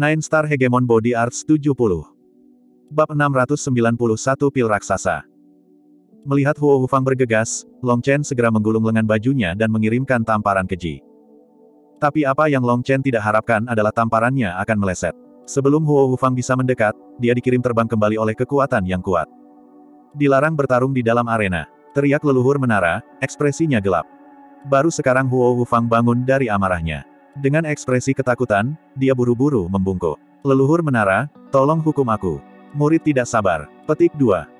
Nine Star Hegemon Body Arts 70 Bab 691 Pil Raksasa Melihat Huo Hufang bergegas, Long Chen segera menggulung lengan bajunya dan mengirimkan tamparan keji. Tapi apa yang Long Chen tidak harapkan adalah tamparannya akan meleset. Sebelum Huo Hufang bisa mendekat, dia dikirim terbang kembali oleh kekuatan yang kuat. Dilarang bertarung di dalam arena. Teriak leluhur menara, ekspresinya gelap. Baru sekarang Huo Hufang bangun dari amarahnya. Dengan ekspresi ketakutan, dia buru-buru membungkuk. Leluhur menara, tolong hukum aku. Murid tidak sabar. Petik 2.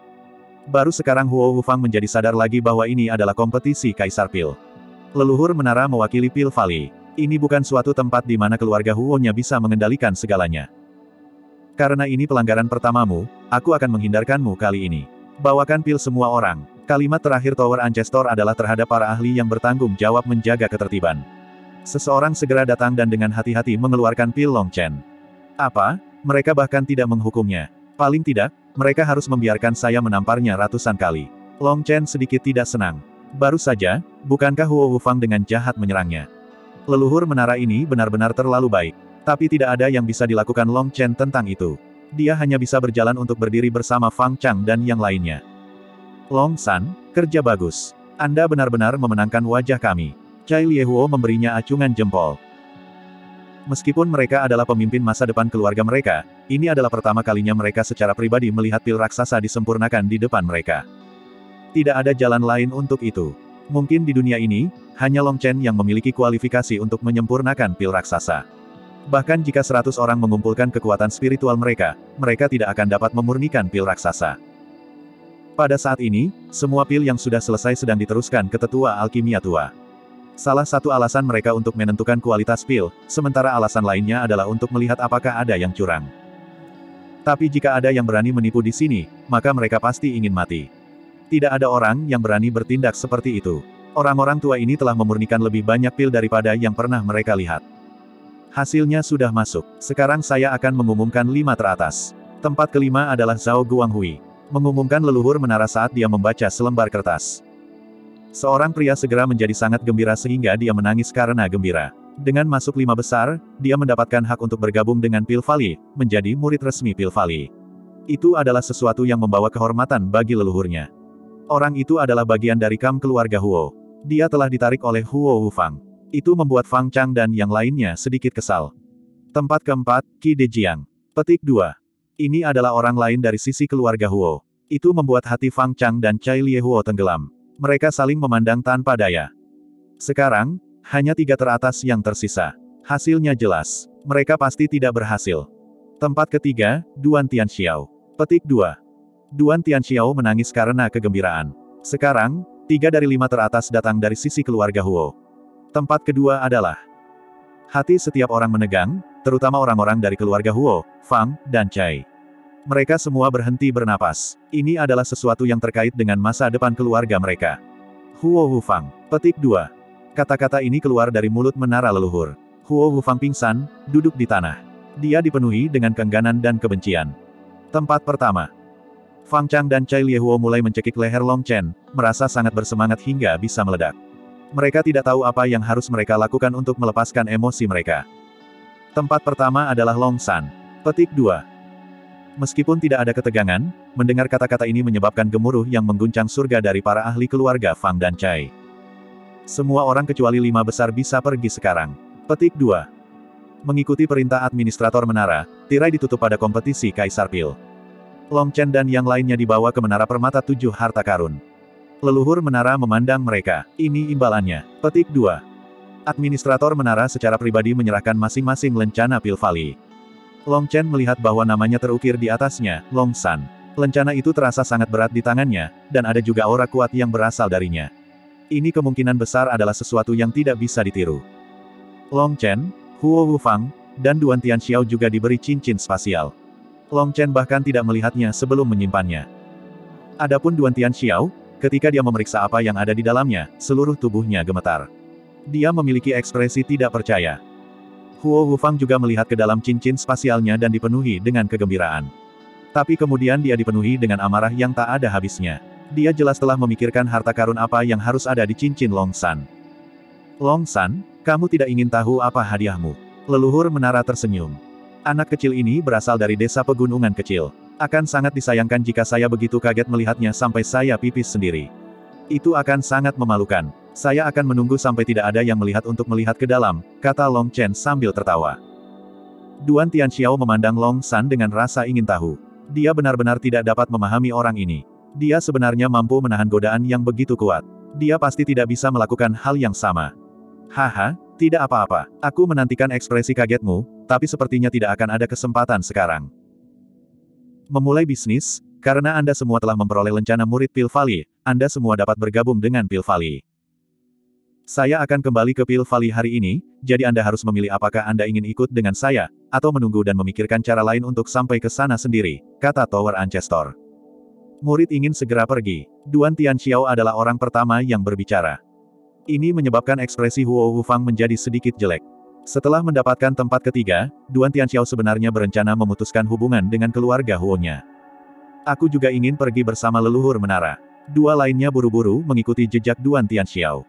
Baru sekarang Huo Hufang menjadi sadar lagi bahwa ini adalah kompetisi Kaisar Pil. Leluhur menara mewakili Pil Valley. Ini bukan suatu tempat di mana keluarga Huo-nya bisa mengendalikan segalanya. Karena ini pelanggaran pertamamu, aku akan menghindarkanmu kali ini. Bawakan pil semua orang. Kalimat terakhir Tower Ancestor adalah terhadap para ahli yang bertanggung jawab menjaga ketertiban. Seseorang segera datang dan dengan hati-hati mengeluarkan pil Long Chen. Apa? Mereka bahkan tidak menghukumnya. Paling tidak, mereka harus membiarkan saya menamparnya ratusan kali. Long Chen sedikit tidak senang. Baru saja, bukankah Huo Wufang dengan jahat menyerangnya? Leluhur menara ini benar-benar terlalu baik. Tapi tidak ada yang bisa dilakukan Long Chen tentang itu. Dia hanya bisa berjalan untuk berdiri bersama Fang Chang dan yang lainnya. Long San, kerja bagus. Anda benar-benar memenangkan wajah kami. Chai Liehuo memberinya acungan jempol. Meskipun mereka adalah pemimpin masa depan keluarga mereka, ini adalah pertama kalinya mereka secara pribadi melihat pil raksasa disempurnakan di depan mereka. Tidak ada jalan lain untuk itu. Mungkin di dunia ini, hanya Long Chen yang memiliki kualifikasi untuk menyempurnakan pil raksasa. Bahkan jika seratus orang mengumpulkan kekuatan spiritual mereka, mereka tidak akan dapat memurnikan pil raksasa. Pada saat ini, semua pil yang sudah selesai sedang diteruskan ke tetua alkimia tua. Salah satu alasan mereka untuk menentukan kualitas pil, sementara alasan lainnya adalah untuk melihat apakah ada yang curang. Tapi jika ada yang berani menipu di sini, maka mereka pasti ingin mati. Tidak ada orang yang berani bertindak seperti itu. Orang-orang tua ini telah memurnikan lebih banyak pil daripada yang pernah mereka lihat. Hasilnya sudah masuk. Sekarang saya akan mengumumkan lima teratas. Tempat kelima adalah Zhao Guanghui. Mengumumkan leluhur menara saat dia membaca selembar kertas. Seorang pria segera menjadi sangat gembira sehingga dia menangis karena gembira. Dengan masuk lima besar, dia mendapatkan hak untuk bergabung dengan Pil Valley, menjadi murid resmi Pil Valley. Itu adalah sesuatu yang membawa kehormatan bagi leluhurnya. Orang itu adalah bagian dari kam keluarga Huo. Dia telah ditarik oleh Huo Wufang. Itu membuat Fang Chang dan yang lainnya sedikit kesal. Tempat keempat, Qi Dejiang. Petik 2. Ini adalah orang lain dari sisi keluarga Huo. Itu membuat hati Fang Chang dan Chai Lie Huo tenggelam. Mereka saling memandang tanpa daya. Sekarang, hanya tiga teratas yang tersisa. Hasilnya jelas. Mereka pasti tidak berhasil. Tempat ketiga, Duan Tianxiao. Petik 2. Duan Tianxiao menangis karena kegembiraan. Sekarang, tiga dari lima teratas datang dari sisi keluarga Huo. Tempat kedua adalah hati setiap orang menegang, terutama orang-orang dari keluarga Huo, Fang, dan Chai. Mereka semua berhenti bernapas. Ini adalah sesuatu yang terkait dengan masa depan keluarga mereka. Huo Hufang. Petik 2. Kata-kata ini keluar dari mulut menara leluhur. Huo Hufang pingsan, duduk di tanah. Dia dipenuhi dengan kengganan dan kebencian. Tempat pertama. Fang Chang dan Chai Liehuo mulai mencekik leher Long Chen, merasa sangat bersemangat hingga bisa meledak. Mereka tidak tahu apa yang harus mereka lakukan untuk melepaskan emosi mereka. Tempat pertama adalah Long San. Petik 2. Meskipun tidak ada ketegangan, mendengar kata-kata ini menyebabkan gemuruh yang mengguncang surga dari para ahli keluarga Fang dan Chai. Semua orang kecuali lima besar bisa pergi sekarang. Petik 2. Mengikuti perintah administrator menara, tirai ditutup pada kompetisi Kaisar Pil. Long Chen dan yang lainnya dibawa ke menara permata tujuh harta karun. Leluhur menara memandang mereka. Ini imbalannya. Petik 2. Administrator menara secara pribadi menyerahkan masing-masing lencana Pil Valley. Long Chen melihat bahwa namanya terukir di atasnya, Long San. Lencana itu terasa sangat berat di tangannya, dan ada juga aura kuat yang berasal darinya. Ini kemungkinan besar adalah sesuatu yang tidak bisa ditiru. Long Chen, Huo Wufang, dan Duan Tianxiao juga diberi cincin spasial. Long Chen bahkan tidak melihatnya sebelum menyimpannya. Adapun Duan Tianxiao, ketika dia memeriksa apa yang ada di dalamnya, seluruh tubuhnya gemetar. Dia memiliki ekspresi tidak percaya. Huo Wufang juga melihat ke dalam cincin spasialnya dan dipenuhi dengan kegembiraan. Tapi kemudian dia dipenuhi dengan amarah yang tak ada habisnya. Dia jelas telah memikirkan harta karun apa yang harus ada di cincin Long San. Long San, kamu tidak ingin tahu apa hadiahmu. Leluhur menara tersenyum. Anak kecil ini berasal dari desa pegunungan kecil. Akan sangat disayangkan jika saya begitu kaget melihatnya sampai saya pipis sendiri. Itu akan sangat memalukan. Saya akan menunggu sampai tidak ada yang melihat untuk melihat ke dalam, kata Long Chen sambil tertawa. Duan Tianxiao memandang Long San dengan rasa ingin tahu. Dia benar-benar tidak dapat memahami orang ini. Dia sebenarnya mampu menahan godaan yang begitu kuat. Dia pasti tidak bisa melakukan hal yang sama. Haha, tidak apa-apa. Aku menantikan ekspresi kagetmu, tapi sepertinya tidak akan ada kesempatan sekarang. Memulai bisnis, karena Anda semua telah memperoleh lencana murid Pil Anda semua dapat bergabung dengan Pil. Saya akan kembali ke Pil hari ini, jadi Anda harus memilih apakah Anda ingin ikut dengan saya, atau menunggu dan memikirkan cara lain untuk sampai ke sana sendiri, kata Tower Ancestor. Murid ingin segera pergi. Duan Tianxiao adalah orang pertama yang berbicara. Ini menyebabkan ekspresi Huo Wufang menjadi sedikit jelek. Setelah mendapatkan tempat ketiga, Duan Tianxiao sebenarnya berencana memutuskan hubungan dengan keluarga Huo-nya. Aku juga ingin pergi bersama leluhur menara. Dua lainnya buru-buru mengikuti jejak Duan Tianxiao.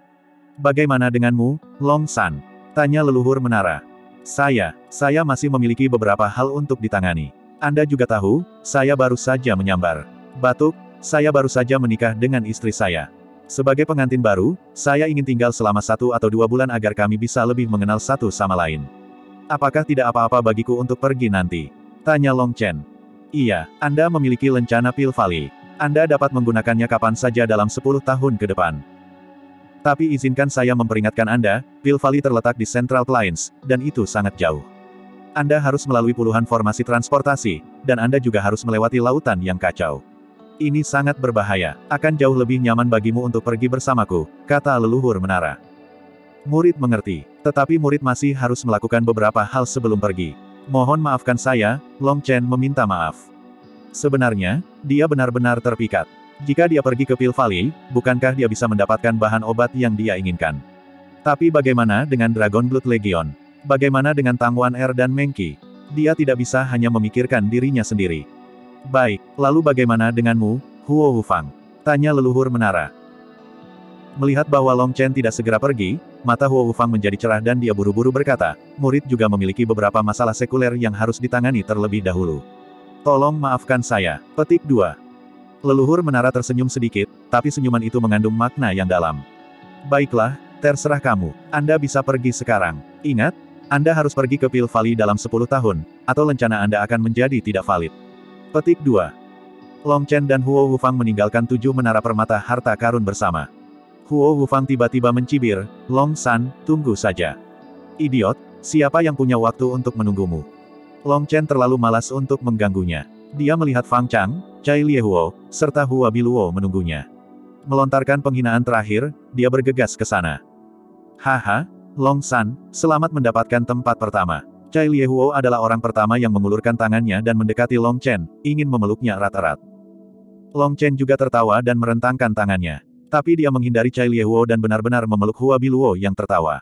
Bagaimana denganmu, Long San? Tanya leluhur menara. Saya, saya masih memiliki beberapa hal untuk ditangani. Anda juga tahu, saya baru saja menyambar. Batuk, saya baru saja menikah dengan istri saya. Sebagai pengantin baru, saya ingin tinggal selama satu atau dua bulan agar kami bisa lebih mengenal satu sama lain. Apakah tidak apa-apa bagiku untuk pergi nanti? Tanya Long Chen. Iya, Anda memiliki lencana Pil Valley. Anda dapat menggunakannya kapan saja dalam 10 tahun ke depan. Tapi izinkan saya memperingatkan Anda, Pil Valley terletak di Central Plains, dan itu sangat jauh. Anda harus melalui puluhan formasi transportasi, dan Anda juga harus melewati lautan yang kacau. Ini sangat berbahaya, akan jauh lebih nyaman bagimu untuk pergi bersamaku, kata leluhur menara. Murid mengerti, tetapi murid masih harus melakukan beberapa hal sebelum pergi. Mohon maafkan saya, Long Chen meminta maaf. Sebenarnya, dia benar-benar terpikat. Jika dia pergi ke Pil Valley, bukankah dia bisa mendapatkan bahan obat yang dia inginkan? Tapi bagaimana dengan Dragon Blood Legion? Bagaimana dengan Tangwan Er dan Mengki? Dia tidak bisa hanya memikirkan dirinya sendiri. Baik, lalu bagaimana denganmu, Huo Wufang? Tanya leluhur menara. Melihat bahwa Long Chen tidak segera pergi, mata Huo Wufang menjadi cerah dan dia buru-buru berkata, murid juga memiliki beberapa masalah sekuler yang harus ditangani terlebih dahulu. Tolong maafkan saya. Petik 2. Leluhur menara tersenyum sedikit, tapi senyuman itu mengandung makna yang dalam. Baiklah, terserah kamu. Anda bisa pergi sekarang. Ingat, Anda harus pergi ke Pil Valley dalam 10 tahun, atau lencana Anda akan menjadi tidak valid. Petik 2. Long Chen dan Huo Wufang meninggalkan tujuh menara permata harta karun bersama. Huo Wufang tiba-tiba mencibir, Long San, tunggu saja. Idiot, siapa yang punya waktu untuk menunggumu? Long Chen terlalu malas untuk mengganggunya. Dia melihat Fang Chang, Chai Liehuo, serta Hua Biluo menunggunya. Melontarkan penghinaan terakhir, dia bergegas ke sana. Haha, Long San, selamat mendapatkan tempat pertama. Chai Liehuo adalah orang pertama yang mengulurkan tangannya dan mendekati Long Chen, ingin memeluknya erat-erat. Long Chen juga tertawa dan merentangkan tangannya. Tapi dia menghindari Chai Liehuo dan benar-benar memeluk Hua Biluo yang tertawa.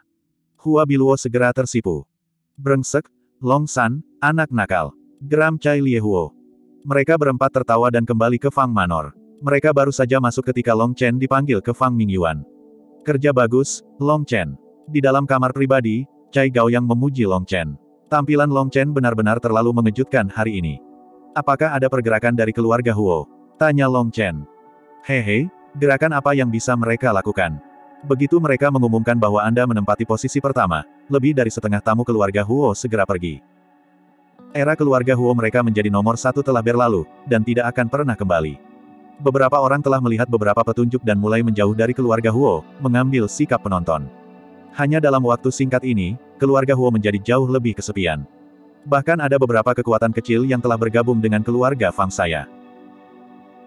Hua Biluo segera tersipu. Brengsek, Long San, anak nakal. Geram Chai Liehuo. Mereka berempat tertawa dan kembali ke Fang Manor. Mereka baru saja masuk ketika Long Chen dipanggil ke Fang Mingyuan. Kerja bagus, Long Chen. Di dalam kamar pribadi, Chai Gao yang memuji Long Chen. Tampilan Long Chen benar-benar terlalu mengejutkan hari ini. Apakah ada pergerakan dari keluarga Huo? Tanya Long Chen. Hehe, gerakan apa yang bisa mereka lakukan? Begitu mereka mengumumkan bahwa Anda menempati posisi pertama, lebih dari setengah tamu keluarga Huo segera pergi. Era keluarga Huo mereka menjadi nomor satu telah berlalu, dan tidak akan pernah kembali. Beberapa orang telah melihat beberapa petunjuk dan mulai menjauh dari keluarga Huo, mengambil sikap penonton. Hanya dalam waktu singkat ini, keluarga Huo menjadi jauh lebih kesepian. Bahkan ada beberapa kekuatan kecil yang telah bergabung dengan keluarga Fang saya.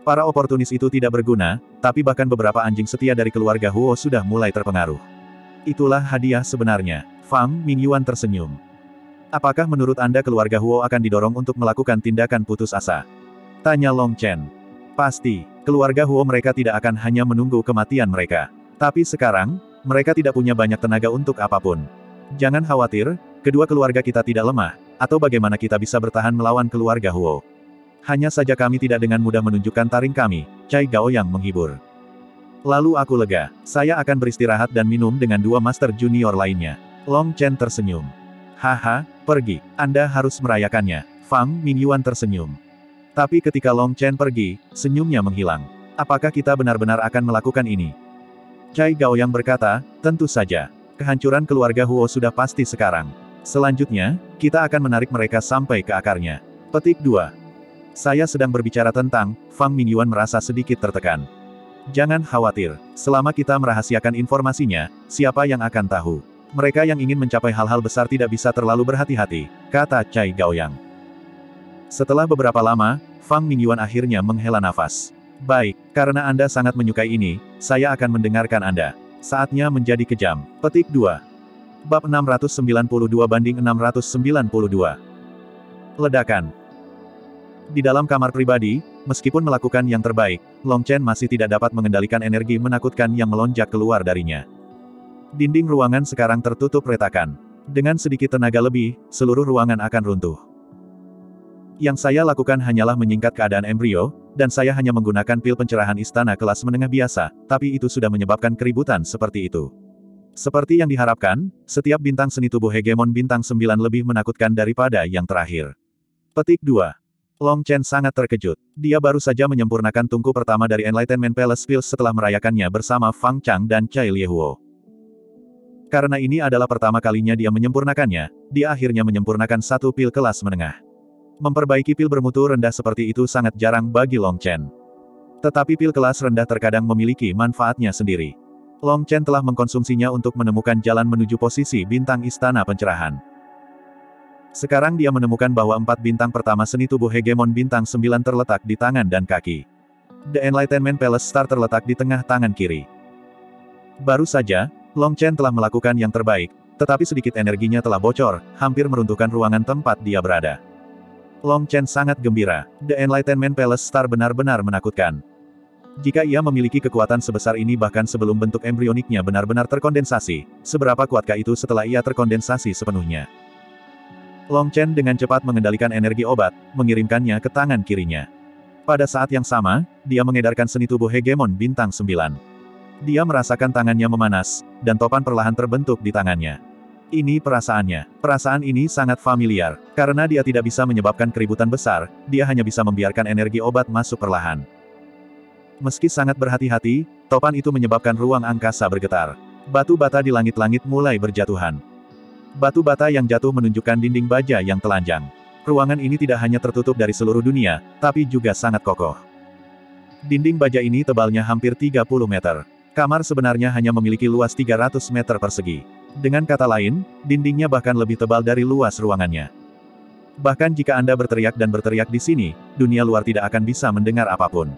Para oportunis itu tidak berguna, tapi bahkan beberapa anjing setia dari keluarga Huo sudah mulai terpengaruh. Itulah hadiah sebenarnya. Fang Mingyuan tersenyum. Apakah menurut Anda keluarga Huo akan didorong untuk melakukan tindakan putus asa? Tanya Long Chen. Pasti, keluarga Huo mereka tidak akan hanya menunggu kematian mereka. Tapi sekarang, mereka tidak punya banyak tenaga untuk apa pun. Jangan khawatir, kedua keluarga kita tidak lemah, atau bagaimana kita bisa bertahan melawan keluarga Huo. Hanya saja kami tidak dengan mudah menunjukkan taring kami, Cai Gao yang menghibur. Lalu aku lega, saya akan beristirahat dan minum dengan dua master junior lainnya. Long Chen tersenyum. Haha, pergi. Anda harus merayakannya. Fang Mingyuan tersenyum. Tapi ketika Long Chen pergi, senyumnya menghilang. Apakah kita benar-benar akan melakukan ini? Cai Gao yang berkata, tentu saja. Kehancuran keluarga Huo sudah pasti sekarang. Selanjutnya, kita akan menarik mereka sampai ke akarnya. Petik 2. Saya sedang berbicara tentang, Fang Mingyuan merasa sedikit tertekan. Jangan khawatir, selama kita merahasiakan informasinya, siapa yang akan tahu? Mereka yang ingin mencapai hal-hal besar tidak bisa terlalu berhati-hati, kata Cai Gaoyang. Setelah beberapa lama, Fang Mingyuan akhirnya menghela nafas. Baik, karena Anda sangat menyukai ini, saya akan mendengarkan Anda. Saatnya menjadi kejam. Petik 2. Bab 692 banding 692. Ledakan. Di dalam kamar pribadi, meskipun melakukan yang terbaik, Long Chen masih tidak dapat mengendalikan energi menakutkan yang melonjak keluar darinya. Dinding ruangan sekarang tertutup retakan. Dengan sedikit tenaga lebih, seluruh ruangan akan runtuh. Yang saya lakukan hanyalah menyingkat keadaan embrio, dan saya hanya menggunakan pil pencerahan istana kelas menengah biasa, tapi itu sudah menyebabkan keributan seperti itu. Seperti yang diharapkan, setiap bintang seni tubuh hegemon bintang 9 lebih menakutkan daripada yang terakhir. Petik 2. Long Chen sangat terkejut. Dia baru saja menyempurnakan tungku pertama dari Enlightenment Palace Fields setelah merayakannya bersama Fang Chang dan Chai Liehuo. Karena ini adalah pertama kalinya dia menyempurnakannya, dia akhirnya menyempurnakan satu pil kelas menengah. Memperbaiki pil bermutu rendah seperti itu sangat jarang bagi Long Chen. Tetapi pil kelas rendah terkadang memiliki manfaatnya sendiri. Long Chen telah mengkonsumsinya untuk menemukan jalan menuju posisi bintang istana pencerahan. Sekarang dia menemukan bahwa empat bintang pertama seni tubuh hegemon bintang sembilan terletak di tangan dan kaki. The Enlightenment Palace Star terletak di tengah tangan kiri. Baru saja, Long Chen telah melakukan yang terbaik, tetapi sedikit energinya telah bocor, hampir meruntuhkan ruangan tempat dia berada. Long Chen sangat gembira. The Enlightenment Palace Star benar-benar menakutkan. Jika ia memiliki kekuatan sebesar ini bahkan sebelum bentuk embrioniknya benar-benar terkondensasi, seberapa kuatkah itu setelah ia terkondensasi sepenuhnya? Long Chen dengan cepat mengendalikan energi obat, mengirimkannya ke tangan kirinya. Pada saat yang sama, dia mengedarkan seni tubuh hegemon bintang 9. Dia merasakan tangannya memanas, dan topan perlahan terbentuk di tangannya. Ini perasaannya. Perasaan ini sangat familiar. Karena dia tidak bisa menyebabkan keributan besar, dia hanya bisa membiarkan energi obat masuk perlahan. Meski sangat berhati-hati, topan itu menyebabkan ruang angkasa bergetar. Batu bata di langit-langit mulai berjatuhan. Batu bata yang jatuh menunjukkan dinding baja yang telanjang. Ruangan ini tidak hanya tertutup dari seluruh dunia, tapi juga sangat kokoh. Dinding baja ini tebalnya hampir 30 meter. Kamar sebenarnya hanya memiliki luas 300 meter persegi. Dengan kata lain, dindingnya bahkan lebih tebal dari luas ruangannya. Bahkan jika Anda berteriak dan berteriak di sini, dunia luar tidak akan bisa mendengar apa pun.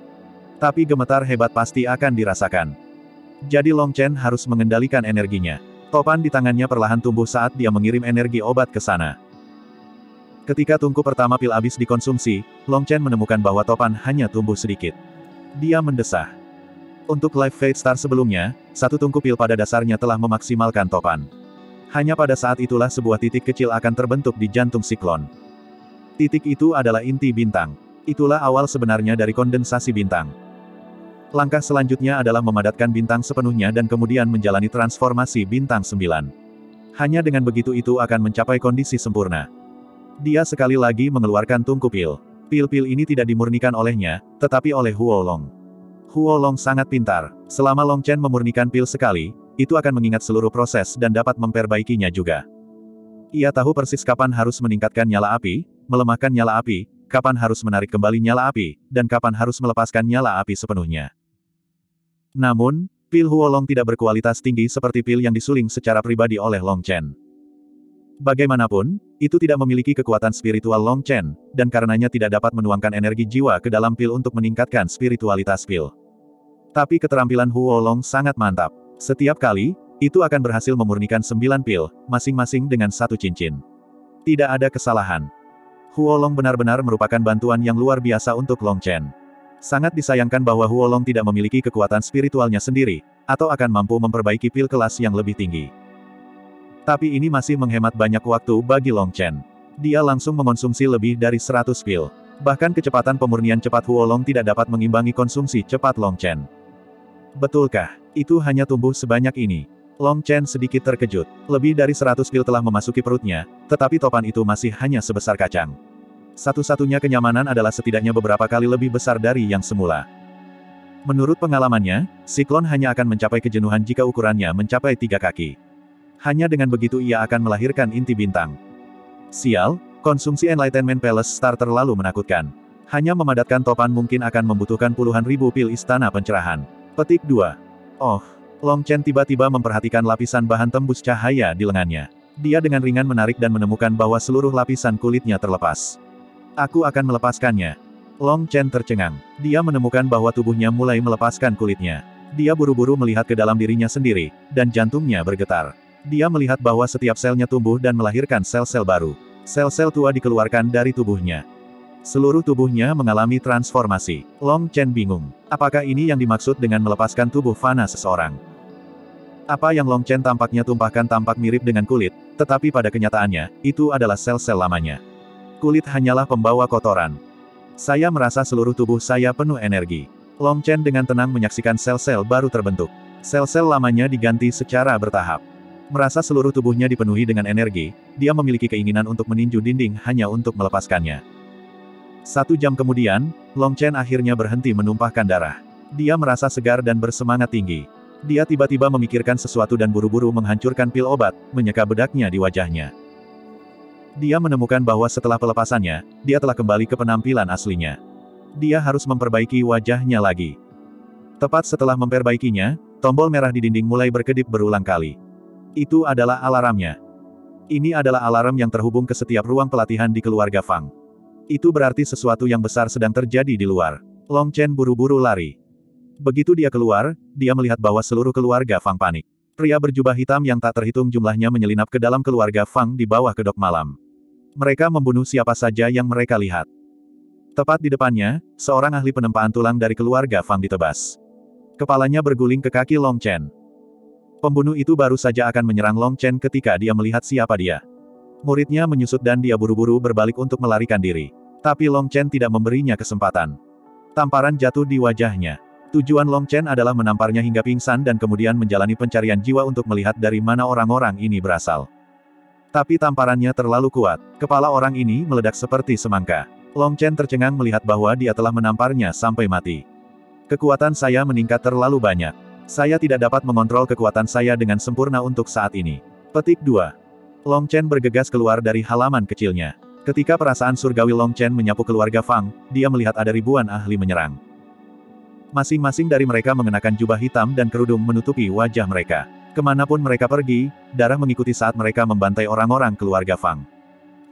Tapi gemetar hebat pasti akan dirasakan. Jadi Long Chen harus mengendalikan energinya. Topan di tangannya perlahan tumbuh saat dia mengirim energi obat ke sana. Ketika tungku pertama pil habis dikonsumsi, Long Chen menemukan bahwa topan hanya tumbuh sedikit. Dia mendesah. Untuk Live Fate Star sebelumnya, satu tungku pil pada dasarnya telah memaksimalkan topan. Hanya pada saat itulah sebuah titik kecil akan terbentuk di jantung siklon. Titik itu adalah inti bintang. Itulah awal sebenarnya dari kondensasi bintang. Langkah selanjutnya adalah memadatkan bintang sepenuhnya dan kemudian menjalani transformasi bintang sembilan. Hanya dengan begitu itu akan mencapai kondisi sempurna. Dia sekali lagi mengeluarkan tungku pil. Pil-pil ini tidak dimurnikan olehnya, tetapi oleh Huo Long. Huo Long sangat pintar. Selama Long Chen memurnikan pil sekali, itu akan mengingat seluruh proses dan dapat memperbaikinya juga. Ia tahu persis kapan harus meningkatkan nyala api, melemahkan nyala api, kapan harus menarik kembali nyala api, dan kapan harus melepaskan nyala api sepenuhnya. Namun, pil Huo Long tidak berkualitas tinggi seperti pil yang disuling secara pribadi oleh Long Chen. Bagaimanapun, itu tidak memiliki kekuatan spiritual Long Chen, dan karenanya tidak dapat menuangkan energi jiwa ke dalam pil untuk meningkatkan spiritualitas pil. Tapi keterampilan Huo Long sangat mantap. Setiap kali, itu akan berhasil memurnikan sembilan pil, masing-masing dengan satu cincin. Tidak ada kesalahan. Huo Long benar-benar merupakan bantuan yang luar biasa untuk Long Chen. Sangat disayangkan bahwa Huo Long tidak memiliki kekuatan spiritualnya sendiri, atau akan mampu memperbaiki pil kelas yang lebih tinggi. Tapi ini masih menghemat banyak waktu bagi Long Chen. Dia langsung mengonsumsi lebih dari 100 pil. Bahkan kecepatan pemurnian cepat Huo Long tidak dapat mengimbangi konsumsi cepat Long Chen. Betulkah? Itu hanya tumbuh sebanyak ini. Long Chen sedikit terkejut. Lebih dari seratus pil telah memasuki perutnya, tetapi topan itu masih hanya sebesar kacang. Satu-satunya kenyamanan adalah setidaknya beberapa kali lebih besar dari yang semula. Menurut pengalamannya, siklon hanya akan mencapai kejenuhan jika ukurannya mencapai tiga kaki. Hanya dengan begitu ia akan melahirkan inti bintang. Sial, konsumsi Enlightenment Palace Star terlalu menakutkan. Hanya memadatkan topan mungkin akan membutuhkan puluhan ribu pil istana pencerahan. Petik 2. Oh, Long Chen tiba-tiba memperhatikan lapisan bahan tembus cahaya di lengannya. Dia dengan ringan menarik dan menemukan bahwa seluruh lapisan kulitnya terlepas. Aku akan melepaskannya. Long Chen tercengang. Dia menemukan bahwa tubuhnya mulai melepaskan kulitnya. Dia buru-buru melihat ke dalam dirinya sendiri, dan jantungnya bergetar. Dia melihat bahwa setiap selnya tumbuh dan melahirkan sel-sel baru. Sel-sel tua dikeluarkan dari tubuhnya. Seluruh tubuhnya mengalami transformasi. Long Chen bingung. Apakah ini yang dimaksud dengan melepaskan tubuh fana seseorang? Apa yang Long Chen tampaknya tumpahkan tampak mirip dengan kulit, tetapi pada kenyataannya, itu adalah sel-sel lamanya. Kulit hanyalah pembawa kotoran. Saya merasa seluruh tubuh saya penuh energi. Long Chen dengan tenang menyaksikan sel-sel baru terbentuk. Sel-sel lamanya diganti secara bertahap. Merasa seluruh tubuhnya dipenuhi dengan energi, dia memiliki keinginan untuk meninju dinding hanya untuk melepaskannya. Satu jam kemudian, Long Chen akhirnya berhenti menumpahkan darah. Dia merasa segar dan bersemangat tinggi. Dia tiba-tiba memikirkan sesuatu dan buru-buru menghancurkan pil obat, menyeka bedaknya di wajahnya. Dia menemukan bahwa setelah pelepasannya, dia telah kembali ke penampilan aslinya. Dia harus memperbaiki wajahnya lagi. Tepat setelah memperbaikinya, tombol merah di dinding mulai berkedip berulang kali. Itu adalah alarmnya. Ini adalah alarm yang terhubung ke setiap ruang pelatihan di keluarga Fang. Itu berarti sesuatu yang besar sedang terjadi di luar. Long Chen buru-buru lari. Begitu dia keluar, dia melihat bahwa seluruh keluarga Fang panik. Pria berjubah hitam yang tak terhitung jumlahnya menyelinap ke dalam keluarga Fang di bawah kedok malam. Mereka membunuh siapa saja yang mereka lihat. Tepat di depannya, seorang ahli penempaan tulang dari keluarga Fang ditebas. Kepalanya berguling ke kaki Long Chen. Pembunuh itu baru saja akan menyerang Long Chen ketika dia melihat siapa dia. Muridnya menyusut dan dia buru-buru berbalik untuk melarikan diri. Tapi Long Chen tidak memberinya kesempatan. Tamparan jatuh di wajahnya. Tujuan Long Chen adalah menamparnya hingga pingsan dan kemudian menjalani pencarian jiwa untuk melihat dari mana orang-orang ini berasal. Tapi tamparannya terlalu kuat. Kepala orang ini meledak seperti semangka. Long Chen tercengang melihat bahwa dia telah menamparnya sampai mati. Kekuatan saya meningkat terlalu banyak. Saya tidak dapat mengontrol kekuatan saya dengan sempurna untuk saat ini. Petik 2. Long Chen bergegas keluar dari halaman kecilnya. Ketika perasaan surgawi Long Chen menyapu keluarga Fang, dia melihat ada ribuan ahli menyerang. Masing-masing dari mereka mengenakan jubah hitam dan kerudung menutupi wajah mereka. Ke mana pun mereka pergi, darah mengikuti saat mereka membantai orang-orang keluarga Fang.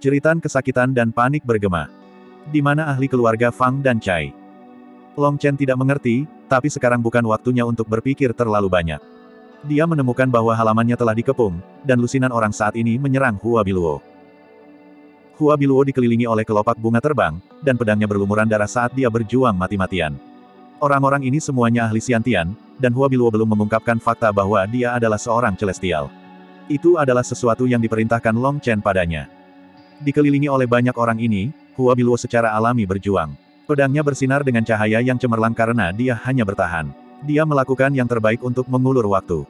Jeritan kesakitan dan panik bergema. Di mana ahli keluarga Fang dan Chai? Long Chen tidak mengerti, tapi sekarang bukan waktunya untuk berpikir terlalu banyak. Dia menemukan bahwa halamannya telah dikepung, dan lusinan orang saat ini menyerang Hua Biluo. Hua Biluo dikelilingi oleh kelopak bunga terbang, dan pedangnya berlumuran darah saat dia berjuang mati-matian. Orang-orang ini semuanya ahli Siantian, dan Hua Biluo belum mengungkapkan fakta bahwa dia adalah seorang celestial. Itu adalah sesuatu yang diperintahkan Long Chen padanya. Dikelilingi oleh banyak orang ini, Hua Biluo secara alami berjuang. Pedangnya bersinar dengan cahaya yang cemerlang karena dia hanya bertahan. Dia melakukan yang terbaik untuk mengulur waktu.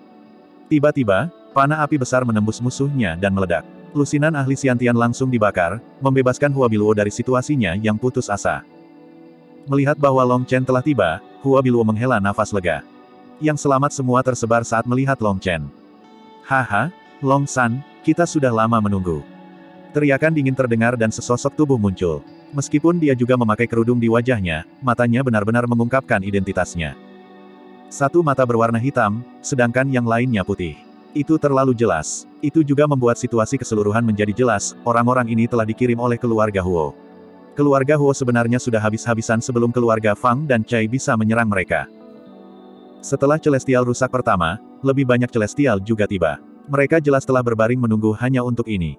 Tiba-tiba, panah api besar menembus musuhnya dan meledak. Lusinan ahli Siantian langsung dibakar, membebaskan Hua Biluo dari situasinya yang putus asa. Melihat bahwa Long Chen telah tiba, Hua Biluo menghela nafas lega. Yang selamat semua tersebar saat melihat Long Chen. Haha, Long San, kita sudah lama menunggu. Teriakan dingin terdengar dan sesosok tubuh muncul. Meskipun dia juga memakai kerudung di wajahnya, matanya benar-benar mengungkapkan identitasnya. Satu mata berwarna hitam, sedangkan yang lainnya putih. Itu terlalu jelas. Itu juga membuat situasi keseluruhan menjadi jelas, orang-orang ini telah dikirim oleh keluarga Huo. Keluarga Huo sebenarnya sudah habis-habisan sebelum keluarga Fang dan Chai bisa menyerang mereka. Setelah Celestial rusak pertama, lebih banyak Celestial juga tiba. Mereka jelas telah berbaring menunggu hanya untuk ini.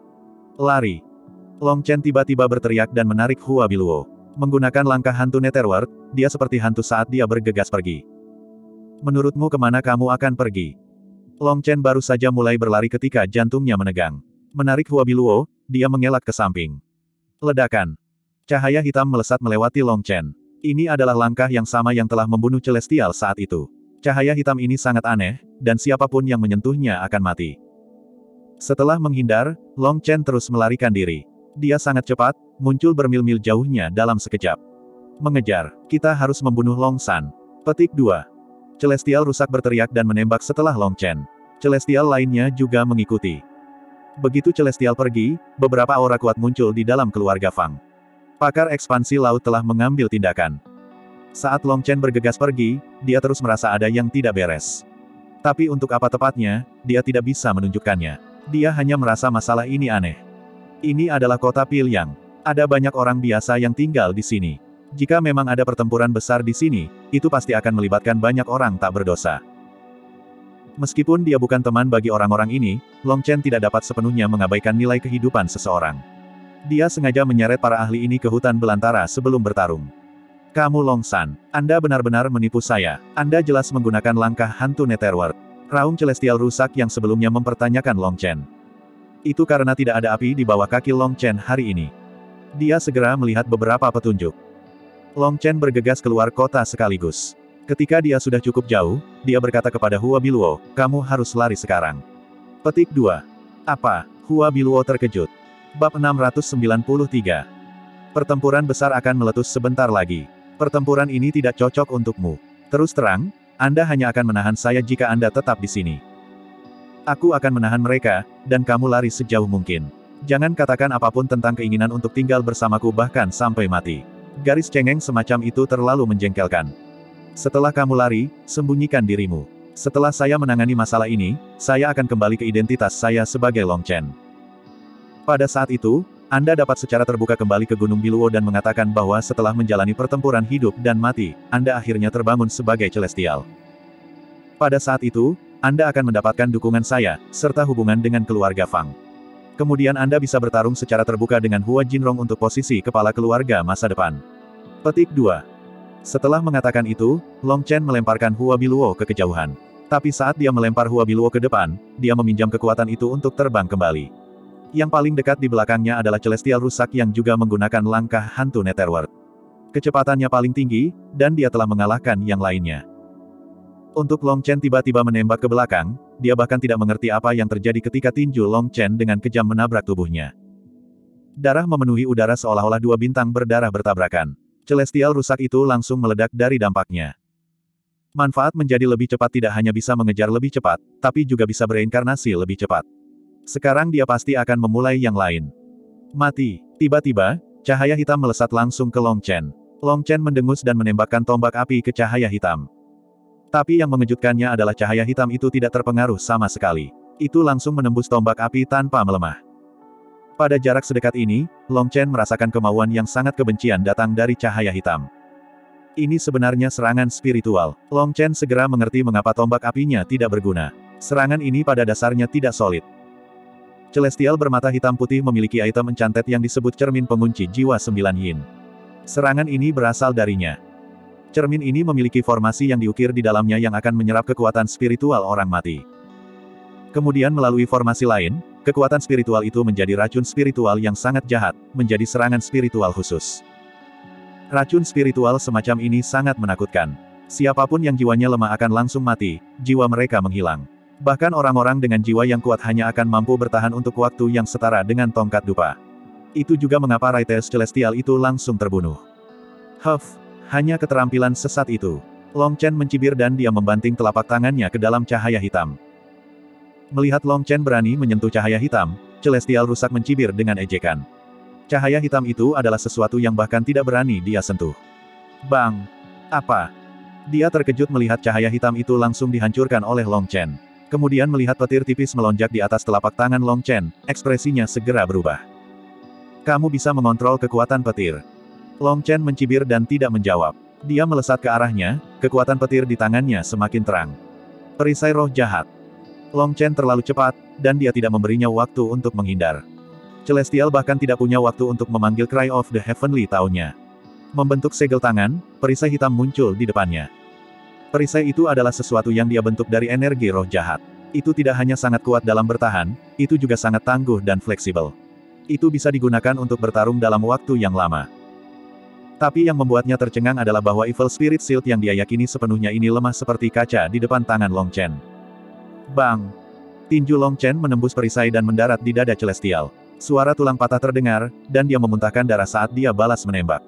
Lari. Long Chen tiba-tiba berteriak dan menarik Hua Biluo. Menggunakan langkah hantu Netherworld, dia seperti hantu saat dia bergegas pergi. Menurutmu ke mana kamu akan pergi? Long Chen baru saja mulai berlari ketika jantungnya menegang. Menarik Hua Biluo, dia mengelak ke samping. Ledakan. Cahaya hitam melesat melewati Long Chen. Ini adalah langkah yang sama yang telah membunuh Celestial saat itu. Cahaya hitam ini sangat aneh, dan siapa pun yang menyentuhnya akan mati. Setelah menghindar, Long Chen terus melarikan diri. Dia sangat cepat, muncul bermil-mil jauhnya dalam sekejap. Mengejar, kita harus membunuh Long San. Petik 2. Celestial rusak berteriak dan menembak setelah Long Chen. Celestial lainnya juga mengikuti. Begitu Celestial pergi, beberapa aura kuat muncul di dalam keluarga Fang. Pakar ekspansi laut telah mengambil tindakan. Saat Long Chen bergegas pergi, dia terus merasa ada yang tidak beres. Tapi untuk apa tepatnya, dia tidak bisa menunjukkannya. Dia hanya merasa masalah ini aneh. Ini adalah kota Pilyang. Ada banyak orang biasa yang tinggal di sini. Jika memang ada pertempuran besar di sini, itu pasti akan melibatkan banyak orang tak berdosa. Meskipun dia bukan teman bagi orang-orang ini, Long Chen tidak dapat sepenuhnya mengabaikan nilai kehidupan seseorang. Dia sengaja menyeret para ahli ini ke hutan belantara sebelum bertarung. Kamu Long San, Anda benar-benar menipu saya. Anda jelas menggunakan langkah hantu Netherworld. Raung Celestial rusak yang sebelumnya mempertanyakan Long Chen. Itu karena tidak ada api di bawah kaki Long Chen hari ini. Dia segera melihat beberapa petunjuk. Long Chen bergegas keluar kota sekaligus. Ketika dia sudah cukup jauh, dia berkata kepada Hua Biluo, kamu harus lari sekarang. Petik 2. Apa? Hua Biluo terkejut. Bab 693. Pertempuran besar akan meletus sebentar lagi. Pertempuran ini tidak cocok untukmu. Terus terang, Anda hanya akan menahan saya jika Anda tetap di sini. Aku akan menahan mereka, dan kamu lari sejauh mungkin. Jangan katakan apa pun tentang keinginan untuk tinggal bersamaku bahkan sampai mati. Garis cengeng semacam itu terlalu menjengkelkan. Setelah kamu lari, sembunyikan dirimu. Setelah saya menangani masalah ini, saya akan kembali ke identitas saya sebagai Long Chen. Pada saat itu, Anda dapat secara terbuka kembali ke Gunung Biluo dan mengatakan bahwa setelah menjalani pertempuran hidup dan mati, Anda akhirnya terbangun sebagai Celestial. Pada saat itu, Anda akan mendapatkan dukungan saya, serta hubungan dengan keluarga Fang. Kemudian Anda bisa bertarung secara terbuka dengan Hua Jinrong untuk posisi kepala keluarga masa depan. Petik 2. Setelah mengatakan itu, Long Chen melemparkan Hua Biluo ke kejauhan. Tapi saat dia melempar Hua Biluo ke depan, dia meminjam kekuatan itu untuk terbang kembali. Yang paling dekat di belakangnya adalah Celestial Rusak yang juga menggunakan langkah hantu Netherworld. Kecepatannya paling tinggi, dan dia telah mengalahkan yang lainnya. Untuk Long Chen tiba-tiba menembak ke belakang, dia bahkan tidak mengerti apa yang terjadi ketika tinju Long Chen dengan kejam menabrak tubuhnya. Darah memenuhi udara seolah-olah dua bintang berdarah bertabrakan. Celestial rusak itu langsung meledak dari dampaknya. Manfaat menjadi lebih cepat tidak hanya bisa mengejar lebih cepat, tapi juga bisa bereinkarnasi lebih cepat. Sekarang dia pasti akan memulai yang lain. Mati. Tiba-tiba, cahaya hitam melesat langsung ke Long Chen. Long Chen mendengus dan menembakkan tombak api ke cahaya hitam. Tapi yang mengejutkannya adalah cahaya hitam itu tidak terpengaruh sama sekali. Itu langsung menembus tombak api tanpa melemah. Pada jarak sedekat ini, Long Chen merasakan kemauan yang sangat kebencian datang dari cahaya hitam. Ini sebenarnya serangan spiritual. Long Chen segera mengerti mengapa tombak apinya tidak berguna. Serangan ini pada dasarnya tidak solid. Celestial bermata hitam putih memiliki item encantet yang disebut cermin pengunci jiwa sembilan yin. Serangan ini berasal darinya. Cermin ini memiliki formasi yang diukir di dalamnya yang akan menyerap kekuatan spiritual orang mati. Kemudian melalui formasi lain, kekuatan spiritual itu menjadi racun spiritual yang sangat jahat, menjadi serangan spiritual khusus. Racun spiritual semacam ini sangat menakutkan. Siapa pun yang jiwanya lemah akan langsung mati, jiwa mereka menghilang. Bahkan orang-orang dengan jiwa yang kuat hanya akan mampu bertahan untuk waktu yang setara dengan tongkat dupa. Itu juga mengapa Raites Celestial itu langsung terbunuh. Huff, hanya keterampilan sesat itu. Long Chen mencibir dan dia membanting telapak tangannya ke dalam cahaya hitam. Melihat Long Chen berani menyentuh cahaya hitam, Celestial rusak mencibir dengan ejekan. Cahaya hitam itu adalah sesuatu yang bahkan tidak berani dia sentuh. Bang! Apa? Dia terkejut melihat cahaya hitam itu langsung dihancurkan oleh Long Chen. Kemudian melihat petir tipis melonjak di atas telapak tangan Long Chen, ekspresinya segera berubah. Kamu bisa mengontrol kekuatan petir. Long Chen mencibir dan tidak menjawab. Dia melesat ke arahnya, kekuatan petir di tangannya semakin terang. Perisai roh jahat. Long Chen terlalu cepat, dan dia tidak memberinya waktu untuk menghindar. Celestial bahkan tidak punya waktu untuk memanggil Cry of the Heavenly tahunnya. Membentuk segel tangan, perisai hitam muncul di depannya. Perisai itu adalah sesuatu yang dia bentuk dari energi roh jahat. Itu tidak hanya sangat kuat dalam bertahan, itu juga sangat tangguh dan fleksibel. Itu bisa digunakan untuk bertarung dalam waktu yang lama. Tapi yang membuatnya tercengang adalah bahwa Evil Spirit Shield yang dia yakini sepenuhnya ini lemah seperti kaca di depan tangan Long Chen. Bang! Tinju Long Chen menembus perisai dan mendarat di dada Celestial. Suara tulang patah terdengar, dan dia memuntahkan darah saat dia balas menembak.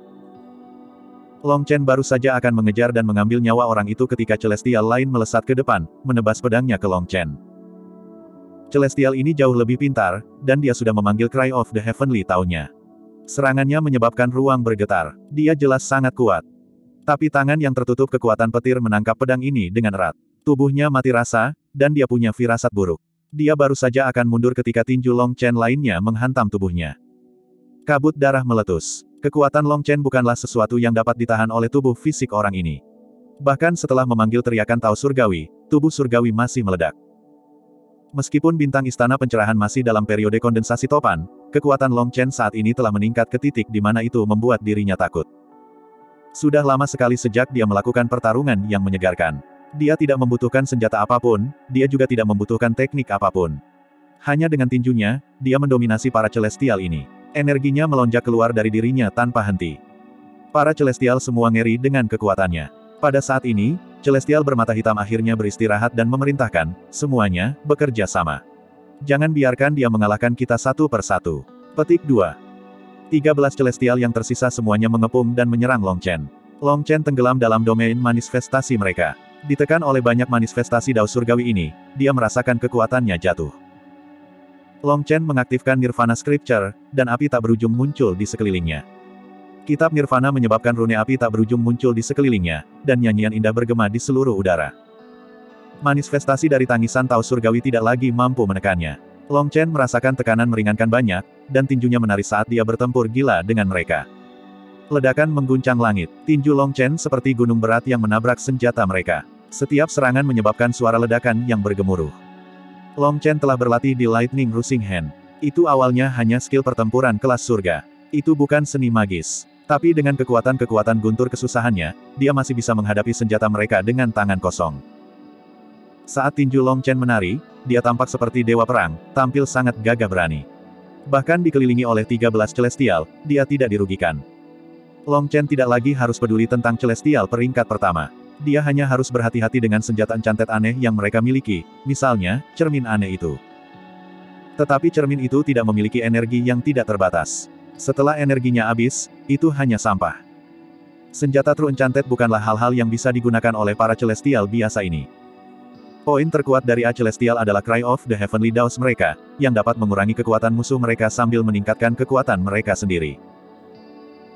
Long Chen baru saja akan mengejar dan mengambil nyawa orang itu ketika Celestial lain melesat ke depan, menebas pedangnya ke Long Chen. Celestial ini jauh lebih pintar, dan dia sudah memanggil Cry of the Heavenly tahunnya. Serangannya menyebabkan ruang bergetar. Dia jelas sangat kuat. Tapi tangan yang tertutup kekuatan petir menangkap pedang ini dengan erat. Tubuhnya mati rasa, dan dia punya firasat buruk. Dia baru saja akan mundur ketika tinju Long Chen lainnya menghantam tubuhnya. Kabut darah meletus. Kekuatan Long Chen bukanlah sesuatu yang dapat ditahan oleh tubuh fisik orang ini. Bahkan setelah memanggil teriakan Tao Surgawi, tubuh Surgawi masih meledak. Meskipun bintang istana pencerahan masih dalam periode kondensasi topan, kekuatan Long Chen saat ini telah meningkat ke titik di mana itu membuat dirinya takut. Sudah lama sekali sejak dia melakukan pertarungan yang menyegarkan. Dia tidak membutuhkan senjata apa pun, dia juga tidak membutuhkan teknik apa pun. Hanya dengan tinjunya, dia mendominasi para celestial ini. Energinya melonjak keluar dari dirinya tanpa henti. Para celestial semua ngeri dengan kekuatannya. Pada saat ini, celestial bermata hitam akhirnya beristirahat dan memerintahkan, semuanya, bekerja sama. Jangan biarkan dia mengalahkan kita satu per satu. Petik 2. 13 celestial yang tersisa semuanya mengepung dan menyerang Long Chen. Long Chen tenggelam dalam domain manifestasi mereka. Ditekan oleh banyak manifestasi dao surgawi ini, dia merasakan kekuatannya jatuh. Long Chen mengaktifkan Nirvana Scripture, dan api tak berujung muncul di sekelilingnya. Kitab Nirvana menyebabkan rune api tak berujung muncul di sekelilingnya, dan nyanyian indah bergema di seluruh udara. Manifestasi dari tangisan Tao Surgawi tidak lagi mampu menekannya. Long Chen merasakan tekanan meringankan banyak, dan tinjunya menari saat dia bertempur gila dengan mereka. Ledakan mengguncang langit, tinju Long Chen seperti gunung berat yang menabrak senjata mereka. Setiap serangan menyebabkan suara ledakan yang bergemuruh. Long Chen telah berlatih di Lightning Rushing Hand. Itu awalnya hanya skill pertempuran kelas surga. Itu bukan seni magis. Tapi dengan kekuatan-kekuatan guntur kesusahannya, dia masih bisa menghadapi senjata mereka dengan tangan kosong. Saat tinju Long Chen menari, dia tampak seperti dewa perang, tampil sangat gagah berani. Bahkan dikelilingi oleh 13 celestial, dia tidak dirugikan. Long Chen tidak lagi harus peduli tentang celestial peringkat pertama. Dia hanya harus berhati-hati dengan senjata encantet aneh yang mereka miliki, misalnya, cermin aneh itu. Tetapi cermin itu tidak memiliki energi yang tidak terbatas. Setelah energinya habis, itu hanya sampah. Senjata True Enchanted bukanlah hal-hal yang bisa digunakan oleh para celestial biasa ini. Poin terkuat dari A Celestial adalah Cry of the Heavenly Daws mereka, yang dapat mengurangi kekuatan musuh mereka sambil meningkatkan kekuatan mereka sendiri.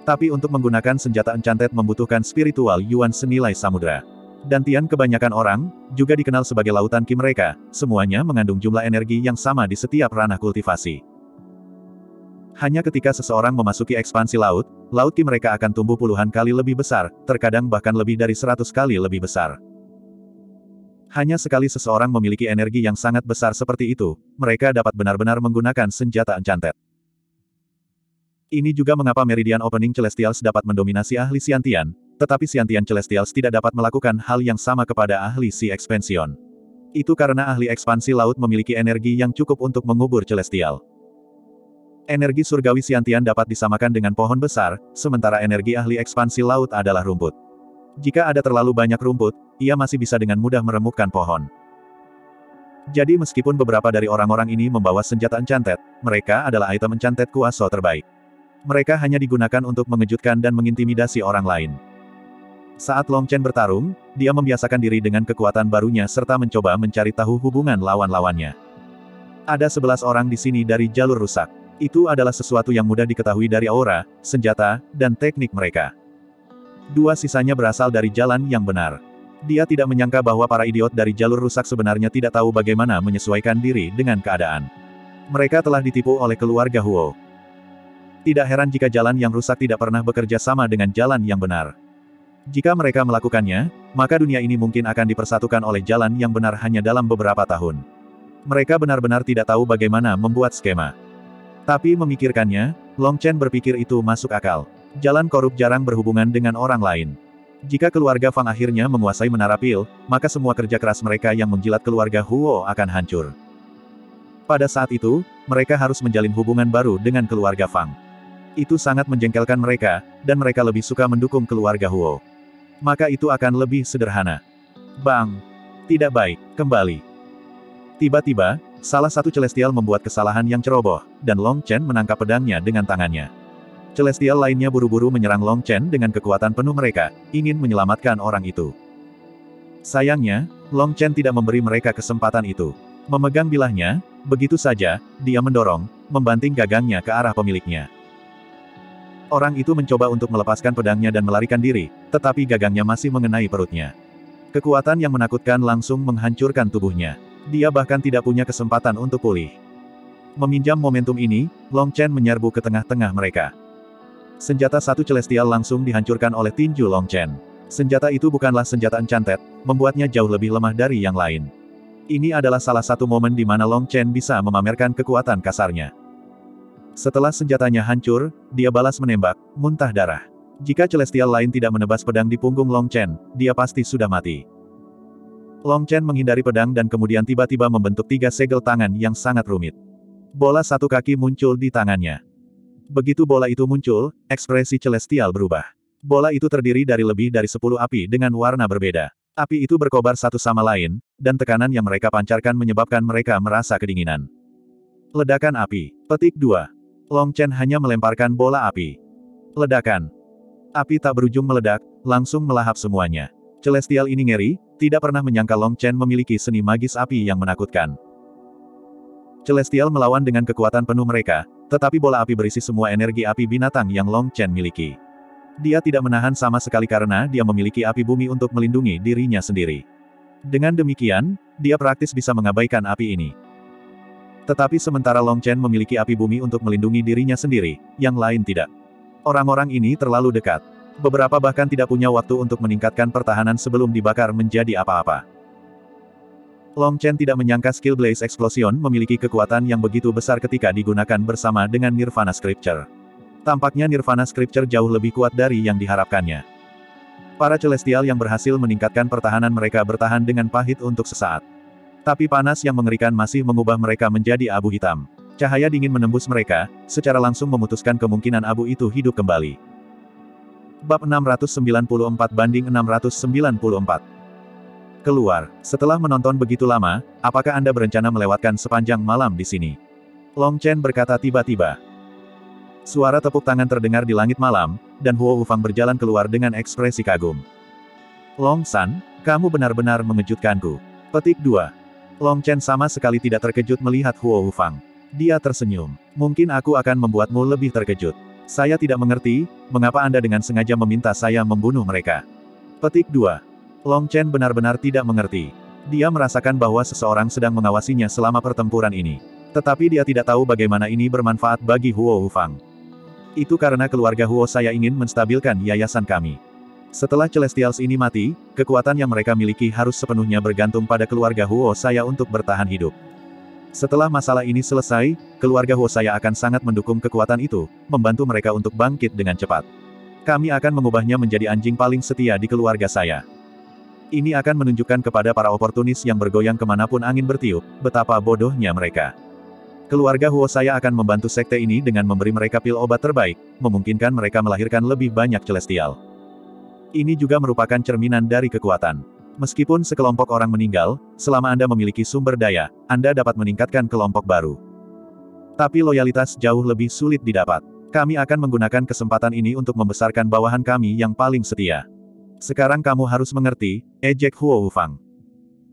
Tapi untuk menggunakan senjata enchanted membutuhkan spiritual yuan senilai samudra. Dantian kebanyakan orang, juga dikenal sebagai lautan ki mereka, semuanya mengandung jumlah energi yang sama di setiap ranah kultivasi. Hanya ketika seseorang memasuki ekspansi laut, laut ki mereka akan tumbuh puluhan kali lebih besar, terkadang bahkan lebih dari seratus kali lebih besar. Hanya sekali seseorang memiliki energi yang sangat besar seperti itu, mereka dapat benar-benar menggunakan senjata enchanted. Ini juga mengapa Meridian Opening Celestials dapat mendominasi ahli Siantian, tetapi Siantian Celestials tidak dapat melakukan hal yang sama kepada ahli Si Expansion. Itu karena ahli ekspansi laut memiliki energi yang cukup untuk mengubur Celestial. Energi surgawi Siantian dapat disamakan dengan pohon besar, sementara energi ahli ekspansi laut adalah rumput. Jika ada terlalu banyak rumput, ia masih bisa dengan mudah meremukkan pohon. Jadi meskipun beberapa dari orang-orang ini membawa senjata enchanted, mereka adalah item enchanted kuaso terbaik. Mereka hanya digunakan untuk mengejutkan dan mengintimidasi orang lain. Saat Long Chen bertarung, dia membiasakan diri dengan kekuatan barunya serta mencoba mencari tahu hubungan lawan-lawannya. Ada sebelas orang di sini dari jalur rusak. Itu adalah sesuatu yang mudah diketahui dari aura, senjata, dan teknik mereka. Dua sisanya berasal dari jalan yang benar. Dia tidak menyangka bahwa para idiot dari jalur rusak sebenarnya tidak tahu bagaimana menyesuaikan diri dengan keadaan. Mereka telah ditipu oleh keluarga Huo. Tidak heran jika jalan yang rusak tidak pernah bekerja sama dengan jalan yang benar. Jika mereka melakukannya, maka dunia ini mungkin akan dipersatukan oleh jalan yang benar hanya dalam beberapa tahun. Mereka benar-benar tidak tahu bagaimana membuat skema. Tapi memikirkannya, Long Chen berpikir itu masuk akal. Jalan korup jarang berhubungan dengan orang lain. Jika keluarga Fang akhirnya menguasai menara pil, maka semua kerja keras mereka yang menjilat keluarga Huo akan hancur. Pada saat itu, mereka harus menjalin hubungan baru dengan keluarga Fang. Itu sangat menjengkelkan mereka, dan mereka lebih suka mendukung keluarga Huo. Maka itu akan lebih sederhana. Bang! Tidak baik, kembali. Tiba-tiba, salah satu Celestial membuat kesalahan yang ceroboh, dan Long Chen menangkap pedangnya dengan tangannya. Celestial lainnya buru-buru menyerang Long Chen dengan kekuatan penuh mereka, ingin menyelamatkan orang itu. Sayangnya, Long Chen tidak memberi mereka kesempatan itu. Memegang bilahnya, begitu saja, dia mendorong, membanting gagangnya ke arah pemiliknya. Orang itu mencoba untuk melepaskan pedangnya dan melarikan diri, tetapi gagangnya masih mengenai perutnya. Kekuatan yang menakutkan langsung menghancurkan tubuhnya. Dia bahkan tidak punya kesempatan untuk pulih. Meminjam momentum ini, Long Chen menyerbu ke tengah-tengah mereka. Senjata satu Celestial langsung dihancurkan oleh tinju Long Chen. Senjata itu bukanlah senjata enchanted, membuatnya jauh lebih lemah dari yang lain. Ini adalah salah satu momen di mana Long Chen bisa memamerkan kekuatan kasarnya. Setelah senjatanya hancur, dia balas menembak, muntah darah. Jika Celestial lain tidak menebas pedang di punggung Long Chen, dia pasti sudah mati. Long Chen menghindari pedang dan kemudian tiba-tiba membentuk tiga segel tangan yang sangat rumit. Bola satu kaki muncul di tangannya. Begitu bola itu muncul, ekspresi Celestial berubah. Bola itu terdiri dari lebih dari sepuluh api dengan warna berbeda. Api itu berkobar satu sama lain, dan tekanan yang mereka pancarkan menyebabkan mereka merasa kedinginan. Ledakan api. Petik 2. Long Chen hanya melemparkan bola api. Ledakan. Api tak berujung meledak, langsung melahap semuanya. Celestial ini ngeri, tidak pernah menyangka Long Chen memiliki seni magis api yang menakutkan. Celestial melawan dengan kekuatan penuh mereka, tetapi bola api berisi semua energi api binatang yang Long Chen miliki. Dia tidak menahan sama sekali karena dia memiliki api bumi untuk melindungi dirinya sendiri. Dengan demikian, dia praktis bisa mengabaikan api ini. Tetapi sementara Long Chen memiliki api bumi untuk melindungi dirinya sendiri, yang lain tidak. Orang-orang ini terlalu dekat. Beberapa bahkan tidak punya waktu untuk meningkatkan pertahanan sebelum dibakar menjadi apa-apa. Long Chen tidak menyangka skill Blaze Explosion memiliki kekuatan yang begitu besar ketika digunakan bersama dengan Nirvana Scripture. Tampaknya Nirvana Scripture jauh lebih kuat dari yang diharapkannya. Para Celestial yang berhasil meningkatkan pertahanan mereka bertahan dengan pahit untuk sesaat. Tapi panas yang mengerikan masih mengubah mereka menjadi abu hitam. Cahaya dingin menembus mereka, secara langsung memutuskan kemungkinan abu itu hidup kembali. Bab 694 banding 694 Keluar, setelah menonton begitu lama, apakah Anda berencana melewatkan sepanjang malam di sini? Long Chen berkata tiba-tiba. Suara tepuk tangan terdengar di langit malam, dan Huo Wufang berjalan keluar dengan ekspresi kagum. Long San, kamu benar-benar mengejutkanku. Petik 2. Long Chen sama sekali tidak terkejut melihat Huo Wufang. Dia tersenyum. Mungkin aku akan membuatmu lebih terkejut. Saya tidak mengerti, mengapa Anda dengan sengaja meminta saya membunuh mereka. Petik 2. Long Chen benar-benar tidak mengerti. Dia merasakan bahwa seseorang sedang mengawasinya selama pertempuran ini. Tetapi dia tidak tahu bagaimana ini bermanfaat bagi Huo Hufang. Itu karena keluarga Huo saya ingin menstabilkan yayasan kami. Setelah Celestials ini mati, kekuatan yang mereka miliki harus sepenuhnya bergantung pada keluarga Huo saya untuk bertahan hidup. Setelah masalah ini selesai, keluarga Ho saya akan sangat mendukung kekuatan itu, membantu mereka untuk bangkit dengan cepat. Kami akan mengubahnya menjadi anjing paling setia di keluarga saya. Ini akan menunjukkan kepada para oportunis yang bergoyang ke mana pun angin bertiup, betapa bodohnya mereka. Keluarga Huo saya akan membantu sekte ini dengan memberi mereka pil obat terbaik, memungkinkan mereka melahirkan lebih banyak celestial. Ini juga merupakan cerminan dari kekuatan. Meskipun sekelompok orang meninggal, selama Anda memiliki sumber daya, Anda dapat meningkatkan kelompok baru. Tapi loyalitas jauh lebih sulit didapat. Kami akan menggunakan kesempatan ini untuk membesarkan bawahan kami yang paling setia. Sekarang kamu harus mengerti, ejek Huo Wufang.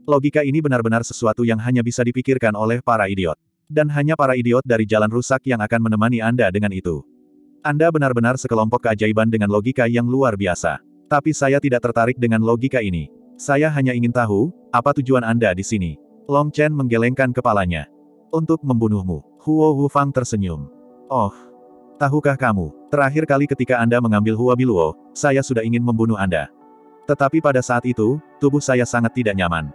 Logika ini benar-benar sesuatu yang hanya bisa dipikirkan oleh para idiot. Dan hanya para idiot dari jalan rusak yang akan menemani Anda dengan itu. Anda benar-benar sekelompok keajaiban dengan logika yang luar biasa. Tapi saya tidak tertarik dengan logika ini. Saya hanya ingin tahu, apa tujuan Anda di sini? Long Chen menggelengkan kepalanya. Untuk membunuhmu. Huo Wufang tersenyum. Oh. Tahukah kamu, terakhir kali ketika Anda mengambil Hua Biluo, saya sudah ingin membunuh Anda. Tetapi pada saat itu, tubuh saya sangat tidak nyaman.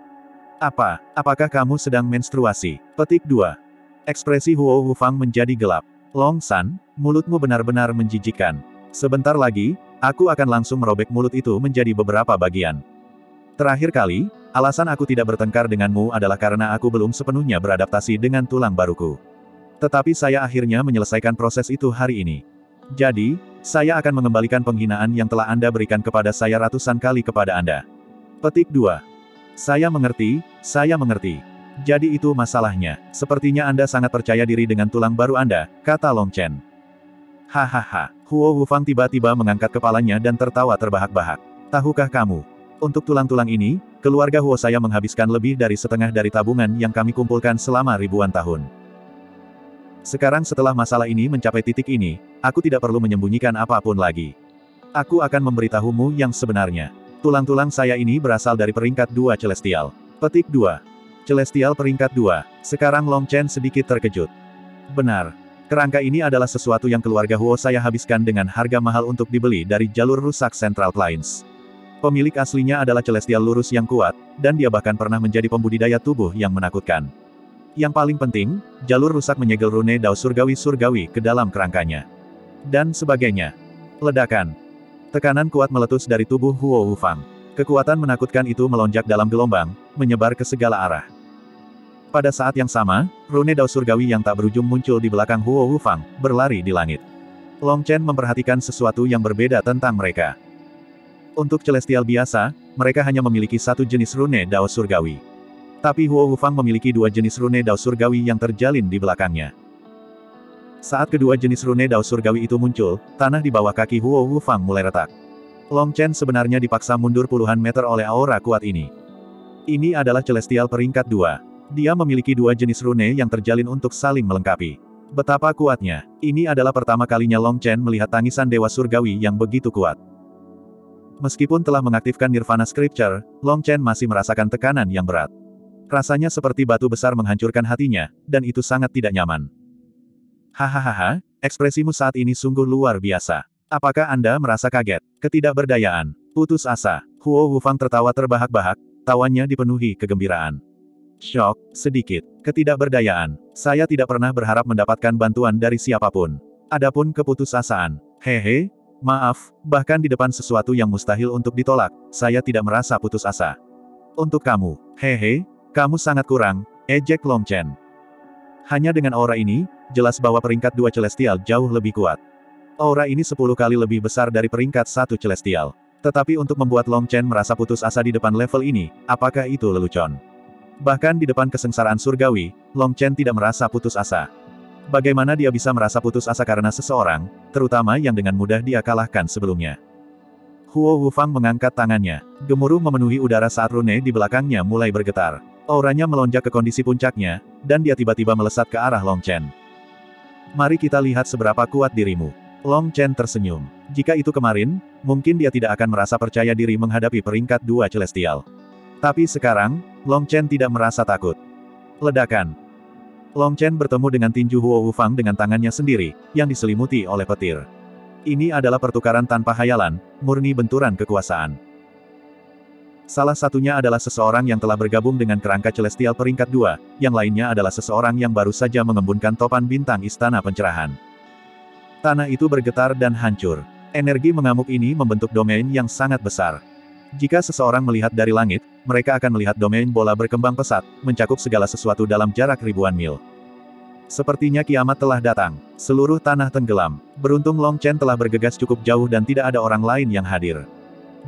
Apa? Apakah kamu sedang menstruasi? Petik 2. Ekspresi Huo Wufang menjadi gelap. Long San, mulutmu benar-benar menjijikkan. Sebentar lagi, aku akan langsung merobek mulut itu menjadi beberapa bagian. Terakhir kali, alasan aku tidak bertengkar denganmu adalah karena aku belum sepenuhnya beradaptasi dengan tulang baruku. Tetapi saya akhirnya menyelesaikan proses itu hari ini. Jadi, saya akan mengembalikan penghinaan yang telah Anda berikan kepada saya ratusan kali kepada Anda. Petik 2. Saya mengerti, saya mengerti. Jadi itu masalahnya. Sepertinya Anda sangat percaya diri dengan tulang baru Anda, kata Long Chen. Hahaha. Huo Wufang tiba-tiba mengangkat kepalanya dan tertawa terbahak-bahak. Tahukah kamu? Untuk tulang-tulang ini, keluarga Huo saya menghabiskan lebih dari setengah dari tabungan yang kami kumpulkan selama ribuan tahun. Sekarang setelah masalah ini mencapai titik ini, aku tidak perlu menyembunyikan apa pun lagi. Aku akan memberitahumu yang sebenarnya. Tulang-tulang saya ini berasal dari peringkat dua Celestial. Petik 2. Celestial peringkat 2. Sekarang Long Chen sedikit terkejut. Benar. Kerangka ini adalah sesuatu yang keluarga Huo saya habiskan dengan harga mahal untuk dibeli dari jalur rusak Central Plains. Pemilik aslinya adalah Celestial lurus yang kuat, dan dia bahkan pernah menjadi pembudidaya tubuh yang menakutkan. Yang paling penting, jalur rusak menyegel rune dao surgawi-surgawi ke dalam kerangkanya. Dan sebagainya. Ledakan. Tekanan kuat meletus dari tubuh Huo Wufang. Kekuatan menakutkan itu melonjak dalam gelombang, menyebar ke segala arah. Pada saat yang sama, rune dao surgawi yang tak berujung muncul di belakang Huo Wufang, berlari di langit. Long Chen memperhatikan sesuatu yang berbeda tentang mereka. Untuk celestial biasa, mereka hanya memiliki satu jenis rune dao surgawi. Tapi Huo Wufang memiliki dua jenis rune dao surgawi yang terjalin di belakangnya. Saat kedua jenis rune dao surgawi itu muncul, tanah di bawah kaki Huo Wufang mulai retak. Long Chen sebenarnya dipaksa mundur puluhan meter oleh aura kuat ini. Ini adalah celestial peringkat dua. Dia memiliki dua jenis rune yang terjalin untuk saling melengkapi. Betapa kuatnya. Ini adalah pertama kalinya Long Chen melihat tangisan Dewa Surgawi yang begitu kuat. Meskipun telah mengaktifkan Nirvana Scripture, Long Chen masih merasakan tekanan yang berat. Rasanya seperti batu besar menghancurkan hatinya, dan itu sangat tidak nyaman. Hahaha, ekspresimu saat ini sungguh luar biasa. Apakah Anda merasa kaget? Ketidakberdayaan. Putus asa. Huo Wufang tertawa terbahak-bahak, tawannya dipenuhi kegembiraan. Shock, sedikit. Ketidakberdayaan. Saya tidak pernah berharap mendapatkan bantuan dari siapa pun. Adapun keputusasaan. Hehe, maaf, bahkan di depan sesuatu yang mustahil untuk ditolak, saya tidak merasa putus asa. Untuk kamu, hehe, kamu sangat kurang, ejek Long Chen. Hanya dengan aura ini, jelas bahwa peringkat dua Celestial jauh lebih kuat. Aura ini sepuluh kali lebih besar dari peringkat satu Celestial. Tetapi untuk membuat Long Chen merasa putus asa di depan level ini, apakah itu lelucon? Bahkan di depan kesengsaraan surgawi, Long Chen tidak merasa putus asa. Bagaimana dia bisa merasa putus asa karena seseorang, terutama yang dengan mudah dia kalahkan sebelumnya? Huo Wufang mengangkat tangannya. Gemuruh memenuhi udara saat rune di belakangnya mulai bergetar. Auranya melonjak ke kondisi puncaknya, dan dia tiba-tiba melesat ke arah Long Chen. Mari kita lihat seberapa kuat dirimu. Long Chen tersenyum. Jika itu kemarin, mungkin dia tidak akan merasa percaya diri menghadapi peringkat dua Celestial. Tapi sekarang, Long Chen tidak merasa takut. Ledakan. Long Chen bertemu dengan tinju Huo Wufang dengan tangannya sendiri, yang diselimuti oleh petir. Ini adalah pertukaran tanpa hayalan, murni benturan kekuasaan. Salah satunya adalah seseorang yang telah bergabung dengan kerangka celestial peringkat dua, yang lainnya adalah seseorang yang baru saja mengembunkan topan bintang istana pencerahan. Tanah itu bergetar dan hancur. Energi mengamuk ini membentuk domain yang sangat besar. Jika seseorang melihat dari langit, mereka akan melihat domain bola berkembang pesat, mencakup segala sesuatu dalam jarak ribuan mil. Sepertinya kiamat telah datang. Seluruh tanah tenggelam. Beruntung Long Chen telah bergegas cukup jauh dan tidak ada orang lain yang hadir.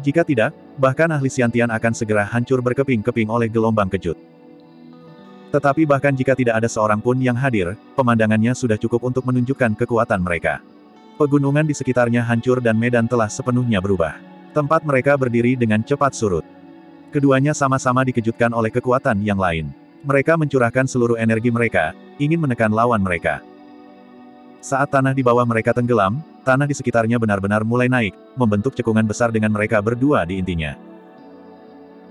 Jika tidak, bahkan ahli Siantian akan segera hancur berkeping-keping oleh gelombang kejut. Tetapi bahkan jika tidak ada seorang pun yang hadir, pemandangannya sudah cukup untuk menunjukkan kekuatan mereka. Pegunungan di sekitarnya hancur dan medan telah sepenuhnya berubah. Tempat mereka berdiri dengan cepat surut. Keduanya sama-sama dikejutkan oleh kekuatan yang lain. Mereka mencurahkan seluruh energi mereka, ingin menekan lawan mereka. Saat tanah di bawah mereka tenggelam, tanah di sekitarnya benar-benar mulai naik, membentuk cekungan besar dengan mereka berdua di intinya.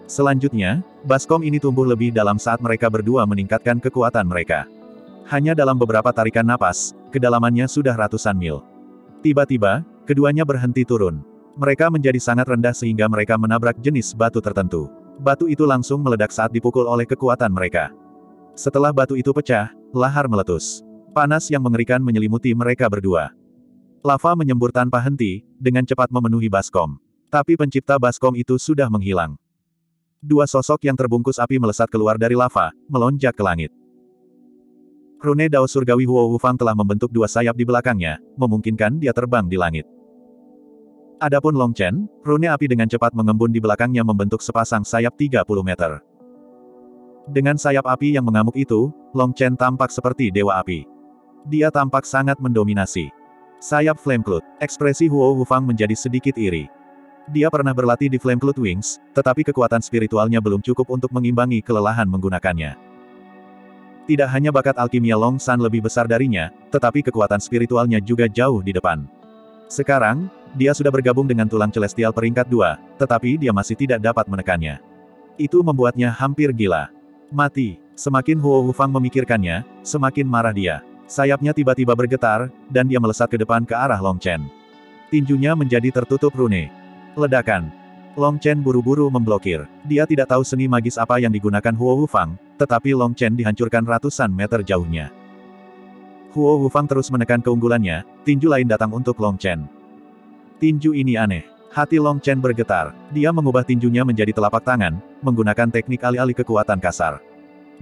Selanjutnya, baskom ini tumbuh lebih dalam saat mereka berdua meningkatkan kekuatan mereka. Hanya dalam beberapa tarikan napas, kedalamannya sudah ratusan mil. Tiba-tiba, keduanya berhenti turun. Mereka menjadi sangat rendah sehingga mereka menabrak jenis batu tertentu. Batu itu langsung meledak saat dipukul oleh kekuatan mereka. Setelah batu itu pecah, lahar meletus. Panas yang mengerikan menyelimuti mereka berdua. Lava menyembur tanpa henti, dengan cepat memenuhi baskom. Tapi pencipta baskom itu sudah menghilang. Dua sosok yang terbungkus api melesat keluar dari lava, melonjak ke langit. Rune Dao Surgawi Huo Wufang telah membentuk dua sayap di belakangnya, memungkinkan dia terbang di langit. Adapun Long Chen, rune api dengan cepat mengembun di belakangnya membentuk sepasang sayap 30 meter. Dengan sayap api yang mengamuk itu, Long Chen tampak seperti dewa api. Dia tampak sangat mendominasi. Sayap Flame Cloud, ekspresi Huo Wufang menjadi sedikit iri. Dia pernah berlatih di Flame Cloud Wings, tetapi kekuatan spiritualnya belum cukup untuk mengimbangi kelelahan menggunakannya. Tidak hanya bakat alkimia Long San lebih besar darinya, tetapi kekuatan spiritualnya juga jauh di depan. Sekarang, dia sudah bergabung dengan tulang celestial peringkat dua, tetapi dia masih tidak dapat menekannya. Itu membuatnya hampir gila. Mati. Semakin Huo Wufang memikirkannya, semakin marah dia. Sayapnya tiba-tiba bergetar, dan dia melesat ke depan ke arah Long Chen. Tinjunya menjadi tertutup rune. Ledakan. Long Chen buru-buru memblokir. Dia tidak tahu seni magis apa yang digunakan Huo Wufang, tetapi Long Chen dihancurkan ratusan meter jauhnya. Huo Wufang terus menekan keunggulannya, tinju lain datang untuk Long Chen. Tinju ini aneh. Hati Long Chen bergetar. Dia mengubah tinjunya menjadi telapak tangan, menggunakan teknik alih-alih kekuatan kasar.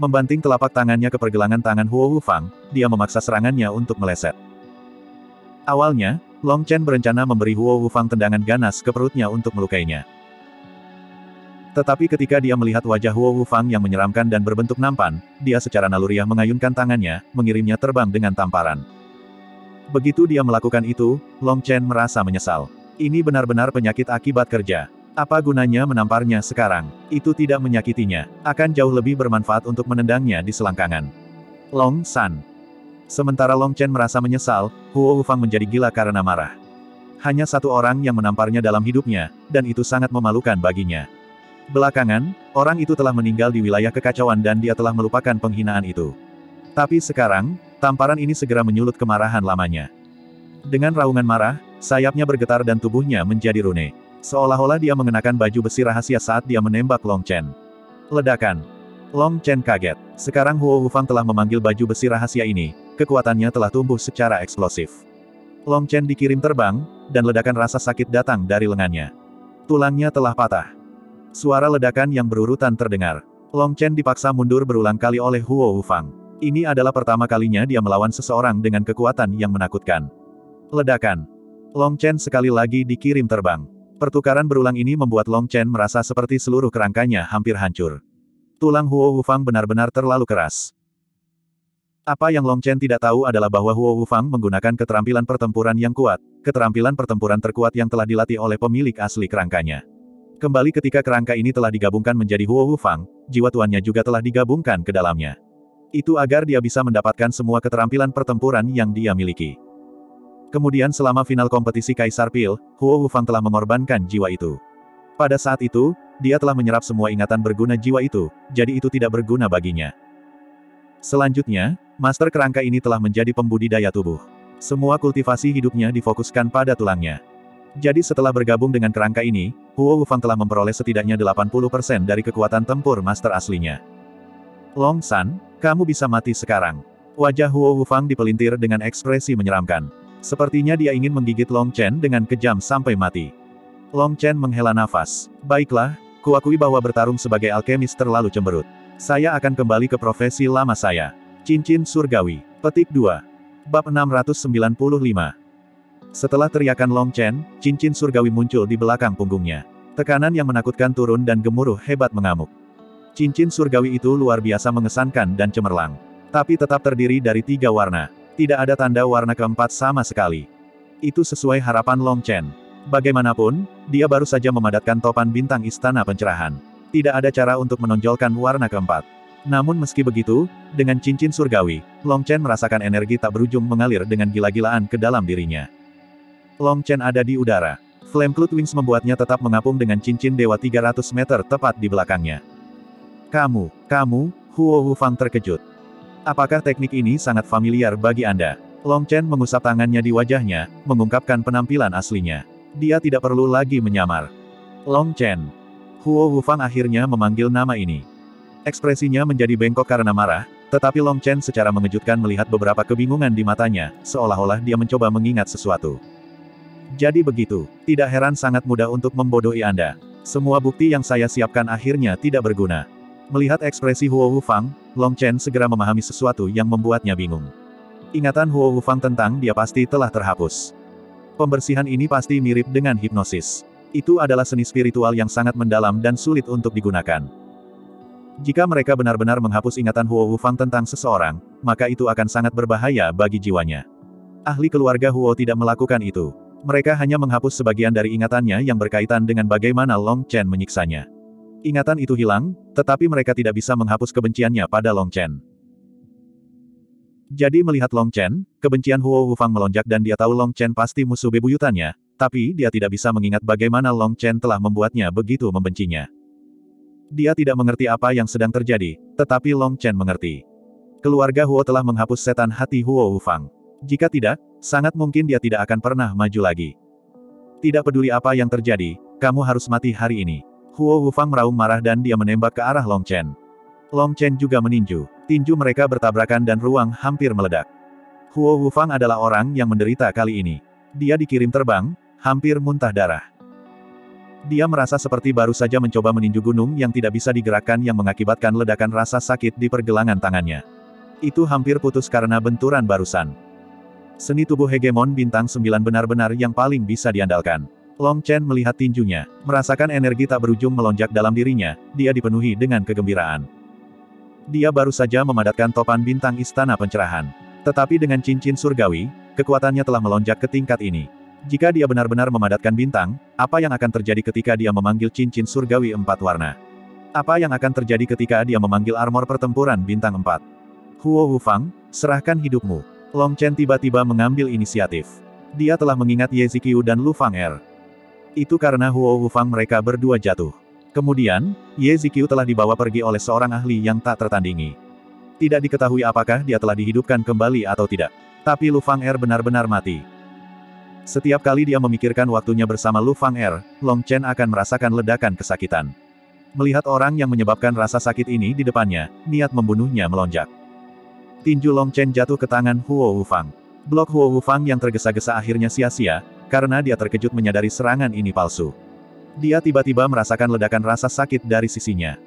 Membanting telapak tangannya ke pergelangan tangan Huo Wufang, dia memaksa serangannya untuk meleset. Awalnya, Long Chen berencana memberi Huo Wufang tendangan ganas ke perutnya untuk melukainya. Tetapi ketika dia melihat wajah Huo Wufang yang menyeramkan dan berbentuk nampan, dia secara naluriah mengayunkan tangannya, mengirimnya terbang dengan tamparan. Begitu dia melakukan itu, Long Chen merasa menyesal. Ini benar-benar penyakit akibat kerja. Apa gunanya menamparnya sekarang? Itu tidak menyakitinya. Akan jauh lebih bermanfaat untuk menendangnya di selangkangan. Long San. Sementara Long Chen merasa menyesal, Huo Wufang menjadi gila karena marah. Hanya satu orang yang menamparnya dalam hidupnya, dan itu sangat memalukan baginya. Belakangan, orang itu telah meninggal di wilayah kekacauan dan dia telah melupakan penghinaan itu. Tapi sekarang, Tamparan ini segera menyulut kemarahan lamanya. Dengan raungan marah, sayapnya bergetar dan tubuhnya menjadi rune. Seolah-olah dia mengenakan baju besi rahasia saat dia menembak Long Chen. Ledakan. Long Chen kaget. Sekarang Huo Wufang telah memanggil baju besi rahasia ini, kekuatannya telah tumbuh secara eksplosif. Long Chen dikirim terbang, dan ledakan rasa sakit datang dari lengannya. Tulangnya telah patah. Suara ledakan yang berurutan terdengar. Long Chen dipaksa mundur berulang kali oleh Huo Wufang. Ini adalah pertama kalinya dia melawan seseorang dengan kekuatan yang menakutkan. Ledakan. Long Chen sekali lagi dikirim terbang. Pertukaran berulang ini membuat Long Chen merasa seperti seluruh kerangkanya hampir hancur. Tulang Huo Wufang benar-benar terlalu keras. Apa yang Long Chen tidak tahu adalah bahwa Huo Wufang menggunakan keterampilan pertempuran yang kuat, keterampilan pertempuran terkuat yang telah dilatih oleh pemilik asli kerangkanya. Kembali ketika kerangka ini telah digabungkan menjadi Huo Wufang, jiwa tuannya juga telah digabungkan ke dalamnya. Itu agar dia bisa mendapatkan semua keterampilan pertempuran yang dia miliki. Kemudian selama final kompetisi Kaisar Pil, Huo Wufang telah mengorbankan jiwa itu. Pada saat itu, dia telah menyerap semua ingatan berguna jiwa itu, jadi itu tidak berguna baginya. Selanjutnya, Master Kerangka ini telah menjadi pembudidaya tubuh. Semua kultivasi hidupnya difokuskan pada tulangnya. Jadi setelah bergabung dengan kerangka ini, Huo Wufang telah memperoleh setidaknya 80% dari kekuatan tempur master aslinya. Long San, kamu bisa mati sekarang. Wajah Huo Wufang dipelintir dengan ekspresi menyeramkan. Sepertinya dia ingin menggigit Long Chen dengan kejam sampai mati. Long Chen menghela nafas. Baiklah, kuakui bahwa bertarung sebagai alkemis terlalu cemberut. Saya akan kembali ke profesi lama saya. Cincin Surgawi. Petik 2. Bab 695. Setelah teriakan Long Chen, cincin surgawi muncul di belakang punggungnya. Tekanan yang menakutkan turun dan gemuruh hebat mengamuk. Cincin surgawi itu luar biasa mengesankan dan cemerlang. Tapi tetap terdiri dari tiga warna. Tidak ada tanda warna keempat sama sekali. Itu sesuai harapan Long Chen. Bagaimanapun, dia baru saja memadatkan topan bintang istana pencerahan. Tidak ada cara untuk menonjolkan warna keempat. Namun meski begitu, dengan cincin surgawi, Long Chen merasakan energi tak berujung mengalir dengan gila-gilaan ke dalam dirinya. Long Chen ada di udara. Flame Cloud Wings membuatnya tetap mengapung dengan cincin dewa 300 meter tepat di belakangnya. Kamu, kamu, Huo Wufang terkejut. Apakah teknik ini sangat familiar bagi Anda? Long Chen mengusap tangannya di wajahnya, mengungkapkan penampilan aslinya. Dia tidak perlu lagi menyamar. Long Chen. Huo Wufang akhirnya memanggil nama ini. Ekspresinya menjadi bengkok karena marah, tetapi Long Chen secara mengejutkan melihat beberapa kebingungan di matanya, seolah-olah dia mencoba mengingat sesuatu. Jadi begitu, tidak heran sangat mudah untuk membodohi Anda. Semua bukti yang saya siapkan akhirnya tidak berguna. Melihat ekspresi Huo Wufang, Long Chen segera memahami sesuatu yang membuatnya bingung. Ingatan Huo Wufang tentang dia pasti telah terhapus. Pembersihan ini pasti mirip dengan hipnosis. Itu adalah seni spiritual yang sangat mendalam dan sulit untuk digunakan. Jika mereka benar-benar menghapus ingatan Huo Wufang tentang seseorang, maka itu akan sangat berbahaya bagi jiwanya. Ahli keluarga Huo tidak melakukan itu. Mereka hanya menghapus sebagian dari ingatannya yang berkaitan dengan bagaimana Long Chen menyiksanya. Ingatan itu hilang, tetapi mereka tidak bisa menghapus kebenciannya pada Long Chen. Jadi melihat Long Chen, kebencian Huo Wufang melonjak dan dia tahu Long Chen pasti musuh bebuyutannya, tapi dia tidak bisa mengingat bagaimana Long Chen telah membuatnya begitu membencinya. Dia tidak mengerti apa yang sedang terjadi, tetapi Long Chen mengerti. Keluarga Huo telah menghapus setan hati Huo Wufang. Jika tidak, sangat mungkin dia tidak akan pernah maju lagi. Tidak peduli apa yang terjadi, kamu harus mati hari ini. Huo Wufang meraung marah dan dia menembak ke arah Long Chen. Long Chen juga meninju. Tinju mereka bertabrakan dan ruang hampir meledak. Huo Wufang adalah orang yang menderita kali ini. Dia dikirim terbang, hampir muntah darah. Dia merasa seperti baru saja mencoba meninju gunung yang tidak bisa digerakkan yang mengakibatkan ledakan rasa sakit di pergelangan tangannya. Itu hampir putus karena benturan barusan. Seni tubuh hegemon bintang sembilan benar-benar yang paling bisa diandalkan. Long Chen melihat tinjunya, merasakan energi tak berujung melonjak dalam dirinya, dia dipenuhi dengan kegembiraan. Dia baru saja memadatkan topan bintang istana pencerahan. Tetapi dengan cincin surgawi, kekuatannya telah melonjak ke tingkat ini. Jika dia benar-benar memadatkan bintang, apa yang akan terjadi ketika dia memanggil cincin surgawi empat warna? Apa yang akan terjadi ketika dia memanggil armor pertempuran bintang empat? Huo Wufang, serahkan hidupmu. Long Chen tiba-tiba mengambil inisiatif. Dia telah mengingat Ye Ziqiu dan Lu Fang Er. Itu karena Huo Wufang mereka berdua jatuh. Kemudian, Ye Ziqiu telah dibawa pergi oleh seorang ahli yang tak tertandingi. Tidak diketahui apakah dia telah dihidupkan kembali atau tidak. Tapi Lu Fang Er benar-benar mati. Setiap kali dia memikirkan waktunya bersama Lu Fang Er, Long Chen akan merasakan ledakan kesakitan. Melihat orang yang menyebabkan rasa sakit ini di depannya, niat membunuhnya melonjak. Tinju Long Chen jatuh ke tangan Huo Wufang. Blok Huo Wufang yang tergesa-gesa akhirnya sia-sia, karena dia terkejut menyadari serangan ini palsu. Dia tiba-tiba merasakan ledakan rasa sakit dari sisinya.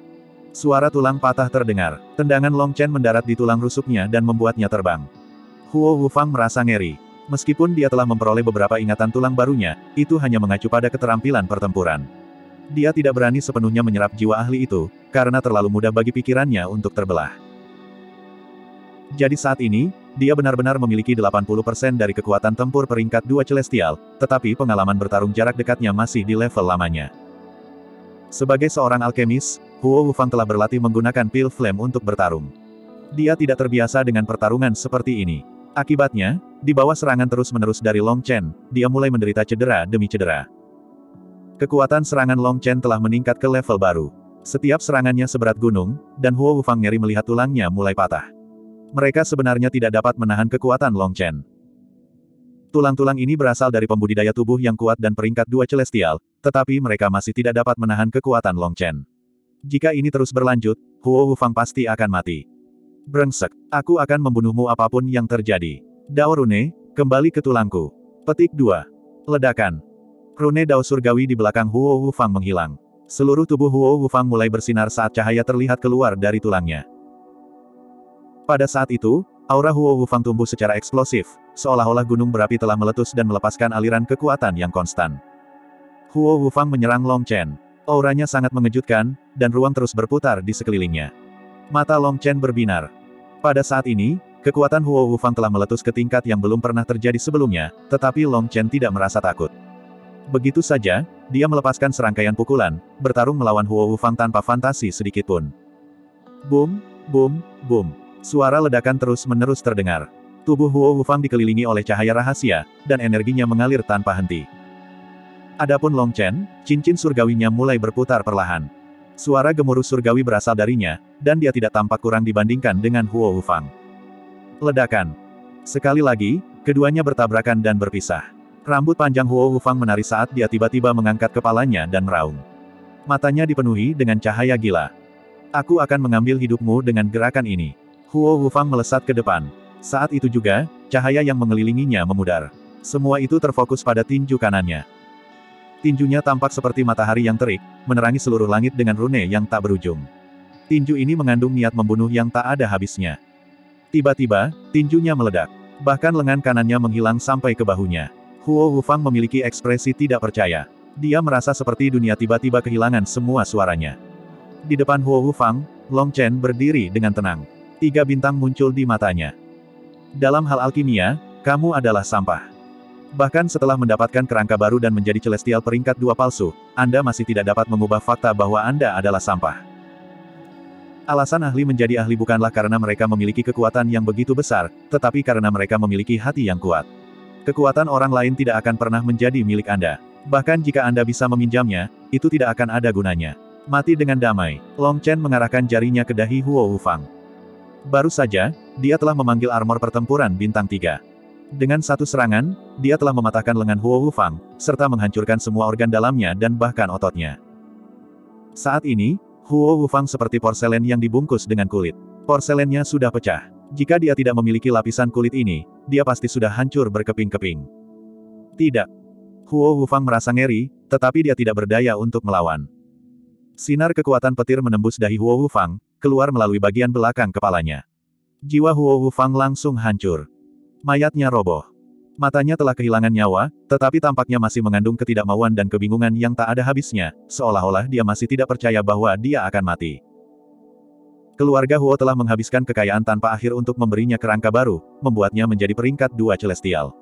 Suara tulang patah terdengar. Tendangan Long Chen mendarat di tulang rusuknya dan membuatnya terbang. Huo Wufang merasa ngeri. Meskipun dia telah memperoleh beberapa ingatan tulang barunya, itu hanya mengacu pada keterampilan pertempuran. Dia tidak berani sepenuhnya menyerap jiwa ahli itu, karena terlalu mudah bagi pikirannya untuk terbelah. Jadi saat ini, dia benar-benar memiliki 80% dari kekuatan tempur peringkat dua celestial, tetapi pengalaman bertarung jarak dekatnya masih di level lamanya. Sebagai seorang alkemis, Huo Wufang telah berlatih menggunakan pil flame untuk bertarung. Dia tidak terbiasa dengan pertarungan seperti ini. Akibatnya, di bawah serangan terus-menerus dari Long Chen, dia mulai menderita cedera demi cedera. Kekuatan serangan Long Chen telah meningkat ke level baru. Setiap serangannya seberat gunung, dan Huo Wufang ngeri melihat tulangnya mulai patah. Mereka sebenarnya tidak dapat menahan kekuatan Long Chen. Tulang-tulang ini berasal dari pembudidaya tubuh yang kuat dan peringkat dua celestial, tetapi mereka masih tidak dapat menahan kekuatan Long Chen. Jika ini terus berlanjut, Huo Wufang pasti akan mati. Brengsek, aku akan membunuhmu apa pun yang terjadi. Dao Rune, kembali ke tulangku. Petik 2. Ledakan. Rune Dao Surgawi di belakang Huo Wufang menghilang. Seluruh tubuh Huo Wufang mulai bersinar saat cahaya terlihat keluar dari tulangnya. Pada saat itu, aura Huo Wufang tumbuh secara eksplosif, seolah-olah gunung berapi telah meletus dan melepaskan aliran kekuatan yang konstan. Huo Wufang menyerang Long Chen. Auranya sangat mengejutkan, dan ruang terus berputar di sekelilingnya. Mata Long Chen berbinar. Pada saat ini, kekuatan Huo Wufang telah meletus ke tingkat yang belum pernah terjadi sebelumnya, tetapi Long Chen tidak merasa takut. Begitu saja, dia melepaskan serangkaian pukulan, bertarung melawan Huo Wufang tanpa fantasi sedikitpun. Boom, boom, boom. Suara ledakan terus-menerus terdengar. Tubuh Huo Wufang dikelilingi oleh cahaya rahasia, dan energinya mengalir tanpa henti. Adapun Long Chen, cincin surgawinya mulai berputar perlahan. Suara gemuruh surgawi berasal darinya, dan dia tidak tampak kurang dibandingkan dengan Huo Wufang. Ledakan. Sekali lagi, keduanya bertabrakan dan berpisah. Rambut panjang Huo Wufang menari saat dia tiba-tiba mengangkat kepalanya dan meraung. Matanya dipenuhi dengan cahaya gila. Aku akan mengambil hidupmu dengan gerakan ini. Huo Wufang melesat ke depan. Saat itu juga, cahaya yang mengelilinginya memudar. Semua itu terfokus pada tinju kanannya. Tinjunya tampak seperti matahari yang terik, menerangi seluruh langit dengan rune yang tak berujung. Tinju ini mengandung niat membunuh yang tak ada habisnya. Tiba-tiba, tinjunya meledak. Bahkan lengan kanannya menghilang sampai ke bahunya. Huo Wufang memiliki ekspresi tidak percaya. Dia merasa seperti dunia tiba-tiba kehilangan semua suaranya. Di depan Huo Wufang, Long Chen berdiri dengan tenang. Tiga bintang muncul di matanya. Dalam hal alkimia, kamu adalah sampah. Bahkan setelah mendapatkan kerangka baru dan menjadi celestial peringkat dua palsu, Anda masih tidak dapat mengubah fakta bahwa Anda adalah sampah. Alasan ahli menjadi ahli bukanlah karena mereka memiliki kekuatan yang begitu besar, tetapi karena mereka memiliki hati yang kuat. Kekuatan orang lain tidak akan pernah menjadi milik Anda. Bahkan jika Anda bisa meminjamnya, itu tidak akan ada gunanya. Mati dengan damai. Long Chen mengarahkan jarinya ke dahi Huo Wufang. Baru saja, dia telah memanggil armor pertempuran bintang 3. Dengan satu serangan, dia telah mematahkan lengan Huo Wufang, serta menghancurkan semua organ dalamnya dan bahkan ototnya. Saat ini, Huo Wufang seperti porselen yang dibungkus dengan kulit. Porselennya sudah pecah. Jika dia tidak memiliki lapisan kulit ini, dia pasti sudah hancur berkeping-keping. Tidak. Huo Wufang merasa ngeri, tetapi dia tidak berdaya untuk melawan. Sinar kekuatan petir menembus dahi Huo Wufang, keluar melalui bagian belakang kepalanya. Jiwa Huo Wufang langsung hancur. Mayatnya roboh. Matanya telah kehilangan nyawa, tetapi tampaknya masih mengandung ketidakmauan dan kebingungan yang tak ada habisnya, seolah-olah dia masih tidak percaya bahwa dia akan mati. Keluarga Huo telah menghabiskan kekayaan tanpa akhir untuk memberinya kerangka baru, membuatnya menjadi peringkat dua celestial.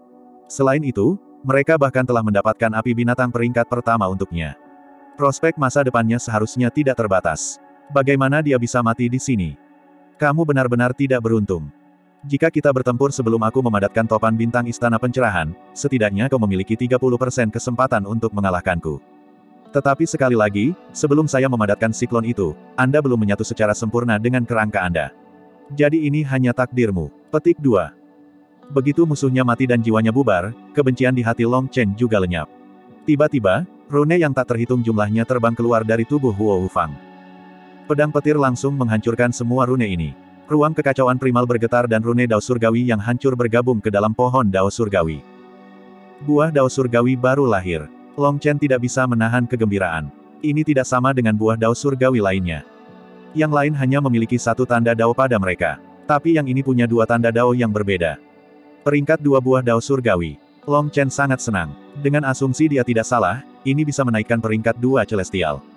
Selain itu, mereka bahkan telah mendapatkan api binatang peringkat pertama untuknya. Prospek masa depannya seharusnya tidak terbatas. Bagaimana dia bisa mati di sini? Kamu benar-benar tidak beruntung. Jika kita bertempur sebelum aku memadatkan topan bintang istana pencerahan, setidaknya kau memiliki 30% kesempatan untuk mengalahkanku. Tetapi sekali lagi, sebelum saya memadatkan siklon itu, Anda belum menyatu secara sempurna dengan kerangka Anda. Jadi ini hanya takdirmu. Petik 2. Begitu musuhnya mati dan jiwanya bubar, kebencian di hati Long Chen juga lenyap. Tiba-tiba, rune yang tak terhitung jumlahnya terbang keluar dari tubuh Huo Wufang. Pedang petir langsung menghancurkan semua rune ini. Ruang kekacauan primal bergetar dan rune dao surgawi yang hancur bergabung ke dalam pohon dao surgawi. Buah dao surgawi baru lahir. Long Chen tidak bisa menahan kegembiraan. Ini tidak sama dengan buah dao surgawi lainnya. Yang lain hanya memiliki satu tanda dao pada mereka. Tapi yang ini punya dua tanda dao yang berbeda. Peringkat dua buah dao surgawi. Long Chen sangat senang. Dengan asumsi dia tidak salah, ini bisa menaikkan peringkat dua celestial.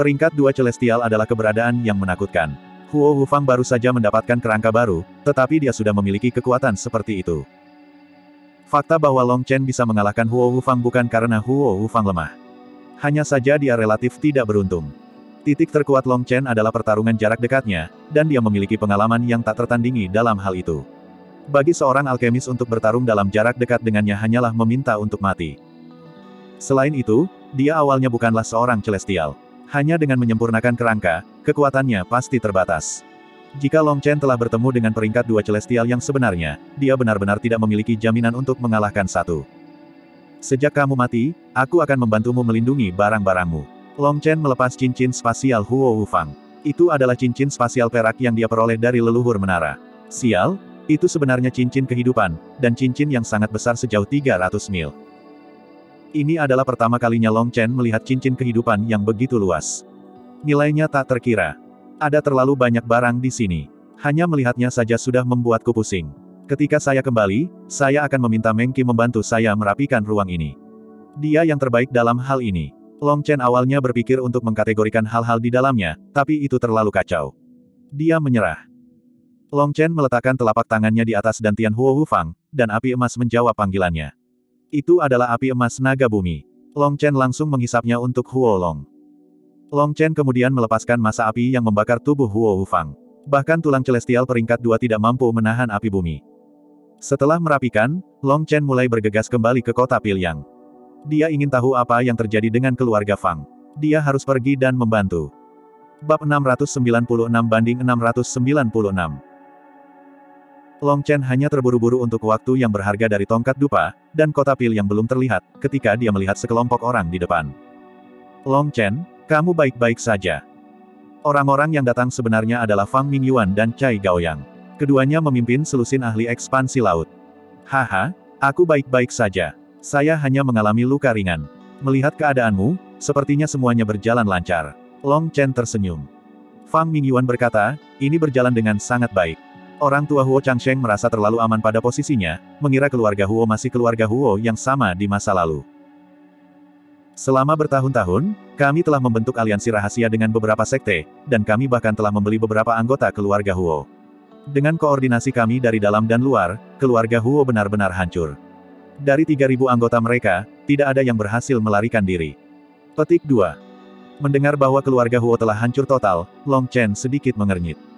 Peringkat dua celestial adalah keberadaan yang menakutkan. Huo Wufang baru saja mendapatkan kerangka baru, tetapi dia sudah memiliki kekuatan seperti itu. Fakta bahwa Long Chen bisa mengalahkan Huo Wufang bukan karena Huo Wufang lemah. Hanya saja dia relatif tidak beruntung. Titik terkuat Long Chen adalah pertarungan jarak dekatnya, dan dia memiliki pengalaman yang tak tertandingi dalam hal itu. Bagi seorang alkemis untuk bertarung dalam jarak dekat dengannya hanyalah meminta untuk mati. Selain itu, dia awalnya bukanlah seorang celestial. Hanya dengan menyempurnakan kerangka, kekuatannya pasti terbatas. Jika Long Chen telah bertemu dengan peringkat dua celestial yang sebenarnya, dia benar-benar tidak memiliki jaminan untuk mengalahkan satu. Sejak kamu mati, aku akan membantumu melindungi barang-barangmu. Long Chen melepas cincin spasial Huo Wufang. Itu adalah cincin spasial perak yang dia peroleh dari leluhur menara. Sial, itu sebenarnya cincin kehidupan, dan cincin yang sangat besar sejauh 300 mil. Ini adalah pertama kalinya Long Chen melihat cincin kehidupan yang begitu luas. Nilainya tak terkira. Ada terlalu banyak barang di sini. Hanya melihatnya saja sudah membuatku pusing. Ketika saya kembali, saya akan meminta Mengki membantu saya merapikan ruang ini. Dia yang terbaik dalam hal ini. Long Chen awalnya berpikir untuk mengkategorikan hal-hal di dalamnya, tapi itu terlalu kacau. Dia menyerah. Long Chen meletakkan telapak tangannya di atas dantian Huo Wufang, dan api emas menjawab panggilannya. Itu adalah api emas naga bumi. Long Chen langsung menghisapnya untuk Huo Long. Long Chen kemudian melepaskan masa api yang membakar tubuh Huo Wufang. Bahkan tulang celestial peringkat dua tidak mampu menahan api bumi. Setelah merapikan, Long Chen mulai bergegas kembali ke kota Pilyang. Dia ingin tahu apa yang terjadi dengan keluarga Fang. Dia harus pergi dan membantu. Bab 696 banding 696 Long Chen hanya terburu-buru untuk waktu yang berharga dari tongkat dupa, dan kota pil yang belum terlihat, ketika dia melihat sekelompok orang di depan. Long Chen, kamu baik-baik saja. Orang-orang yang datang sebenarnya adalah Fang Mingyuan dan Cai Gaoyang. Keduanya memimpin selusin ahli ekspansi laut. Haha, aku baik-baik saja. Saya hanya mengalami luka ringan. Melihat keadaanmu, sepertinya semuanya berjalan lancar. Long Chen tersenyum. Fang Mingyuan berkata, ini berjalan dengan sangat baik. Orang tua Huo Changsheng merasa terlalu aman pada posisinya, mengira keluarga Huo masih keluarga Huo yang sama di masa lalu. Selama bertahun-tahun, kami telah membentuk aliansi rahasia dengan beberapa sekte, dan kami bahkan telah membeli beberapa anggota keluarga Huo. Dengan koordinasi kami dari dalam dan luar, keluarga Huo benar-benar hancur. Dari 3.000 anggota mereka, tidak ada yang berhasil melarikan diri. Petik 2. Mendengar bahwa keluarga Huo telah hancur total, Long Chen sedikit mengernyit.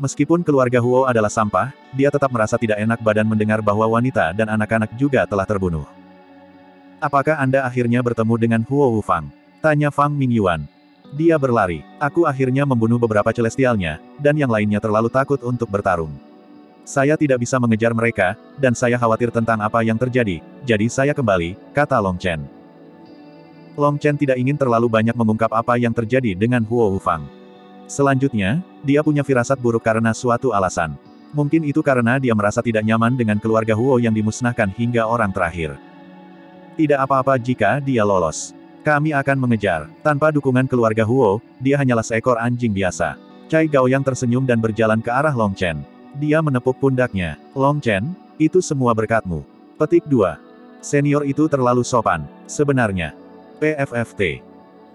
Meskipun keluarga Huo adalah sampah, dia tetap merasa tidak enak badan mendengar bahwa wanita dan anak-anak juga telah terbunuh. Apakah Anda akhirnya bertemu dengan Huo Wufang? Tanya Fang Mingyuan. Dia berlari. Aku akhirnya membunuh beberapa celestialnya, dan yang lainnya terlalu takut untuk bertarung. Saya tidak bisa mengejar mereka, dan saya khawatir tentang apa yang terjadi, jadi saya kembali, kata Long Chen. Long Chen tidak ingin terlalu banyak mengungkap apa yang terjadi dengan Huo Wufang. Selanjutnya, dia punya firasat buruk karena suatu alasan. Mungkin itu karena dia merasa tidak nyaman dengan keluarga Huo yang dimusnahkan hingga orang terakhir. Tidak apa-apa jika dia lolos. Kami akan mengejar. Tanpa dukungan keluarga Huo, dia hanyalah seekor anjing biasa. Cai Gao yang tersenyum dan berjalan ke arah Long Chen. Dia menepuk pundaknya. Long Chen, itu semua berkatmu. Petik 2. Senior itu terlalu sopan. Sebenarnya, PFFT.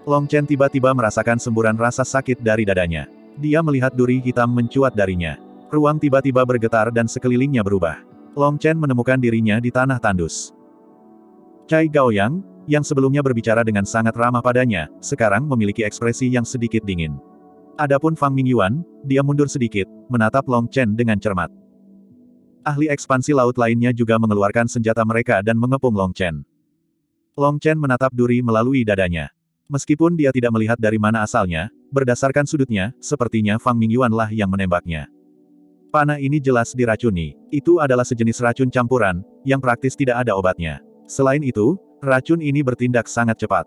Long Chen tiba-tiba merasakan semburan rasa sakit dari dadanya. Dia melihat duri hitam mencuat darinya. Ruang tiba-tiba bergetar dan sekelilingnya berubah. Long Chen menemukan dirinya di tanah tandus. Cai Gaoyang, yang sebelumnya berbicara dengan sangat ramah padanya, sekarang memiliki ekspresi yang sedikit dingin. Adapun Fang Mingyuan, dia mundur sedikit, menatap Long Chen dengan cermat. Ahli ekspansi laut lainnya juga mengeluarkan senjata mereka dan mengepung Long Chen. Long Chen menatap duri melalui dadanya. Meskipun dia tidak melihat dari mana asalnya, berdasarkan sudutnya, sepertinya Fang Mingyuan lah yang menembaknya. Panah ini jelas diracuni. Itu adalah sejenis racun campuran, yang praktis tidak ada obatnya. Selain itu, racun ini bertindak sangat cepat.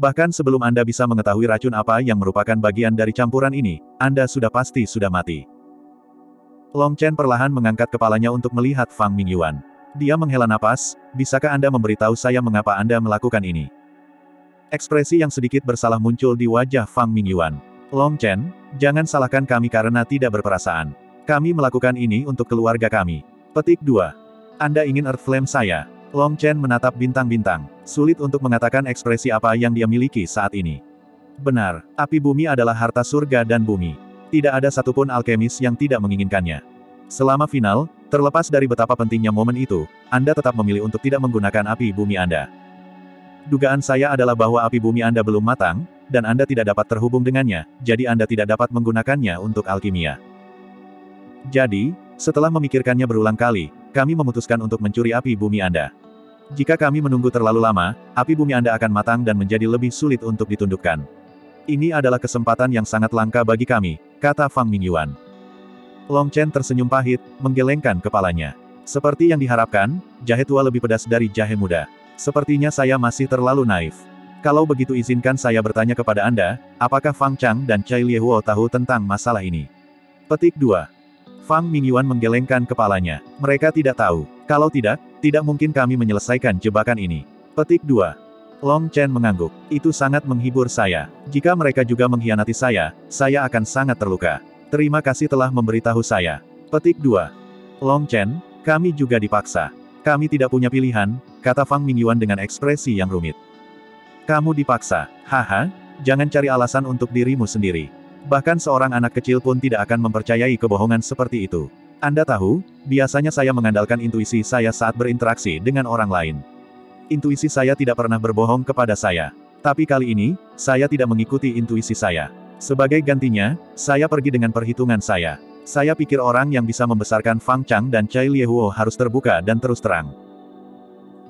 Bahkan sebelum Anda bisa mengetahui racun apa yang merupakan bagian dari campuran ini, Anda sudah pasti sudah mati. Long Chen perlahan mengangkat kepalanya untuk melihat Fang Mingyuan. Dia menghela napas, bisakah Anda memberitahu saya mengapa Anda melakukan ini? Ekspresi yang sedikit bersalah muncul di wajah Fang Mingyuan. Long Chen, jangan salahkan kami karena tidak berperasaan. Kami melakukan ini untuk keluarga kami. Petik 2. Anda ingin Earth Flame saya. Long Chen menatap bintang-bintang. Sulit untuk mengatakan ekspresi apa yang dia miliki saat ini. Benar, api bumi adalah harta surga dan bumi. Tidak ada satupun alkemis yang tidak menginginkannya. Selama final, terlepas dari betapa pentingnya momen itu, Anda tetap memilih untuk tidak menggunakan api bumi Anda. Dugaan saya adalah bahwa api bumi Anda belum matang, dan Anda tidak dapat terhubung dengannya, jadi Anda tidak dapat menggunakannya untuk alkimia. Jadi, setelah memikirkannya berulang kali, kami memutuskan untuk mencuri api bumi Anda. Jika kami menunggu terlalu lama, api bumi Anda akan matang dan menjadi lebih sulit untuk ditundukkan. Ini adalah kesempatan yang sangat langka bagi kami, kata Fang Mingyuan. Long Chen tersenyum pahit, menggelengkan kepalanya. Seperti yang diharapkan, jahe tua lebih pedas dari jahe muda. Sepertinya saya masih terlalu naif. Kalau begitu izinkan saya bertanya kepada Anda, apakah Fang Chang dan Chai Liehuo tahu tentang masalah ini? Petik 2. Fang Mingyuan menggelengkan kepalanya. Mereka tidak tahu. Kalau tidak, tidak mungkin kami menyelesaikan jebakan ini. Petik 2. Long Chen mengangguk. Itu sangat menghibur saya. Jika mereka juga mengkhianati saya, saya akan sangat terluka. Terima kasih telah memberitahu saya. Petik 2. Long Chen, kami juga dipaksa. Kami tidak punya pilihan, kata Fang Mingyuan dengan ekspresi yang rumit. Kamu dipaksa. Haha, jangan cari alasan untuk dirimu sendiri. Bahkan seorang anak kecil pun tidak akan mempercayai kebohongan seperti itu. Anda tahu, biasanya saya mengandalkan intuisi saya saat berinteraksi dengan orang lain. Intuisi saya tidak pernah berbohong kepada saya. Tapi kali ini, saya tidak mengikuti intuisi saya. Sebagai gantinya, saya pergi dengan perhitungan saya. Saya pikir orang yang bisa membesarkan Fang Chang dan Chai Liehuo harus terbuka dan terus terang.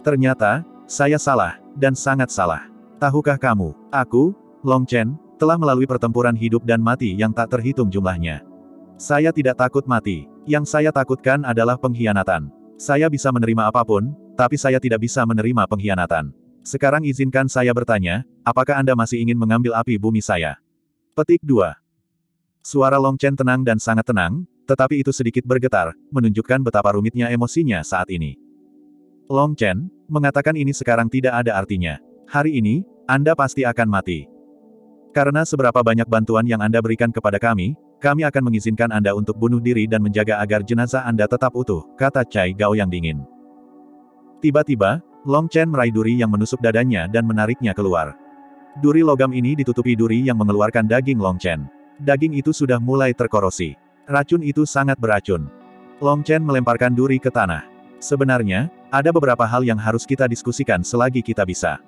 Ternyata, saya salah, dan sangat salah. Tahukah kamu, aku, Long Chen, telah melalui pertempuran hidup dan mati yang tak terhitung jumlahnya. Saya tidak takut mati. Yang saya takutkan adalah pengkhianatan. Saya bisa menerima apa pun, tapi saya tidak bisa menerima pengkhianatan. Sekarang izinkan saya bertanya, apakah Anda masih ingin mengambil api bumi saya? Petik 2. Suara Long Chen tenang dan sangat tenang, tetapi itu sedikit bergetar, menunjukkan betapa rumitnya emosinya saat ini. Long Chen, mengatakan ini sekarang tidak ada artinya. Hari ini, Anda pasti akan mati. Karena seberapa banyak bantuan yang Anda berikan kepada kami, kami akan mengizinkan Anda untuk bunuh diri dan menjaga agar jenazah Anda tetap utuh, kata Chai Gao yang dingin. Tiba-tiba, Long Chen meraih duri yang menusuk dadanya dan menariknya keluar. Duri logam ini ditutupi duri yang mengeluarkan daging Long Chen. Daging itu sudah mulai terkorosi. Racun itu sangat beracun. Long Chen melemparkan duri ke tanah. Sebenarnya, ada beberapa hal yang harus kita diskusikan selagi kita bisa.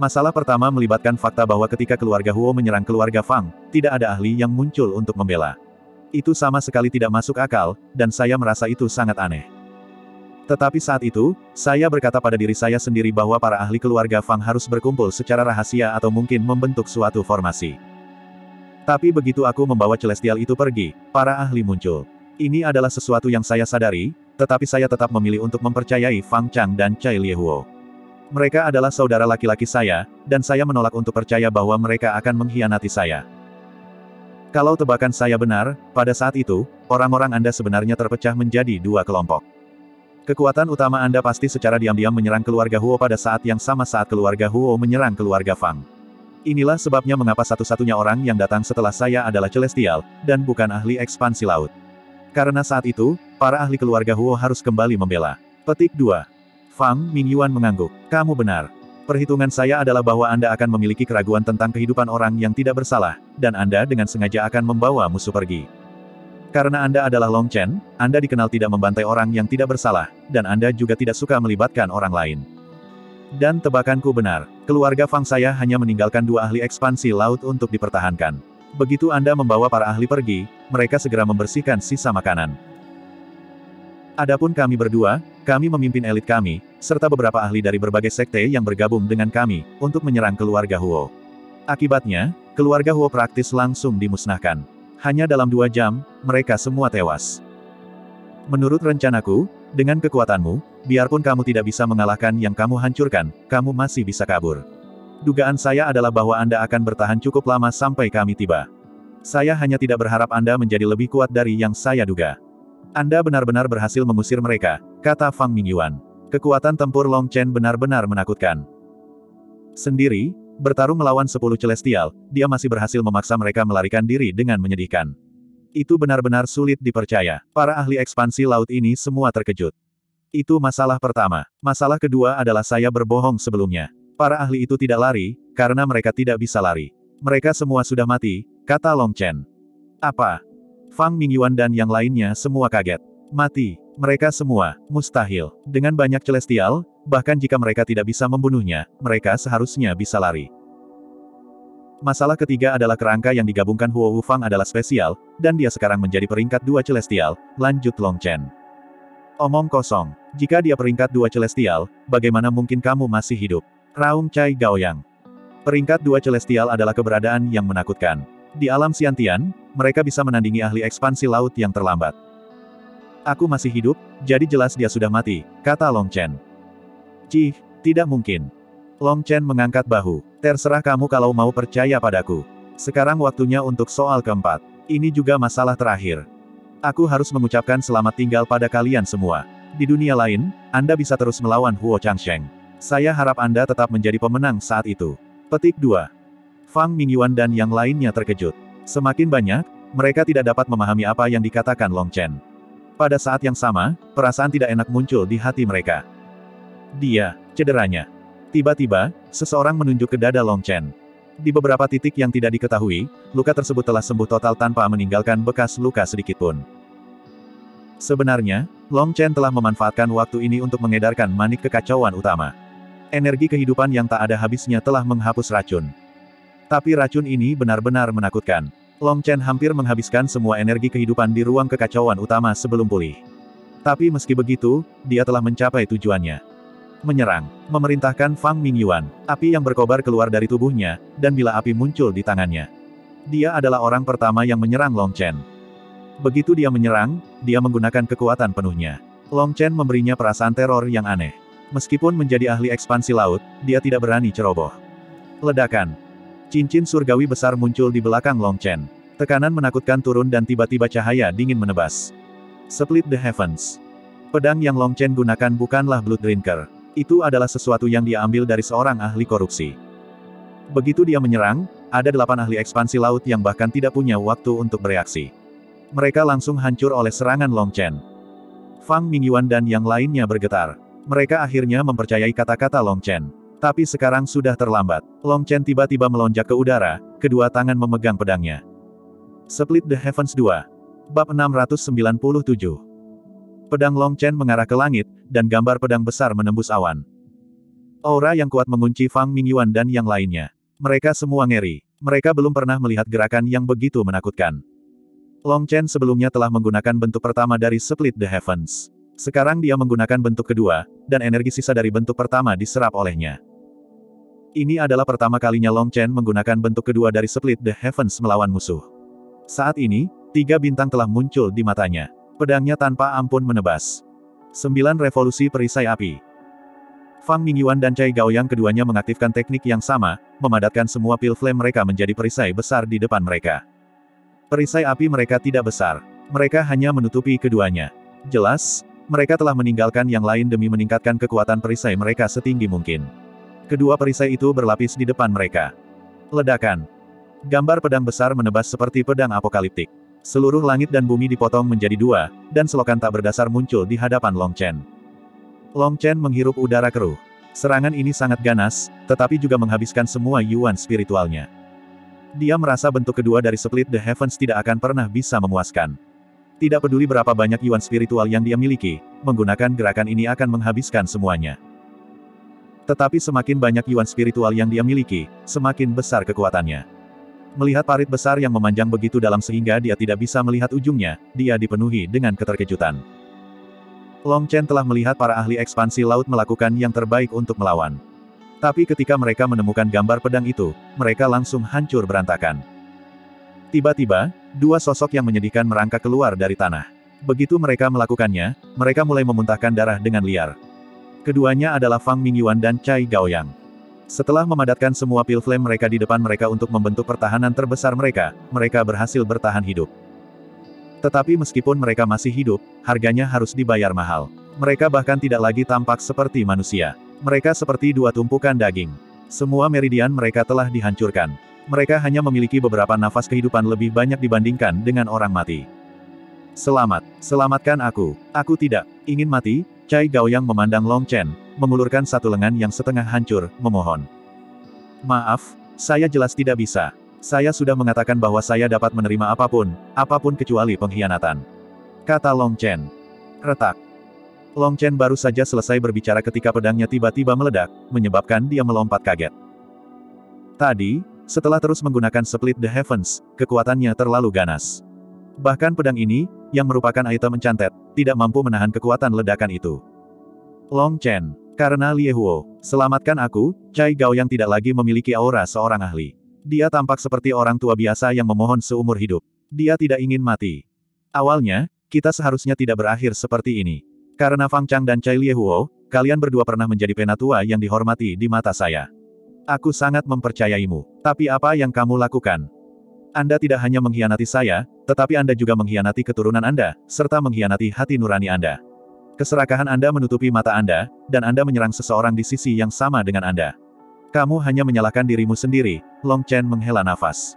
Masalah pertama melibatkan fakta bahwa ketika keluarga Huo menyerang keluarga Fang, tidak ada ahli yang muncul untuk membela. Itu sama sekali tidak masuk akal, dan saya merasa itu sangat aneh. Tetapi saat itu, saya berkata pada diri saya sendiri bahwa para ahli keluarga Fang harus berkumpul secara rahasia atau mungkin membentuk suatu formasi. Tapi begitu aku membawa Celestial itu pergi, para ahli muncul. Ini adalah sesuatu yang saya sadari, tetapi saya tetap memilih untuk mempercayai Fang Chang dan Chai Liehuo. Mereka adalah saudara laki-laki saya, dan saya menolak untuk percaya bahwa mereka akan mengkhianati saya. Kalau tebakan saya benar, pada saat itu, orang-orang Anda sebenarnya terpecah menjadi dua kelompok. Kekuatan utama Anda pasti secara diam-diam menyerang keluarga Huo pada saat yang sama saat keluarga Huo menyerang keluarga Fang. Inilah sebabnya mengapa satu-satunya orang yang datang setelah saya adalah Celestial, dan bukan ahli ekspansi laut. Karena saat itu, para ahli keluarga Huo harus kembali membela. Petik 2. Fang Mingyuan mengangguk. Kamu benar. Perhitungan saya adalah bahwa Anda akan memiliki keraguan tentang kehidupan orang yang tidak bersalah, dan Anda dengan sengaja akan membawa musuh pergi. Karena Anda adalah Long Chen, Anda dikenal tidak membantai orang yang tidak bersalah, dan Anda juga tidak suka melibatkan orang lain. Dan tebakanku benar, keluarga Fang saya hanya meninggalkan dua ahli ekspansi laut untuk dipertahankan. Begitu Anda membawa para ahli pergi, mereka segera membersihkan sisa makanan. Adapun kami berdua, kami memimpin elit kami, serta beberapa ahli dari berbagai sekte yang bergabung dengan kami, untuk menyerang keluarga Huo. Akibatnya, keluarga Huo praktis langsung dimusnahkan. Hanya dalam dua jam, mereka semua tewas. Menurut rencanaku, dengan kekuatanmu, biarpun kamu tidak bisa mengalahkan yang kamu hancurkan, kamu masih bisa kabur. Dugaan saya adalah bahwa Anda akan bertahan cukup lama sampai kami tiba. Saya hanya tidak berharap Anda menjadi lebih kuat dari yang saya duga. Anda benar-benar berhasil mengusir mereka, kata Fang Mingyuan. Kekuatan tempur Long Chen benar-benar menakutkan. Sendiri, bertarung melawan sepuluh celestial, dia masih berhasil memaksa mereka melarikan diri dengan menyedihkan. Itu benar-benar sulit dipercaya. Para ahli ekspansi laut ini semua terkejut. Itu masalah pertama. Masalah kedua adalah saya berbohong sebelumnya. Para ahli itu tidak lari, karena mereka tidak bisa lari. Mereka semua sudah mati, kata Long Chen. Apa? Fang Mingyuan dan yang lainnya semua kaget. Mati. Mereka semua, mustahil. Dengan banyak celestial, bahkan jika mereka tidak bisa membunuhnya, mereka seharusnya bisa lari. Masalah ketiga adalah kerangka yang digabungkan Huo Fang adalah spesial, dan dia sekarang menjadi peringkat dua celestial, lanjut Long Chen. Omong kosong. Jika dia peringkat dua celestial, bagaimana mungkin kamu masih hidup? Raung Chai Gaoyang. Peringkat dua celestial adalah keberadaan yang menakutkan. Di alam Siantian, mereka bisa menandingi ahli ekspansi laut yang terlambat. Aku masih hidup, jadi jelas dia sudah mati, kata Long Chen. Cih, tidak mungkin. Long Chen mengangkat bahu. Terserah kamu kalau mau percaya padaku. Sekarang waktunya untuk soal keempat. Ini juga masalah terakhir. Aku harus mengucapkan selamat tinggal pada kalian semua. Di dunia lain, Anda bisa terus melawan Huo Changsheng. Saya harap Anda tetap menjadi pemenang saat itu. Petik 2. Fang Mingyuan dan yang lainnya terkejut. Semakin banyak, mereka tidak dapat memahami apa yang dikatakan Long Chen. Pada saat yang sama, perasaan tidak enak muncul di hati mereka. Dia, cederanya. Tiba-tiba, seseorang menunjuk ke dada Long Chen. Di beberapa titik yang tidak diketahui, luka tersebut telah sembuh total tanpa meninggalkan bekas luka sedikitpun. Sebenarnya, Long Chen telah memanfaatkan waktu ini untuk mengedarkan manik kekacauan utama. Energi kehidupan yang tak ada habisnya telah menghapus racun. Tapi racun ini benar-benar menakutkan. Long Chen hampir menghabiskan semua energi kehidupan di ruang kekacauan utama sebelum pulih. Tapi meski begitu, dia telah mencapai tujuannya. Menyerang. Memerintahkan Fang Mingyuan. Api yang berkobar keluar dari tubuhnya, dan bila api muncul di tangannya. Dia adalah orang pertama yang menyerang Long Chen. Begitu dia menyerang, dia menggunakan kekuatan penuhnya. Long Chen memberinya perasaan teror yang aneh. Meskipun menjadi ahli ekspansi laut, dia tidak berani ceroboh. Ledakan. Cincin surgawi besar muncul di belakang Long Chen. Tekanan menakutkan turun dan tiba-tiba cahaya dingin menebas. Split the Heavens. Pedang yang Long Chen gunakan bukanlah Blood Drinker. Itu adalah sesuatu yang dia ambil dari seorang ahli korupsi. Begitu dia menyerang, ada delapan ahli ekspansi laut yang bahkan tidak punya waktu untuk bereaksi. Mereka langsung hancur oleh serangan Long Chen. Fang Mingyuan dan yang lainnya bergetar. Mereka akhirnya mempercayai kata-kata Long Chen. Tapi sekarang sudah terlambat. Long Chen tiba-tiba melonjak ke udara, kedua tangan memegang pedangnya. Split the Heavens 2. Bab 697 Pedang Long Chen mengarah ke langit, dan gambar pedang besar menembus awan. Aura yang kuat mengunci Fang Mingyuan dan yang lainnya. Mereka semua ngeri. Mereka belum pernah melihat gerakan yang begitu menakutkan. Long Chen sebelumnya telah menggunakan bentuk pertama dari Split the Heavens. Sekarang dia menggunakan bentuk kedua, dan energi sisa dari bentuk pertama diserap olehnya. Ini adalah pertama kalinya Long Chen menggunakan bentuk kedua dari Split the Heavens melawan musuh. Saat ini, tiga bintang telah muncul di matanya. Pedangnya tanpa ampun menebas. Sembilan revolusi perisai api. Fang Mingyuan dan Cai Gaoyang keduanya mengaktifkan teknik yang sama, memadatkan semua pil flame mereka menjadi perisai besar di depan mereka. Perisai api mereka tidak besar. Mereka hanya menutupi keduanya. Jelas, mereka telah meninggalkan yang lain demi meningkatkan kekuatan perisai mereka setinggi mungkin. Kedua perisai itu berlapis di depan mereka. Ledakan. Gambar pedang besar menebas seperti pedang apokaliptik. Seluruh langit dan bumi dipotong menjadi dua, dan selokan tak berdasar muncul di hadapan Long Chen. Long Chen menghirup udara keruh. Serangan ini sangat ganas, tetapi juga menghabiskan semua yuan spiritualnya. Dia merasa bentuk kedua dari Split the Heavens tidak akan pernah bisa memuaskan. Tidak peduli berapa banyak yuan spiritual yang dia miliki, menggunakan gerakan ini akan menghabiskan semuanya. Tetapi semakin banyak yuan spiritual yang dia miliki, semakin besar kekuatannya. Melihat parit besar yang memanjang begitu dalam sehingga dia tidak bisa melihat ujungnya, dia dipenuhi dengan keterkejutan. Long Chen telah melihat para ahli ekspansi laut melakukan yang terbaik untuk melawan. Tapi ketika mereka menemukan gambar pedang itu, mereka langsung hancur berantakan. Tiba-tiba, dua sosok yang menyedihkan merangkak keluar dari tanah. Begitu mereka melakukannya, mereka mulai memuntahkan darah dengan liar. Keduanya adalah Fang Mingyuan dan Cai Gaoyang. Setelah memadatkan semua pil flame mereka di depan mereka untuk membentuk pertahanan terbesar mereka, mereka berhasil bertahan hidup. Tetapi meskipun mereka masih hidup, harganya harus dibayar mahal. Mereka bahkan tidak lagi tampak seperti manusia. Mereka seperti dua tumpukan daging. Semua meridian mereka telah dihancurkan. Mereka hanya memiliki beberapa nafas kehidupan lebih banyak dibandingkan dengan orang mati. Selamat, selamatkan aku. Aku tidak ingin mati. Cai Gaoyang memandang Long Chen, mengulurkan satu lengan yang setengah hancur, memohon. Maaf, saya jelas tidak bisa. Saya sudah mengatakan bahwa saya dapat menerima apa pun, apa pun kecuali pengkhianatan. Kata Long Chen. Retak. Long Chen baru saja selesai berbicara ketika pedangnya tiba-tiba meledak, menyebabkan dia melompat kaget. Tadi, setelah terus menggunakan Split the Heavens, kekuatannya terlalu ganas. Bahkan pedang ini, yang merupakan item encanted, tidak mampu menahan kekuatan ledakan itu. Long Chen, karena Lie Huo, selamatkan aku, Cai Gao yang tidak lagi memiliki aura seorang ahli. Dia tampak seperti orang tua biasa yang memohon seumur hidup. Dia tidak ingin mati. Awalnya, kita seharusnya tidak berakhir seperti ini. Karena Fang Chang dan Cai Lie Huo, kalian berdua pernah menjadi penatua yang dihormati di mata saya. Aku sangat mempercayaimu. Tapi apa yang kamu lakukan? Anda tidak hanya mengkhianati saya, tetapi Anda juga mengkhianati keturunan Anda, serta mengkhianati hati nurani Anda. Keserakahan Anda menutupi mata Anda, dan Anda menyerang seseorang di sisi yang sama dengan Anda. Kamu hanya menyalahkan dirimu sendiri, Long Chen menghela nafas.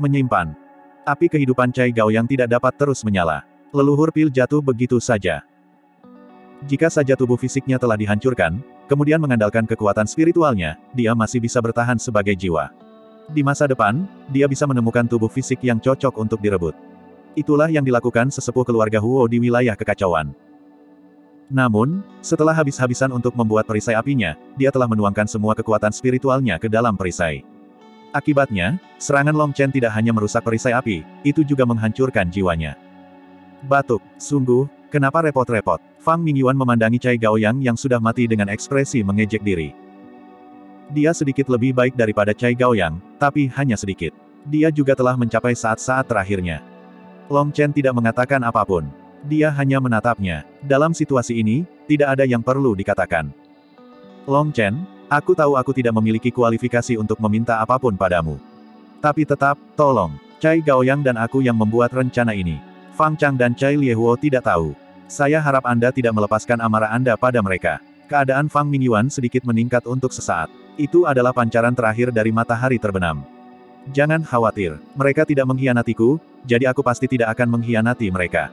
Menyimpan. Api kehidupan Cai Gao yang tidak dapat terus menyala. Leluhur pil jatuh begitu saja. Jika saja tubuh fisiknya telah dihancurkan, kemudian mengandalkan kekuatan spiritualnya, dia masih bisa bertahan sebagai jiwa. Di masa depan, dia bisa menemukan tubuh fisik yang cocok untuk direbut. Itulah yang dilakukan sesepuh keluarga Huo di wilayah kekacauan. Namun, setelah habis-habisan untuk membuat perisai apinya, dia telah menuangkan semua kekuatan spiritualnya ke dalam perisai. Akibatnya, serangan Long Chen tidak hanya merusak perisai api, itu juga menghancurkan jiwanya. Batuk, sungguh, kenapa repot-repot? Fang Mingyuan memandangi Cai Gaoyang yang sudah mati dengan ekspresi mengejek diri. Dia sedikit lebih baik daripada Cai Gaoyang, tapi hanya sedikit. Dia juga telah mencapai saat-saat terakhirnya. Long Chen tidak mengatakan apa pun. Dia hanya menatapnya. Dalam situasi ini, tidak ada yang perlu dikatakan. Long Chen, aku tahu aku tidak memiliki kualifikasi untuk meminta apa pun padamu. Tapi tetap, tolong. Cai Gaoyang dan aku yang membuat rencana ini. Fang Chang dan Cai Liehuo tidak tahu. Saya harap Anda tidak melepaskan amarah Anda pada mereka. Keadaan Fang Mingyuan sedikit meningkat untuk sesaat. Itu adalah pancaran terakhir dari matahari terbenam. Jangan khawatir, mereka tidak mengkhianatiku, jadi aku pasti tidak akan mengkhianati mereka.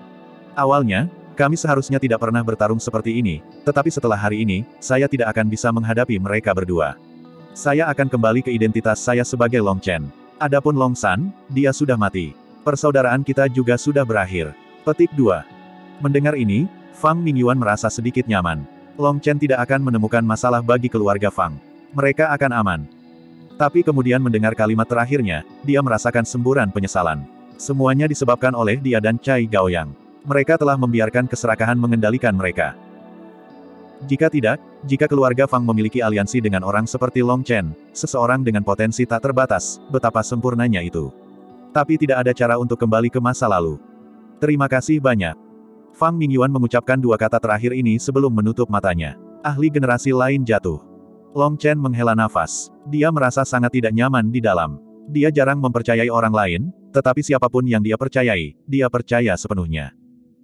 Awalnya, kami seharusnya tidak pernah bertarung seperti ini, tetapi setelah hari ini, saya tidak akan bisa menghadapi mereka berdua. Saya akan kembali ke identitas saya sebagai Long Chen. Adapun Long San, dia sudah mati. Persaudaraan kita juga sudah berakhir. Petik 2. Mendengar ini, Fang Mingyuan merasa sedikit nyaman. Long Chen tidak akan menemukan masalah bagi keluarga Fang. Mereka akan aman. Tapi kemudian mendengar kalimat terakhirnya, dia merasakan semburan penyesalan. Semuanya disebabkan oleh dia dan Chai Gaoyang. Mereka telah membiarkan keserakahan mengendalikan mereka. Jika tidak, jika keluarga Fang memiliki aliansi dengan orang seperti Long Chen, seseorang dengan potensi tak terbatas, betapa sempurnanya itu. Tapi tidak ada cara untuk kembali ke masa lalu. Terima kasih banyak. Fang Mingyuan mengucapkan dua kata terakhir ini sebelum menutup matanya. Ahli generasi lain jatuh. Long Chen menghela nafas. Dia merasa sangat tidak nyaman di dalam. Dia jarang mempercayai orang lain, tetapi siapa pun yang dia percayai, dia percaya sepenuhnya.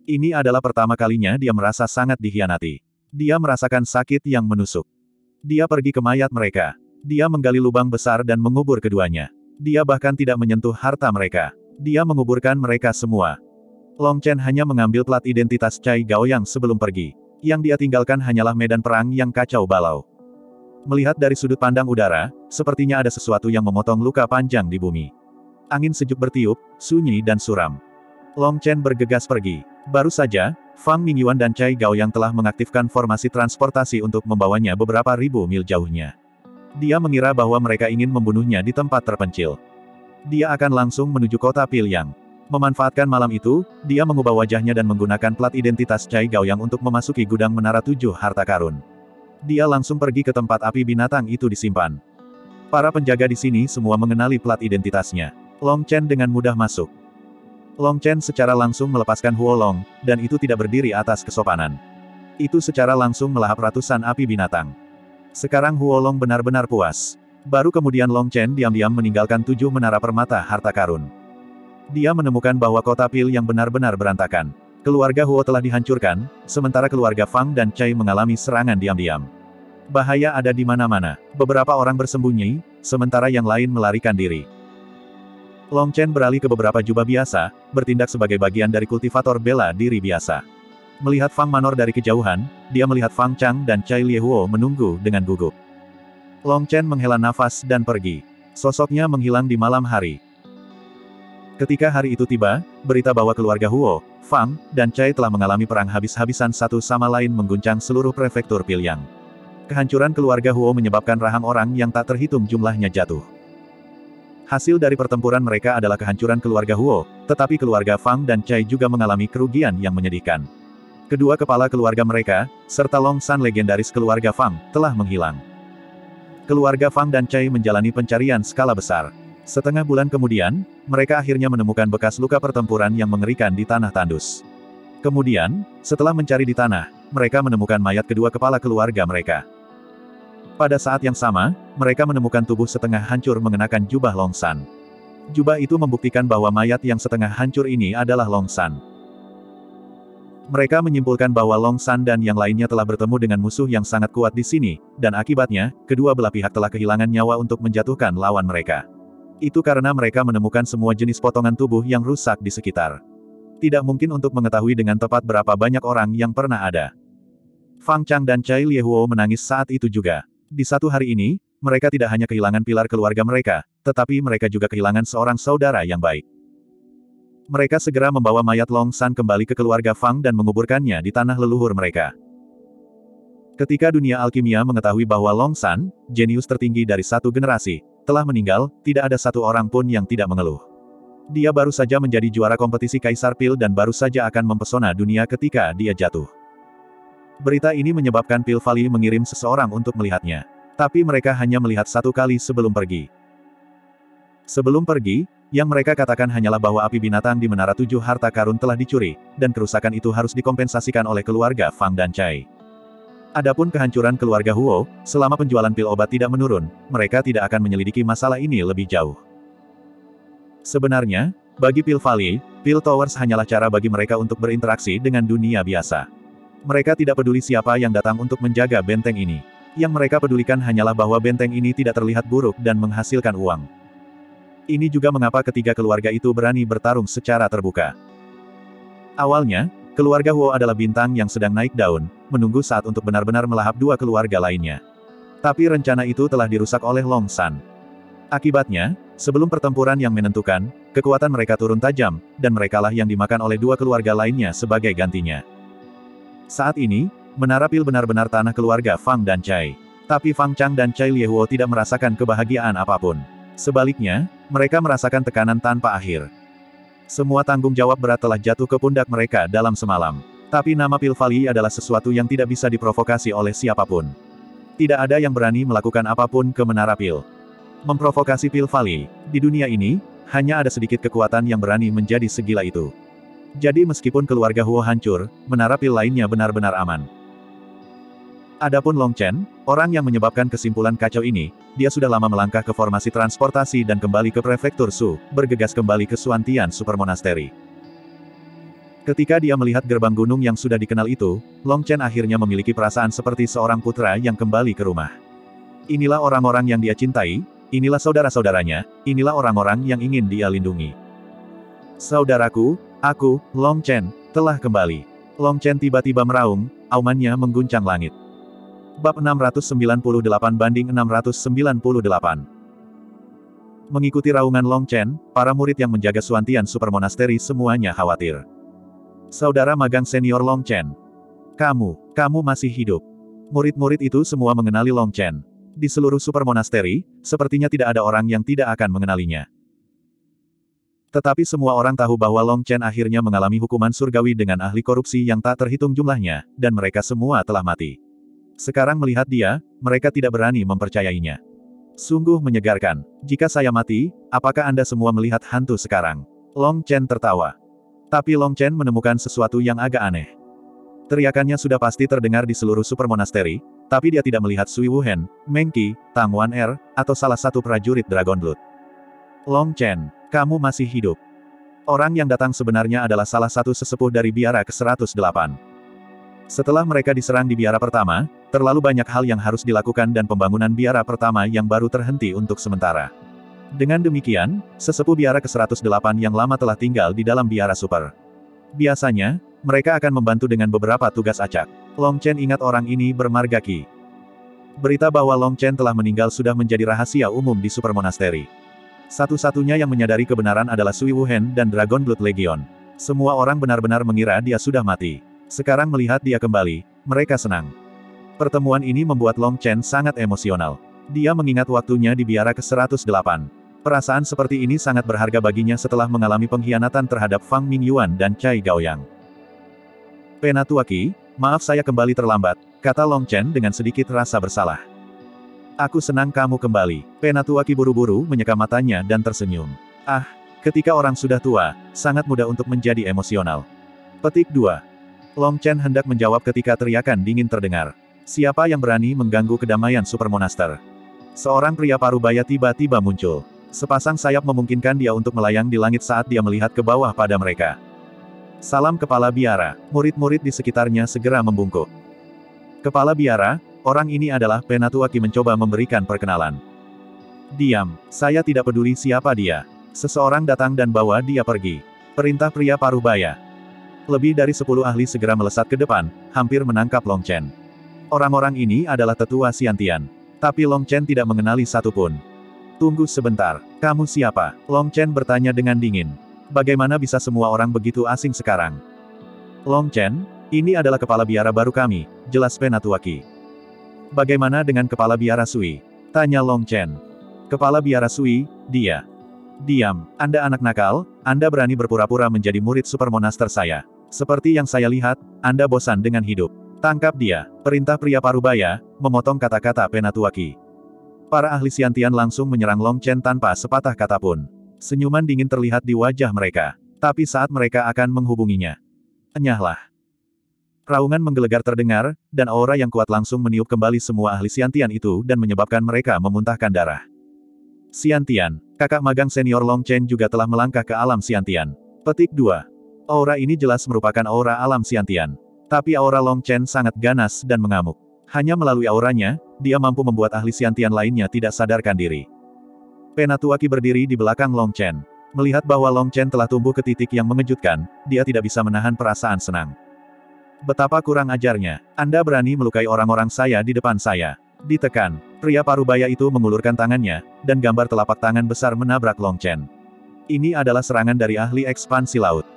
Ini adalah pertama kalinya dia merasa sangat dikhianati. Dia merasakan sakit yang menusuk. Dia pergi ke mayat mereka. Dia menggali lubang besar dan mengubur keduanya. Dia bahkan tidak menyentuh harta mereka. Dia menguburkan mereka semua. Long Chen hanya mengambil plat identitas Chai Gaoyang sebelum pergi. Yang dia tinggalkan hanyalah medan perang yang kacau balau. Melihat dari sudut pandang udara, sepertinya ada sesuatu yang memotong luka panjang di bumi. Angin sejuk bertiup, sunyi dan suram. Long Chen bergegas pergi. Baru saja, Fang Mingyuan dan Chai Gaoyang telah mengaktifkan formasi transportasi untuk membawanya beberapa ribu mil jauhnya. Dia mengira bahwa mereka ingin membunuhnya di tempat terpencil. Dia akan langsung menuju kota Pilyang. Memanfaatkan malam itu, dia mengubah wajahnya dan menggunakan plat identitas Chai Gaoyang untuk memasuki gudang menara tujuh harta karun. Dia langsung pergi ke tempat api binatang itu disimpan. Para penjaga di sini semua mengenali plat identitasnya. Long Chen dengan mudah masuk. Long Chen secara langsung melepaskan Huo Long, dan itu tidak berdiri atas kesopanan. Itu secara langsung melahap ratusan api binatang. Sekarang Huo Long benar-benar puas. Baru kemudian Long Chen diam-diam meninggalkan tujuh menara permata harta karun. Dia menemukan bahwa kota Pil yang benar-benar berantakan. Keluarga Huo telah dihancurkan, sementara keluarga Fang dan Chai mengalami serangan diam-diam. Bahaya ada di mana-mana. Beberapa orang bersembunyi, sementara yang lain melarikan diri. Long Chen beralih ke beberapa jubah biasa, bertindak sebagai bagian dari kultivator bela diri biasa. Melihat Fang Manor dari kejauhan, dia melihat Fang Chang dan Chai Huo menunggu dengan gugup. Long Chen menghela nafas dan pergi. Sosoknya menghilang di malam hari. Ketika hari itu tiba, berita bahwa keluarga Huo, Fang, dan Chai telah mengalami perang habis-habisan satu sama lain mengguncang seluruh prefektur Pilyang. Kehancuran keluarga Huo menyebabkan rahang orang yang tak terhitung jumlahnya jatuh. Hasil dari pertempuran mereka adalah kehancuran keluarga Huo, tetapi keluarga Fang dan Chai juga mengalami kerugian yang menyedihkan. Kedua kepala keluarga mereka, serta Long San legendaris keluarga Fang, telah menghilang. Keluarga Fang dan Chai menjalani pencarian skala besar. Setengah bulan kemudian, mereka akhirnya menemukan bekas luka pertempuran yang mengerikan di tanah tandus. Kemudian, setelah mencari di tanah, mereka menemukan mayat kedua kepala keluarga mereka. Pada saat yang sama, mereka menemukan tubuh setengah hancur mengenakan jubah Longsan. Jubah itu membuktikan bahwa mayat yang setengah hancur ini adalah Longsan. Mereka menyimpulkan bahwa Longsan dan yang lainnya telah bertemu dengan musuh yang sangat kuat di sini, dan akibatnya, kedua belah pihak telah kehilangan nyawa untuk menjatuhkan lawan mereka. Itu karena mereka menemukan semua jenis potongan tubuh yang rusak di sekitar. Tidak mungkin untuk mengetahui dengan tepat berapa banyak orang yang pernah ada. Fang Chang dan Chai Liehuo menangis saat itu juga. Di satu hari ini, mereka tidak hanya kehilangan pilar keluarga mereka, tetapi mereka juga kehilangan seorang saudara yang baik. Mereka segera membawa mayat Long San kembali ke keluarga Fang dan menguburkannya di tanah leluhur mereka. Ketika dunia alkimia mengetahui bahwa Long San, jenius tertinggi dari satu generasi, telah meninggal, tidak ada satu orang pun yang tidak mengeluh. Dia baru saja menjadi juara kompetisi Kaisar Pil dan baru saja akan mempesona dunia ketika dia jatuh. Berita ini menyebabkan Pil Valley mengirim seseorang untuk melihatnya. Tapi mereka hanya melihat satu kali sebelum pergi. Sebelum pergi, yang mereka katakan hanyalah bahwa api binatang di Menara Tujuh Harta Karun telah dicuri, dan kerusakan itu harus dikompensasikan oleh keluarga Fang dan Chai. Adapun kehancuran keluarga Huo, selama penjualan pil obat tidak menurun, mereka tidak akan menyelidiki masalah ini lebih jauh. Sebenarnya, bagi Pil Valley, Pil Towers hanyalah cara bagi mereka untuk berinteraksi dengan dunia biasa. Mereka tidak peduli siapa yang datang untuk menjaga benteng ini. Yang mereka pedulikan hanyalah bahwa benteng ini tidak terlihat buruk dan menghasilkan uang. Ini juga mengapa ketiga keluarga itu berani bertarung secara terbuka. Awalnya, keluarga Huo adalah bintang yang sedang naik daun, menunggu saat untuk benar-benar melahap dua keluarga lainnya. Tapi rencana itu telah dirusak oleh Long San. Akibatnya, sebelum pertempuran yang menentukan, kekuatan mereka turun tajam, dan merekalah yang dimakan oleh dua keluarga lainnya sebagai gantinya. Saat ini, Menara Pil benar-benar tanah keluarga Fang dan Chai. Tapi Fang Chang dan Chai Liehuo tidak merasakan kebahagiaan apa pun. Sebaliknya, mereka merasakan tekanan tanpa akhir. Semua tanggung jawab berat telah jatuh ke pundak mereka dalam semalam. Tapi nama Pilvali adalah sesuatu yang tidak bisa diprovokasi oleh siapa pun. Tidak ada yang berani melakukan apa pun ke Menara Pil. Memprovokasi Pilvali, di dunia ini, hanya ada sedikit kekuatan yang berani menjadi segila itu. Jadi meskipun keluarga Huo hancur, Menara Pil lainnya benar-benar aman. Adapun Long Chen, orang yang menyebabkan kesimpulan kacau ini, dia sudah lama melangkah ke formasi transportasi dan kembali ke prefektur Su, bergegas kembali ke Suantian Super Monastery. Ketika dia melihat gerbang gunung yang sudah dikenal itu, Long Chen akhirnya memiliki perasaan seperti seorang putra yang kembali ke rumah. Inilah orang-orang yang dia cintai, inilah saudara-saudaranya, inilah orang-orang yang ingin dia lindungi. Saudaraku, aku, Long Chen, telah kembali. Long Chen tiba-tiba meraung, aumannya mengguncang langit. Bab 698 banding 698. Mengikuti raungan Long Chen, para murid yang menjaga Suantian Super Monastery semuanya khawatir. Saudara magang senior Long Chen. Kamu, kamu masih hidup. Murid-murid itu semua mengenali Long Chen. Di seluruh Super Monastery, sepertinya tidak ada orang yang tidak akan mengenalinya. Tetapi semua orang tahu bahwa Long Chen akhirnya mengalami hukuman surgawi dengan ahli korupsi yang tak terhitung jumlahnya, dan mereka semua telah mati. Sekarang melihat dia, mereka tidak berani mempercayainya. Sungguh menyegarkan. Jika saya mati, apakah Anda semua melihat hantu sekarang? Long Chen tertawa. Tapi Long Chen menemukan sesuatu yang agak aneh. Teriakannya sudah pasti terdengar di seluruh super monasteri, tapi dia tidak melihat Sui Wuhen, Meng Qi, Tang Wan Er, atau salah satu prajurit Dragon Blood. Long Chen, kamu masih hidup. Orang yang datang sebenarnya adalah salah satu sesepuh dari biara ke-108. Setelah mereka diserang di biara pertama, terlalu banyak hal yang harus dilakukan dan pembangunan biara pertama yang baru terhenti untuk sementara. Dengan demikian, sesepuh biara ke-108 yang lama telah tinggal di dalam biara super. Biasanya, mereka akan membantu dengan beberapa tugas acak. Long Chen ingat orang ini bermarga Ki. Berita bahwa Long Chen telah meninggal sudah menjadi rahasia umum di Super Monastery. Satu-satunya yang menyadari kebenaran adalah Sui Wuhen dan Dragon Blood Legion. Semua orang benar-benar mengira dia sudah mati. Sekarang melihat dia kembali, mereka senang. Pertemuan ini membuat Long Chen sangat emosional. Dia mengingat waktunya di biara ke-108. Perasaan seperti ini sangat berharga baginya setelah mengalami pengkhianatan terhadap Fang Mingyuan dan Chai Gaoyang. Penatuaki, maaf saya kembali terlambat, kata Long Chen dengan sedikit rasa bersalah. Aku senang kamu kembali. Penatuaki buru-buru menyeka matanya dan tersenyum. Ah, ketika orang sudah tua, sangat mudah untuk menjadi emosional. Petik 2. Long Chen hendak menjawab ketika teriakan dingin terdengar. Siapa yang berani mengganggu kedamaian Super Monaster? Seorang pria parubaya tiba-tiba muncul. Sepasang sayap memungkinkan dia untuk melayang di langit saat dia melihat ke bawah pada mereka. Salam Kepala Biara, murid-murid di sekitarnya segera membungkuk. Kepala Biara, orang ini adalah Penatuaki mencoba memberikan perkenalan. Diam, saya tidak peduli siapa dia. Seseorang datang dan bawa dia pergi. Perintah pria parubaya. Lebih dari sepuluh ahli segera melesat ke depan, hampir menangkap Long Chen. Orang-orang ini adalah tetua Siantian. Tapi Long Chen tidak mengenali satupun. Tunggu sebentar, kamu siapa? Long Chen bertanya dengan dingin. Bagaimana bisa semua orang begitu asing sekarang? Long Chen, ini adalah kepala biara baru kami, jelas Penatuaki. Bagaimana dengan kepala biara Sui? Tanya Long Chen. Kepala biara Sui, dia. Diam, Anda anak nakal, Anda berani berpura-pura menjadi murid super monaster saya. Seperti yang saya lihat, Anda bosan dengan hidup. Tangkap dia, perintah pria parubaya, memotong kata-kata Penatuaki. Para ahli Siantian langsung menyerang Long Chen tanpa sepatah kata pun. Senyuman dingin terlihat di wajah mereka. Tapi saat mereka akan menghubunginya. Enyahlah. Raungan menggelegar terdengar, dan aura yang kuat langsung meniup kembali semua ahli Siantian itu dan menyebabkan mereka memuntahkan darah. Siantian, kakak magang senior Long Chen juga telah melangkah ke alam Siantian. Petik 2. Aura ini jelas merupakan aura alam Siantian. Tapi aura Long Chen sangat ganas dan mengamuk. Hanya melalui auranya, dia mampu membuat ahli Siantian lainnya tidak sadarkan diri. Penatuaki berdiri di belakang Long Chen. Melihat bahwa Long Chen telah tumbuh ke titik yang mengejutkan, dia tidak bisa menahan perasaan senang. Betapa kurang ajarnya. Anda berani melukai orang-orang saya di depan saya. Ditekan. Pria parubaya itu mengulurkan tangannya, dan gambar telapak tangan besar menabrak Long Chen. Ini adalah serangan dari ahli ekspansi laut.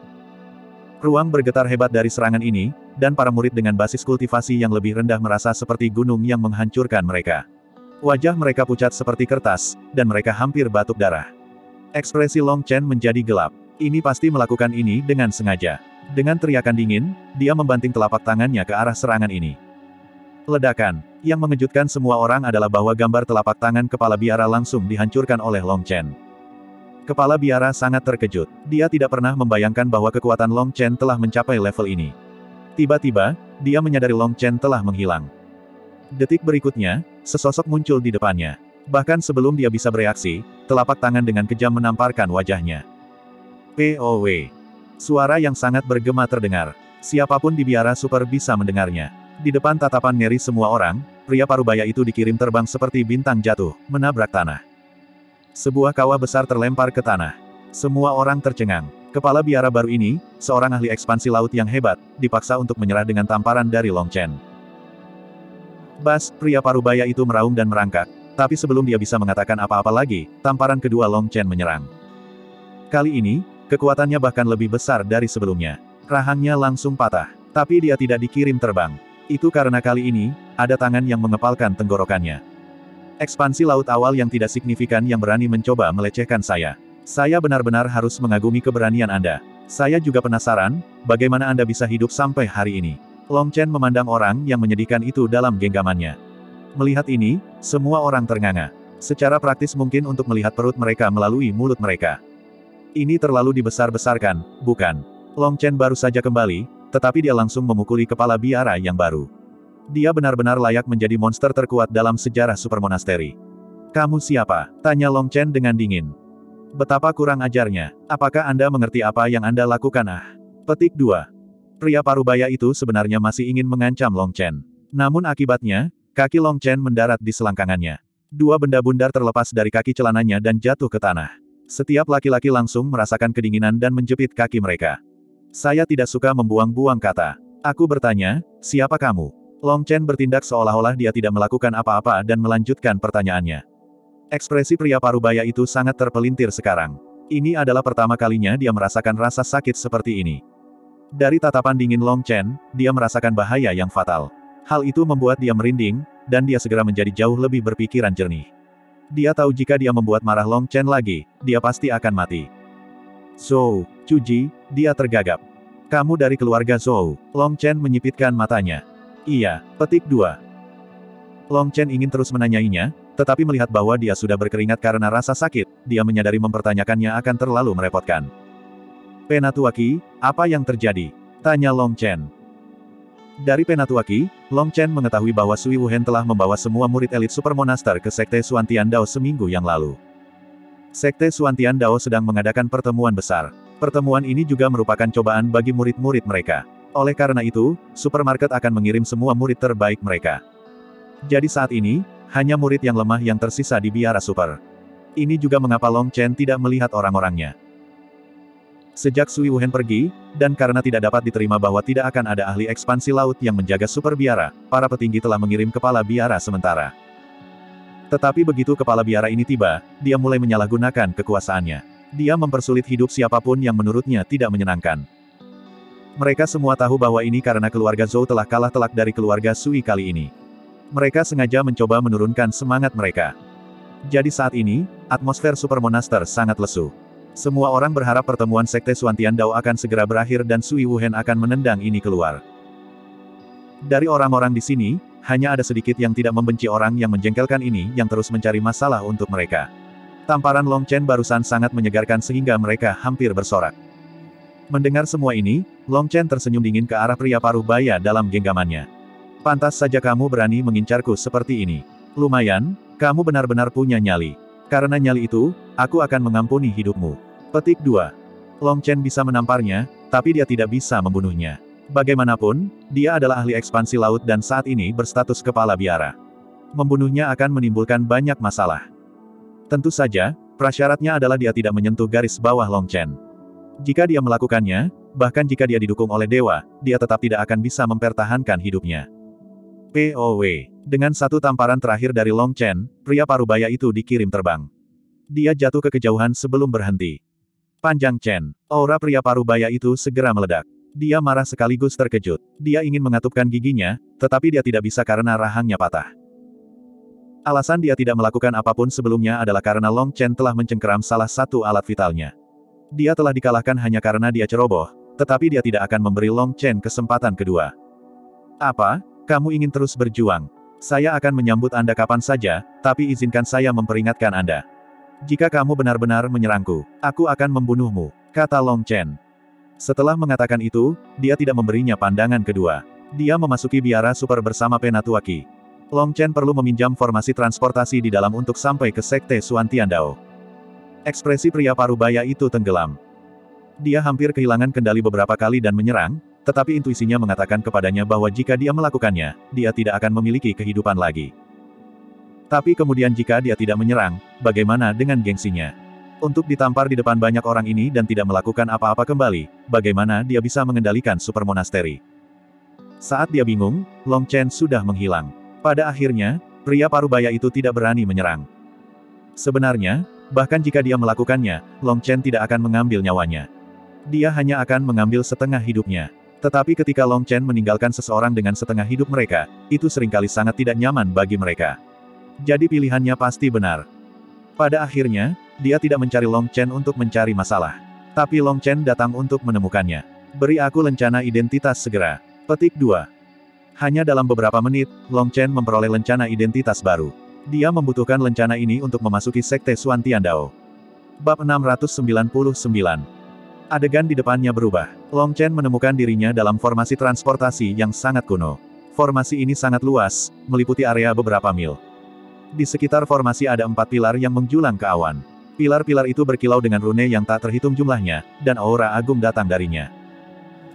Ruang bergetar hebat dari serangan ini, dan para murid dengan basis kultivasi yang lebih rendah merasa seperti gunung yang menghancurkan mereka. Wajah mereka pucat seperti kertas, dan mereka hampir batuk darah. Ekspresi Long Chen menjadi gelap. Ini pasti melakukan ini dengan sengaja. Dengan teriakan dingin, dia membanting telapak tangannya ke arah serangan ini. Ledakan. Yang mengejutkan semua orang adalah bahwa gambar telapak tangan kepala biara langsung dihancurkan oleh Long Chen. Kepala biara sangat terkejut. Dia tidak pernah membayangkan bahwa kekuatan Long Chen telah mencapai level ini. Tiba-tiba, dia menyadari Long Chen telah menghilang. Detik berikutnya, sesosok muncul di depannya. Bahkan sebelum dia bisa bereaksi, telapak tangan dengan kejam menamparkan wajahnya. POW. Suara yang sangat bergema terdengar. Siapa pun di biara super bisa mendengarnya. Di depan tatapan ngeri semua orang, pria parubaya itu dikirim terbang seperti bintang jatuh, menabrak tanah. Sebuah kawah besar terlempar ke tanah. Semua orang tercengang. Kepala biara baru ini, seorang ahli ekspansi laut yang hebat, dipaksa untuk menyerah dengan tamparan dari Long Chen. Bas, pria parubaya itu meraung dan merangkak, tapi sebelum dia bisa mengatakan apa-apa lagi, tamparan kedua Long Chen menyerang. Kali ini, kekuatannya bahkan lebih besar dari sebelumnya. Rahangnya langsung patah, tapi dia tidak dikirim terbang. Itu karena kali ini, ada tangan yang mengepalkan tenggorokannya. Ekspansi laut awal yang tidak signifikan yang berani mencoba melecehkan saya. Saya benar-benar harus mengagumi keberanian Anda. Saya juga penasaran, bagaimana Anda bisa hidup sampai hari ini. Long Chen memandang orang yang menyedihkan itu dalam genggamannya. Melihat ini, semua orang ternganga. Secara praktis mungkin untuk melihat perut mereka melalui mulut mereka. Ini terlalu dibesar-besarkan, bukan? Long Chen baru saja kembali, tetapi dia langsung memukuli kepala biara yang baru. Dia benar-benar layak menjadi monster terkuat dalam sejarah supermonasteri. Kamu siapa? Tanya Long Chen dengan dingin. Betapa kurang ajarnya. Apakah Anda mengerti apa yang Anda lakukan ah? Petik 2. Pria parubaya itu sebenarnya masih ingin mengancam Long Chen. Namun akibatnya, kaki Long Chen mendarat di selangkangannya. Dua benda bundar terlepas dari kaki celananya dan jatuh ke tanah. Setiap laki-laki langsung merasakan kedinginan dan menjepit kaki mereka. Saya tidak suka membuang-buang kata. Aku bertanya, siapa kamu? Long Chen bertindak seolah-olah dia tidak melakukan apa-apa dan melanjutkan pertanyaannya. Ekspresi pria parubaya itu sangat terpelintir sekarang. Ini adalah pertama kalinya dia merasakan rasa sakit seperti ini. Dari tatapan dingin Long Chen, dia merasakan bahaya yang fatal. Hal itu membuat dia merinding, dan dia segera menjadi jauh lebih berpikiran jernih. Dia tahu jika dia membuat marah Long Chen lagi, dia pasti akan mati. Zhou, Cuji, dia tergagap. Kamu dari keluarga Zhou. Long Chen menyipitkan matanya. Iya, petik dua. Long Chen ingin terus menanyainya, tetapi melihat bahwa dia sudah berkeringat karena rasa sakit, dia menyadari mempertanyakannya akan terlalu merepotkan. Penatuaki, apa yang terjadi? Tanya Long Chen. Dari Penatuaki, Long Chen mengetahui bahwa Sui Wuhen telah membawa semua murid elit Supermonaster ke Sekte Suantian Dao seminggu yang lalu. Sekte Suantian Dao sedang mengadakan pertemuan besar. Pertemuan ini juga merupakan cobaan bagi murid-murid mereka. Oleh karena itu, supermarket akan mengirim semua murid terbaik mereka. Jadi saat ini, hanya murid yang lemah yang tersisa di biara super. Ini juga mengapa Long Chen tidak melihat orang-orangnya. Sejak Sui Wuhen pergi, dan karena tidak dapat diterima bahwa tidak akan ada ahli ekspansi laut yang menjaga super biara, para petinggi telah mengirim kepala biara sementara. Tetapi begitu kepala biara ini tiba, dia mulai menyalahgunakan kekuasaannya. Dia mempersulit hidup siapa pun yang menurutnya tidak menyenangkan. Mereka semua tahu bahwa ini karena keluarga Zhou telah kalah telak dari keluarga Sui kali ini. Mereka sengaja mencoba menurunkan semangat mereka. Jadi saat ini, atmosfer Supermonaster sangat lesu. Semua orang berharap pertemuan Sekte Suantian Dao akan segera berakhir dan Sui Wuhen akan menendang ini keluar. Dari orang-orang di sini, hanya ada sedikit yang tidak membenci orang yang menjengkelkan ini yang terus mencari masalah untuk mereka. Tamparan Long Chen barusan sangat menyegarkan sehingga mereka hampir bersorak. Mendengar semua ini, Long Chen tersenyum dingin ke arah pria paruh baya dalam genggamannya. Pantas saja kamu berani mengincarku seperti ini. Lumayan, kamu benar-benar punya nyali. Karena nyali itu, aku akan mengampuni hidupmu. Petik 2. Long Chen bisa menamparnya, tapi dia tidak bisa membunuhnya. Bagaimanapun, dia adalah ahli ekspansi laut dan saat ini berstatus kepala biara. Membunuhnya akan menimbulkan banyak masalah. Tentu saja, Prasyaratnya adalah dia tidak menyentuh garis bawah Long Chen. Jika dia melakukannya, bahkan jika dia didukung oleh dewa, dia tetap tidak akan bisa mempertahankan hidupnya. POW. Dengan satu tamparan terakhir dari Long Chen, pria parubaya itu dikirim terbang. Dia jatuh ke kejauhan sebelum berhenti. Panjang Chen. Aura pria parubaya itu segera meledak. Dia marah sekaligus terkejut. Dia ingin mengatupkan giginya, tetapi dia tidak bisa karena rahangnya patah. Alasan dia tidak melakukan apa pun sebelumnya adalah karena Long Chen telah mencengkeram salah satu alat vitalnya. Dia telah dikalahkan hanya karena dia ceroboh, tetapi dia tidak akan memberi Long Chen kesempatan kedua. Apa? Kamu ingin terus berjuang? Saya akan menyambut Anda kapan saja, tapi izinkan saya memperingatkan Anda. Jika kamu benar-benar menyerangku, aku akan membunuhmu, kata Long Chen. Setelah mengatakan itu, dia tidak memberinya pandangan kedua. Dia memasuki biara super bersama Penatuaki. Long Chen perlu meminjam formasi transportasi di dalam untuk sampai ke Sekte Suantiandao. Ekspresi pria parubaya itu tenggelam. Dia hampir kehilangan kendali beberapa kali dan menyerang, tetapi intuisinya mengatakan kepadanya bahwa jika dia melakukannya, dia tidak akan memiliki kehidupan lagi. Tapi kemudian jika dia tidak menyerang, bagaimana dengan gengsinya? Untuk ditampar di depan banyak orang ini dan tidak melakukan apa-apa kembali, bagaimana dia bisa mengendalikan super monasteri? Saat dia bingung, Long Chen sudah menghilang. Pada akhirnya, pria parubaya itu tidak berani menyerang. Sebenarnya, bahkan jika dia melakukannya, Long Chen tidak akan mengambil nyawanya. Dia hanya akan mengambil setengah hidupnya. Tetapi ketika Long Chen meninggalkan seseorang dengan setengah hidup mereka, itu sering kali sangat tidak nyaman bagi mereka. Jadi pilihannya pasti benar. Pada akhirnya, dia tidak mencari Long Chen untuk mencari masalah. Tapi Long Chen datang untuk menemukannya. Beri aku lencana identitas segera. Petik 2. Hanya dalam beberapa menit, Long Chen memperoleh lencana identitas baru. Dia membutuhkan lencana ini untuk memasuki Sekte Suan Tiandao. Bab 699 Adegan di depannya berubah. Long Chen menemukan dirinya dalam formasi transportasi yang sangat kuno. Formasi ini sangat luas, meliputi area beberapa mil. Di sekitar formasi ada empat pilar yang menjulang ke awan. Pilar-pilar itu berkilau dengan rune yang tak terhitung jumlahnya, dan aura agung datang darinya.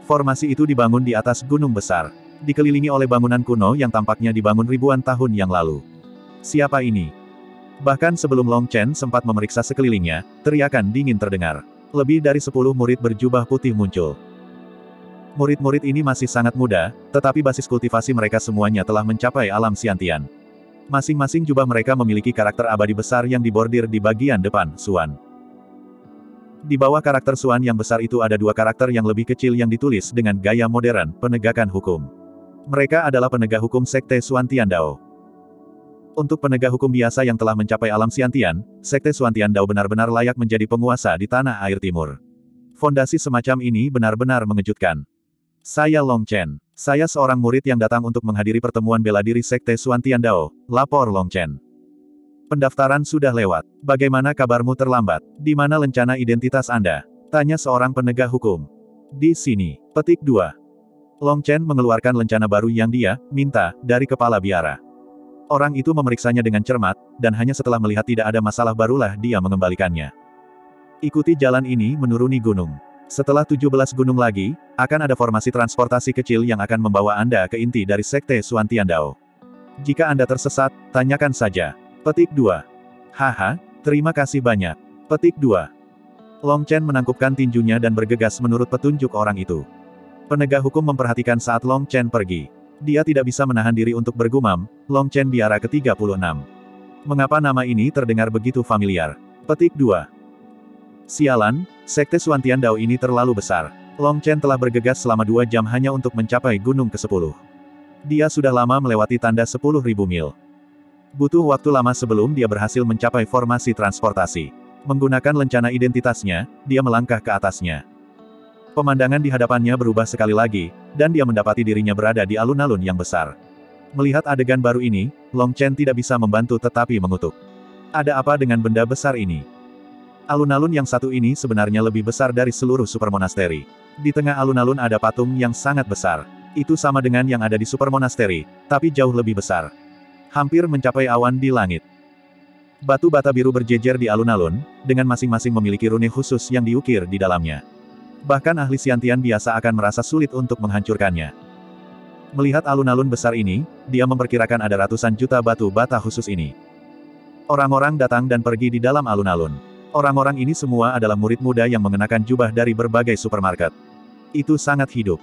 Formasi itu dibangun di atas gunung besar dikelilingi oleh bangunan kuno yang tampaknya dibangun ribuan tahun yang lalu. Siapa ini? Bahkan sebelum Long Chen sempat memeriksa sekelilingnya, teriakan dingin terdengar. Lebih dari sepuluh murid berjubah putih muncul. Murid-murid ini masih sangat muda, tetapi basis kultivasi mereka semuanya telah mencapai alam siantian. Masing-masing jubah mereka memiliki karakter abadi besar yang dibordir di bagian depan, Suan. Di bawah karakter Suan yang besar itu ada dua karakter yang lebih kecil yang ditulis dengan gaya modern, penegakan hukum. Mereka adalah penegak hukum Sekte Suantian Dao. Untuk penegak hukum biasa yang telah mencapai alam Siantian, Sekte Suantian Dao benar-benar layak menjadi penguasa di tanah air timur. Fondasi semacam ini benar-benar mengejutkan. Saya Long Chen. Saya seorang murid yang datang untuk menghadiri pertemuan bela diri Sekte Suantian Dao, lapor Long Chen. Pendaftaran sudah lewat. Bagaimana kabarmu terlambat? Di mana lencana identitas Anda? Tanya seorang penegak hukum. Di sini. Petik 2. Long Chen mengeluarkan lencana baru yang dia minta dari kepala biara. Orang itu memeriksanya dengan cermat, dan hanya setelah melihat tidak ada masalah barulah dia mengembalikannya. Ikuti jalan ini menuruni gunung. Setelah 17 gunung lagi, akan ada formasi transportasi kecil yang akan membawa Anda ke inti dari Sekte Suantiandao. Jika Anda tersesat, tanyakan saja. Petik 2. Haha, terima kasih banyak. Petik 2. Long Chen menangkupkan tinjunya dan bergegas menurut petunjuk orang itu. Penegak hukum memperhatikan saat Long Chen pergi. Dia tidak bisa menahan diri untuk bergumam, Long Chen biara ke-36. Mengapa nama ini terdengar begitu familiar? Petik 2. Sialan, Sekte Suantian Dao ini terlalu besar. Long Chen telah bergegas selama dua jam hanya untuk mencapai gunung ke-10. Dia sudah lama melewati tanda 10.000 mil. Butuh waktu lama sebelum dia berhasil mencapai formasi transportasi. Menggunakan lencana identitasnya, dia melangkah ke atasnya. Pemandangan di hadapannya berubah sekali lagi, dan dia mendapati dirinya berada di alun-alun yang besar. Melihat adegan baru ini, Long Chen tidak bisa membantu tetapi mengutuk. Ada apa dengan benda besar ini? Alun-alun yang satu ini sebenarnya lebih besar dari seluruh super monasteri. Di tengah alun-alun ada patung yang sangat besar. Itu sama dengan yang ada di super monasteri, tapi jauh lebih besar. Hampir mencapai awan di langit. Batu bata biru berjejer di alun-alun, dengan masing-masing memiliki rune khusus yang diukir di dalamnya. Bahkan ahli Siantian biasa akan merasa sulit untuk menghancurkannya. Melihat alun-alun besar ini, dia memperkirakan ada ratusan juta batu bata khusus ini. Orang-orang datang dan pergi di dalam alun-alun. Orang-orang ini semua adalah murid muda yang mengenakan jubah dari berbagai supermarket. Itu sangat hidup.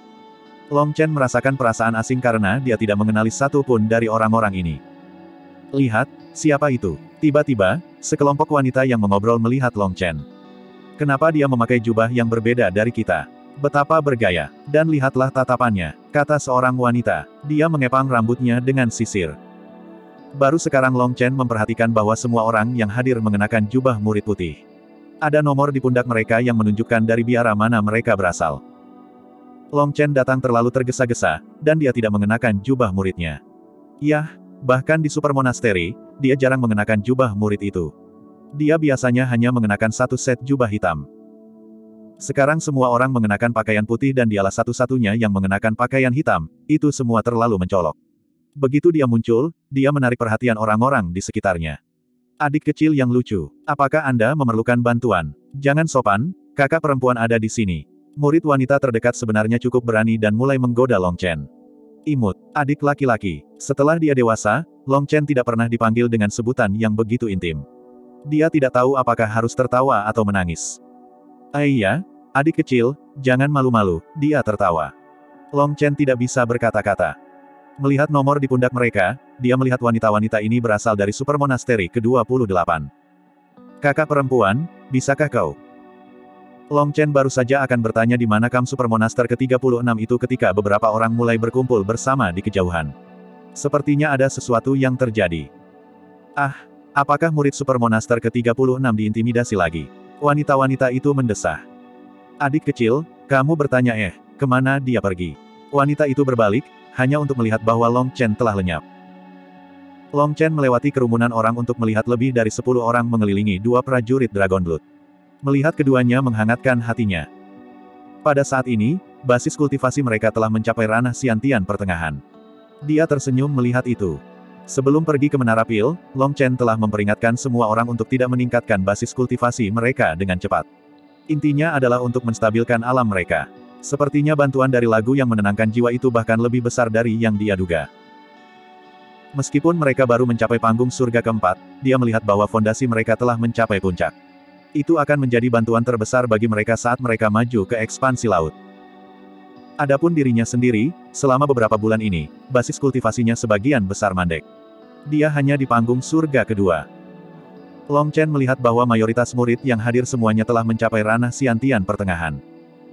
Long Chen merasakan perasaan asing karena dia tidak mengenali satu pun dari orang-orang ini. Lihat, siapa itu? Tiba-tiba, sekelompok wanita yang mengobrol melihat Long Chen. Kenapa dia memakai jubah yang berbeda dari kita? Betapa bergaya. Dan lihatlah tatapannya, kata seorang wanita. Dia mengepang rambutnya dengan sisir. Baru sekarang Long Chen memperhatikan bahwa semua orang yang hadir mengenakan jubah murid putih. Ada nomor di pundak mereka yang menunjukkan dari biara mana mereka berasal. Long Chen datang terlalu tergesa-gesa, dan dia tidak mengenakan jubah muridnya. Yah, bahkan di Super Monastery, dia jarang mengenakan jubah murid itu. Dia biasanya hanya mengenakan satu set jubah hitam. Sekarang semua orang mengenakan pakaian putih dan dialah satu-satunya yang mengenakan pakaian hitam, itu semua terlalu mencolok. Begitu dia muncul, dia menarik perhatian orang-orang di sekitarnya. Adik kecil yang lucu, apakah Anda memerlukan bantuan? Jangan sopan, kakak perempuan ada di sini. Murid wanita terdekat sebenarnya cukup berani dan mulai menggoda Long Chen. Imut, adik laki-laki. Setelah dia dewasa, Long Chen tidak pernah dipanggil dengan sebutan yang begitu intim. Dia tidak tahu apakah harus tertawa atau menangis. Iya, adik kecil, jangan malu-malu, dia tertawa. Long Chen tidak bisa berkata-kata. Melihat nomor di pundak mereka, dia melihat wanita-wanita ini berasal dari Super Monastery ke-28. Kakak perempuan, bisakah kau? Long Chen baru saja akan bertanya di mana kam Super Monaster ke-36 itu ketika beberapa orang mulai berkumpul bersama di kejauhan. Sepertinya ada sesuatu yang terjadi. Ah, apakah murid Super Monaster ke-36 diintimidasi lagi? Wanita-wanita itu mendesah. Adik kecil, kamu bertanya eh, ke mana dia pergi? Wanita itu berbalik, hanya untuk melihat bahwa Long Chen telah lenyap. Long Chen melewati kerumunan orang untuk melihat lebih dari sepuluh orang mengelilingi dua prajurit Dragon Blood. Melihat keduanya menghangatkan hatinya. Pada saat ini, basis kultivasi mereka telah mencapai ranah Siantian pertengahan. Dia tersenyum melihat itu. Sebelum pergi ke Menara Pil, Long Chen telah memperingatkan semua orang untuk tidak meningkatkan basis kultivasi mereka dengan cepat. Intinya adalah untuk menstabilkan alam mereka. Sepertinya bantuan dari lagu yang menenangkan jiwa itu bahkan lebih besar dari yang dia duga. Meskipun mereka baru mencapai panggung surga keempat, dia melihat bahwa fondasi mereka telah mencapai puncak. Itu akan menjadi bantuan terbesar bagi mereka saat mereka maju ke ekspansi laut. Adapun dirinya sendiri, selama beberapa bulan ini, basis kultivasinya sebagian besar mandek. Dia hanya di panggung surga kedua. Long Chen melihat bahwa mayoritas murid yang hadir semuanya telah mencapai ranah Siantian pertengahan.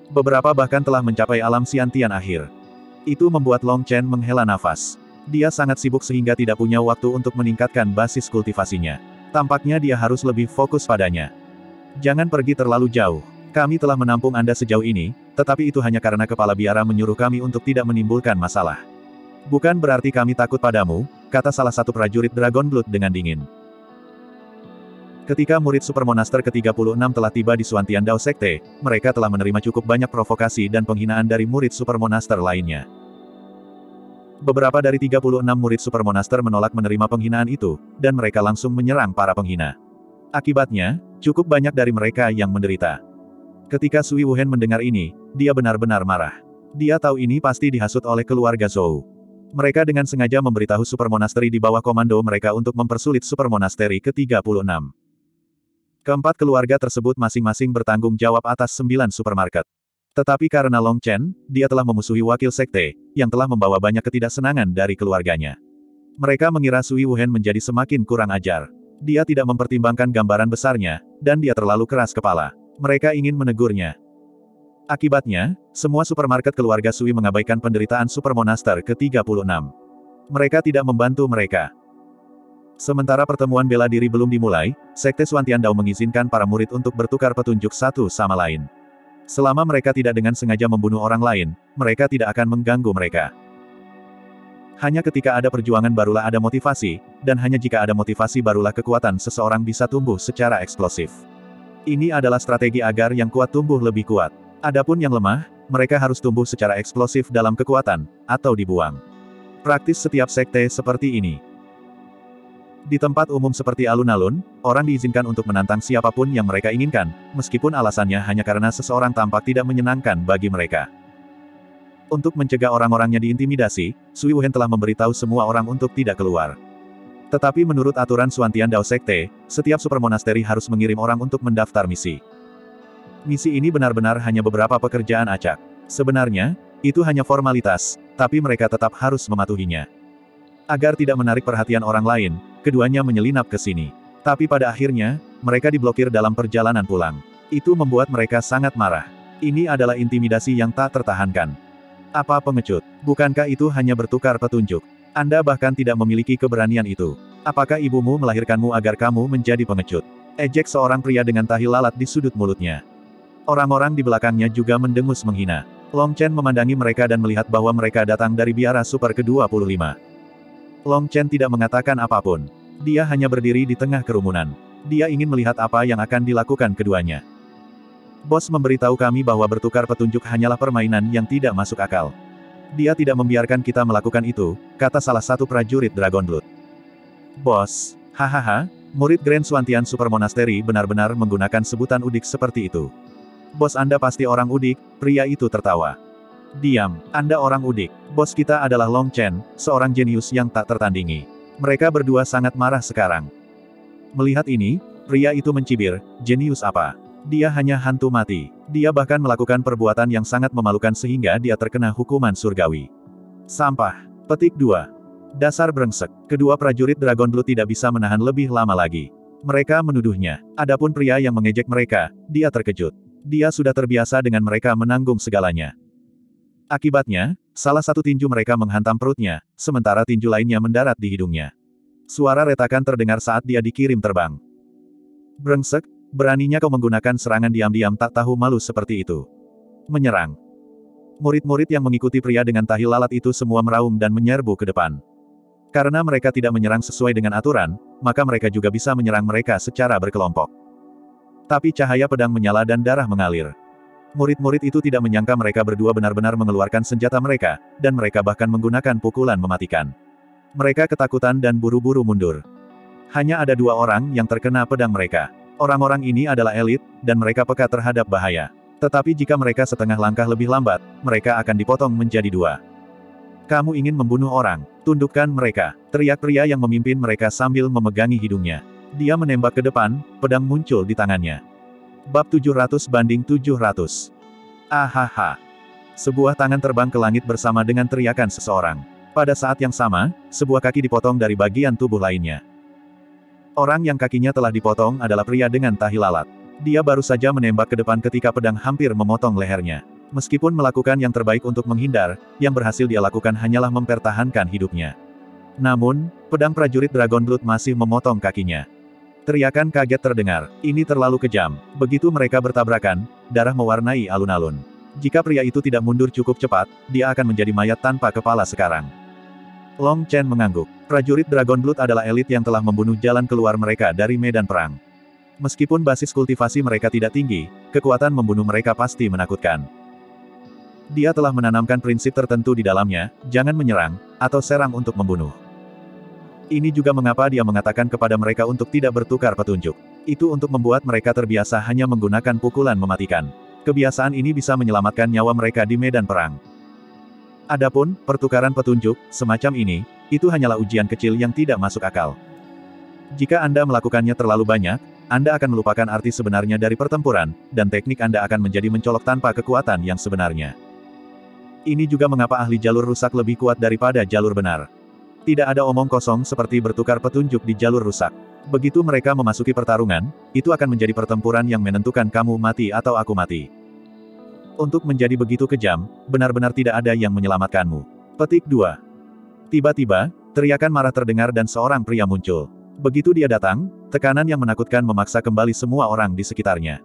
Beberapa bahkan telah mencapai alam siantian akhir. Itu membuat Long Chen menghela nafas. Dia sangat sibuk sehingga tidak punya waktu untuk meningkatkan basis kultivasinya. Tampaknya dia harus lebih fokus padanya. Jangan pergi terlalu jauh. Kami telah menampung Anda sejauh ini, tetapi itu hanya karena kepala biara menyuruh kami untuk tidak menimbulkan masalah. Bukan berarti kami takut padamu, kata salah satu prajurit Dragon Blood dengan dingin. Ketika murid Super Monaster ke-36 telah tiba di Suantian Dao Sekte, mereka telah menerima cukup banyak provokasi dan penghinaan dari murid Super Monaster lainnya. Beberapa dari 36 murid Super Monaster menolak menerima penghinaan itu, dan mereka langsung menyerang para penghina. Akibatnya, cukup banyak dari mereka yang menderita. Ketika Sui Wuhen mendengar ini, dia benar-benar marah. Dia tahu ini pasti dihasut oleh keluarga Zhou. Mereka dengan sengaja memberitahu Super Monastery di bawah komando mereka untuk mempersulit Super Monastery ke-36. Keempat keluarga tersebut masing-masing bertanggung jawab atas sembilan supermarket. Tetapi karena Long Chen, dia telah memusuhi wakil sekte, yang telah membawa banyak ketidaksenangan dari keluarganya. Mereka mengira Sui Wuhen menjadi semakin kurang ajar. Dia tidak mempertimbangkan gambaran besarnya, dan dia terlalu keras kepala. Mereka ingin menegurnya. Akibatnya, semua supermarket keluarga Sui mengabaikan penderitaan Super Monaster ke-36. Mereka tidak membantu mereka. Sementara pertemuan bela diri belum dimulai, Sekte Swantian Dao mengizinkan para murid untuk bertukar petunjuk satu sama lain. Selama mereka tidak dengan sengaja membunuh orang lain, mereka tidak akan mengganggu mereka. Hanya ketika ada perjuangan barulah ada motivasi, dan hanya jika ada motivasi barulah kekuatan seseorang bisa tumbuh secara eksplosif. Ini adalah strategi agar yang kuat tumbuh lebih kuat. Adapun yang lemah, mereka harus tumbuh secara eksplosif dalam kekuatan, atau dibuang. Praktis setiap sekte seperti ini. Di tempat umum seperti alun-alun, orang diizinkan untuk menantang siapa pun yang mereka inginkan, meskipun alasannya hanya karena seseorang tampak tidak menyenangkan bagi mereka. Untuk mencegah orang-orangnya diintimidasi, Sui Wuhen telah memberitahu semua orang untuk tidak keluar. Tetapi menurut aturan Suantian Dao Sekte, setiap supermonasteri harus mengirim orang untuk mendaftar misi. Misi ini benar-benar hanya beberapa pekerjaan acak. Sebenarnya, itu hanya formalitas, tapi mereka tetap harus mematuhinya. Agar tidak menarik perhatian orang lain, keduanya menyelinap ke sini. Tapi pada akhirnya, mereka diblokir dalam perjalanan pulang. Itu membuat mereka sangat marah. Ini adalah intimidasi yang tak tertahankan. Apa pengecut? Bukankah itu hanya bertukar petunjuk? Anda bahkan tidak memiliki keberanian itu. Apakah ibumu melahirkanmu agar kamu menjadi pengecut? Ejek seorang pria dengan tahi lalat di sudut mulutnya. Orang-orang di belakangnya juga mendengus menghina. Long Chen memandangi mereka dan melihat bahwa mereka datang dari biara super ke-25. Long Chen tidak mengatakan apa pun. Dia hanya berdiri di tengah kerumunan. Dia ingin melihat apa yang akan dilakukan keduanya. Bos memberitahu kami bahwa bertukar petunjuk hanyalah permainan yang tidak masuk akal. Dia tidak membiarkan kita melakukan itu, kata salah satu prajurit Dragon Blood. Bos, hahaha, murid Grand Swantian Super Monastery benar-benar menggunakan sebutan udik seperti itu. Bos Anda pasti orang udik, pria itu tertawa. Diam, Anda orang udik. Bos kita adalah Long Chen, seorang jenius yang tak tertandingi. Mereka berdua sangat marah sekarang. Melihat ini, pria itu mencibir, jenius apa? Dia hanya hantu mati. Dia bahkan melakukan perbuatan yang sangat memalukan sehingga dia terkena hukuman surgawi. Sampah. Petik 2. Dasar brengsek. Kedua prajurit Dragon Blue tidak bisa menahan lebih lama lagi. Mereka menuduhnya. Adapun pria yang mengejek mereka, dia terkejut. Dia sudah terbiasa dengan mereka menanggung segalanya. Akibatnya, salah satu tinju mereka menghantam perutnya, sementara tinju lainnya mendarat di hidungnya. Suara retakan terdengar saat dia dikirim terbang. Brengsek, Beraninya kau menggunakan serangan diam-diam tak tahu malu seperti itu. Menyerang. Murid-murid yang mengikuti pria dengan tahi lalat itu semua meraung dan menyerbu ke depan. Karena mereka tidak menyerang sesuai dengan aturan, maka mereka juga bisa menyerang mereka secara berkelompok. Tapi cahaya pedang menyala dan darah mengalir. Murid-murid itu tidak menyangka mereka berdua benar-benar mengeluarkan senjata mereka, dan mereka bahkan menggunakan pukulan mematikan. Mereka ketakutan dan buru-buru mundur. Hanya ada dua orang yang terkena pedang mereka. Orang-orang ini adalah elit, dan mereka peka terhadap bahaya. Tetapi jika mereka setengah langkah lebih lambat, mereka akan dipotong menjadi dua. Kamu ingin membunuh orang, tundukkan mereka, teriak pria yang memimpin mereka sambil memegangi hidungnya. Dia menembak ke depan, pedang muncul di tangannya. Bab 700 banding 700. Ahaha. Sebuah tangan terbang ke langit bersama dengan teriakan seseorang. Pada saat yang sama, sebuah kaki dipotong dari bagian tubuh lainnya. Orang yang kakinya telah dipotong adalah pria dengan tahi lalat. Dia baru saja menembak ke depan ketika pedang hampir memotong lehernya. Meskipun melakukan yang terbaik untuk menghindar, yang berhasil dia lakukan hanyalah mempertahankan hidupnya. Namun, pedang prajurit Dragon Blood masih memotong kakinya. Teriakan kaget terdengar, ini terlalu kejam. Begitu mereka bertabrakan, darah mewarnai alun-alun. Jika pria itu tidak mundur cukup cepat, dia akan menjadi mayat tanpa kepala sekarang. Long Chen mengangguk. Prajurit Dragon Blood adalah elit yang telah membunuh jalan keluar mereka dari medan perang. Meskipun basis kultivasi mereka tidak tinggi, kekuatan membunuh mereka pasti menakutkan. Dia telah menanamkan prinsip tertentu di dalamnya, jangan menyerang, atau serang untuk membunuh. Ini juga mengapa dia mengatakan kepada mereka untuk tidak bertukar petunjuk. Itu untuk membuat mereka terbiasa hanya menggunakan pukulan mematikan. Kebiasaan ini bisa menyelamatkan nyawa mereka di medan perang. Adapun, pertukaran petunjuk, semacam ini, itu hanyalah ujian kecil yang tidak masuk akal. Jika Anda melakukannya terlalu banyak, Anda akan melupakan arti sebenarnya dari pertempuran, dan teknik Anda akan menjadi mencolok tanpa kekuatan yang sebenarnya. Ini juga mengapa ahli jalur rusak lebih kuat daripada jalur benar. Tidak ada omong kosong seperti bertukar petunjuk di jalur rusak. Begitu mereka memasuki pertarungan, itu akan menjadi pertempuran yang menentukan kamu mati atau aku mati. Untuk menjadi begitu kejam, benar-benar tidak ada yang menyelamatkanmu. Petik 2. Tiba-tiba, teriakan marah terdengar dan seorang pria muncul. Begitu dia datang, tekanan yang menakutkan memaksa kembali semua orang di sekitarnya.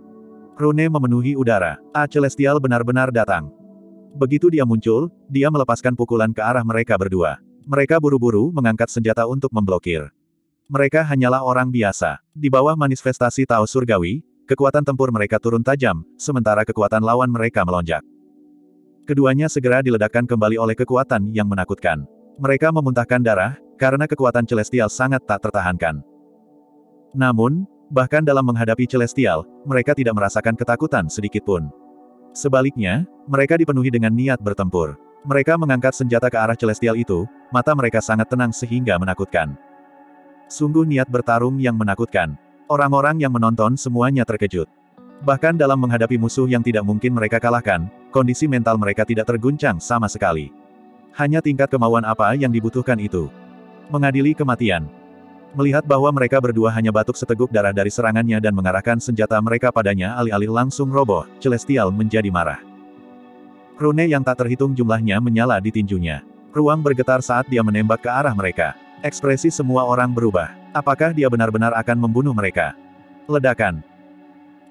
Rune memenuhi udara. A Celestial benar-benar datang. Begitu dia muncul, dia melepaskan pukulan ke arah mereka berdua. Mereka buru-buru mengangkat senjata untuk memblokir. Mereka hanyalah orang biasa. Di bawah manifestasi Tao Surgawi, Kekuatan tempur mereka turun tajam, sementara kekuatan lawan mereka melonjak. Keduanya segera diledakkan kembali oleh kekuatan yang menakutkan. Mereka memuntahkan darah, karena kekuatan Celestial sangat tak tertahankan. Namun, bahkan dalam menghadapi Celestial, mereka tidak merasakan ketakutan sedikitpun. Sebaliknya, mereka dipenuhi dengan niat bertempur. Mereka mengangkat senjata ke arah Celestial itu, mata mereka sangat tenang sehingga menakutkan. Sungguh niat bertarung yang menakutkan. Orang-orang yang menonton semuanya terkejut. Bahkan dalam menghadapi musuh yang tidak mungkin mereka kalahkan, kondisi mental mereka tidak terguncang sama sekali. Hanya tingkat kemauan apa yang dibutuhkan itu. Mengadili kematian. Melihat bahwa mereka berdua hanya batuk seteguk darah dari serangannya dan mengarahkan senjata mereka padanya alih-alih langsung roboh, Celestial menjadi marah. Rune yang tak terhitung jumlahnya menyala di tinjunya. Ruang bergetar saat dia menembak ke arah mereka. Ekspresi semua orang berubah. Apakah dia benar-benar akan membunuh mereka? Ledakan.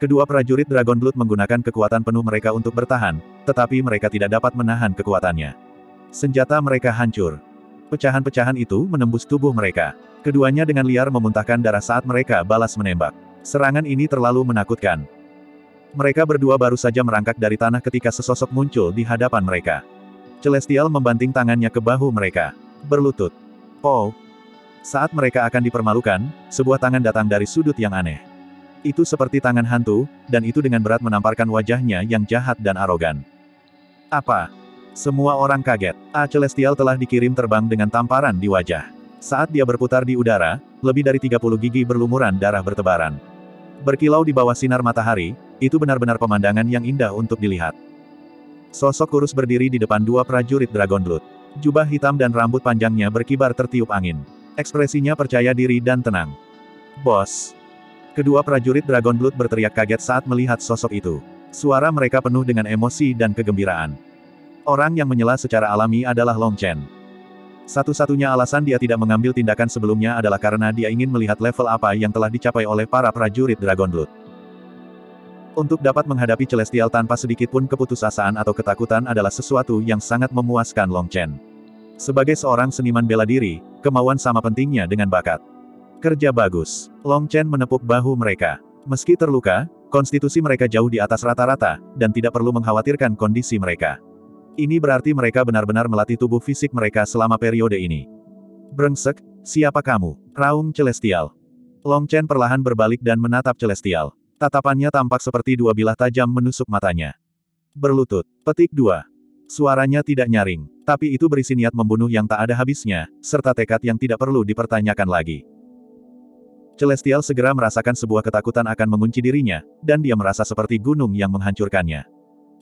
Kedua prajurit Dragon Blood menggunakan kekuatan penuh mereka untuk bertahan, tetapi mereka tidak dapat menahan kekuatannya. Senjata mereka hancur. Pecahan-pecahan itu menembus tubuh mereka. Keduanya dengan liar memuntahkan darah saat mereka balas menembak. Serangan ini terlalu menakutkan. Mereka berdua baru saja merangkak dari tanah ketika sesosok muncul di hadapan mereka. Celestial membanting tangannya ke bahu mereka. Berlutut. Oh. Saat mereka akan dipermalukan, sebuah tangan datang dari sudut yang aneh. Itu seperti tangan hantu, dan itu dengan berat menamparkan wajahnya yang jahat dan arogan. Apa? Semua orang kaget. A Celestial telah dikirim terbang dengan tamparan di wajah. Saat dia berputar di udara, lebih dari 30 gigi berlumuran darah bertebaran. Berkilau di bawah sinar matahari, itu benar-benar pemandangan yang indah untuk dilihat. Sosok kurus berdiri di depan dua prajurit Dragon Blood. Jubah hitam dan rambut panjangnya berkibar tertiup angin. Ekspresinya percaya diri dan tenang. Bos. Kedua prajurit Dragon Blood berteriak kaget saat melihat sosok itu. Suara mereka penuh dengan emosi dan kegembiraan. Orang yang menyela secara alami adalah Long Chen. Satu-satunya alasan dia tidak mengambil tindakan sebelumnya adalah karena dia ingin melihat level apa yang telah dicapai oleh para prajurit Dragon Blood. Untuk dapat menghadapi Celestial tanpa sedikit pun keputusasaan atau ketakutan adalah sesuatu yang sangat memuaskan Long Chen. Sebagai seorang seniman bela diri, kemauan sama pentingnya dengan bakat. Kerja bagus. Long Chen menepuk bahu mereka. Meski terluka, konstitusi mereka jauh di atas rata-rata, dan tidak perlu mengkhawatirkan kondisi mereka. Ini berarti mereka benar-benar melatih tubuh fisik mereka selama periode ini. Brengsek, siapa kamu? Raung Celestial. Long Chen perlahan berbalik dan menatap Celestial. Tatapannya tampak seperti dua bilah tajam menusuk matanya. Berlutut. Petik 2. Suaranya tidak nyaring, tapi itu berisi niat membunuh yang tak ada habisnya, serta tekad yang tidak perlu dipertanyakan lagi. Celestial segera merasakan sebuah ketakutan akan mengunci dirinya, dan dia merasa seperti gunung yang menghancurkannya.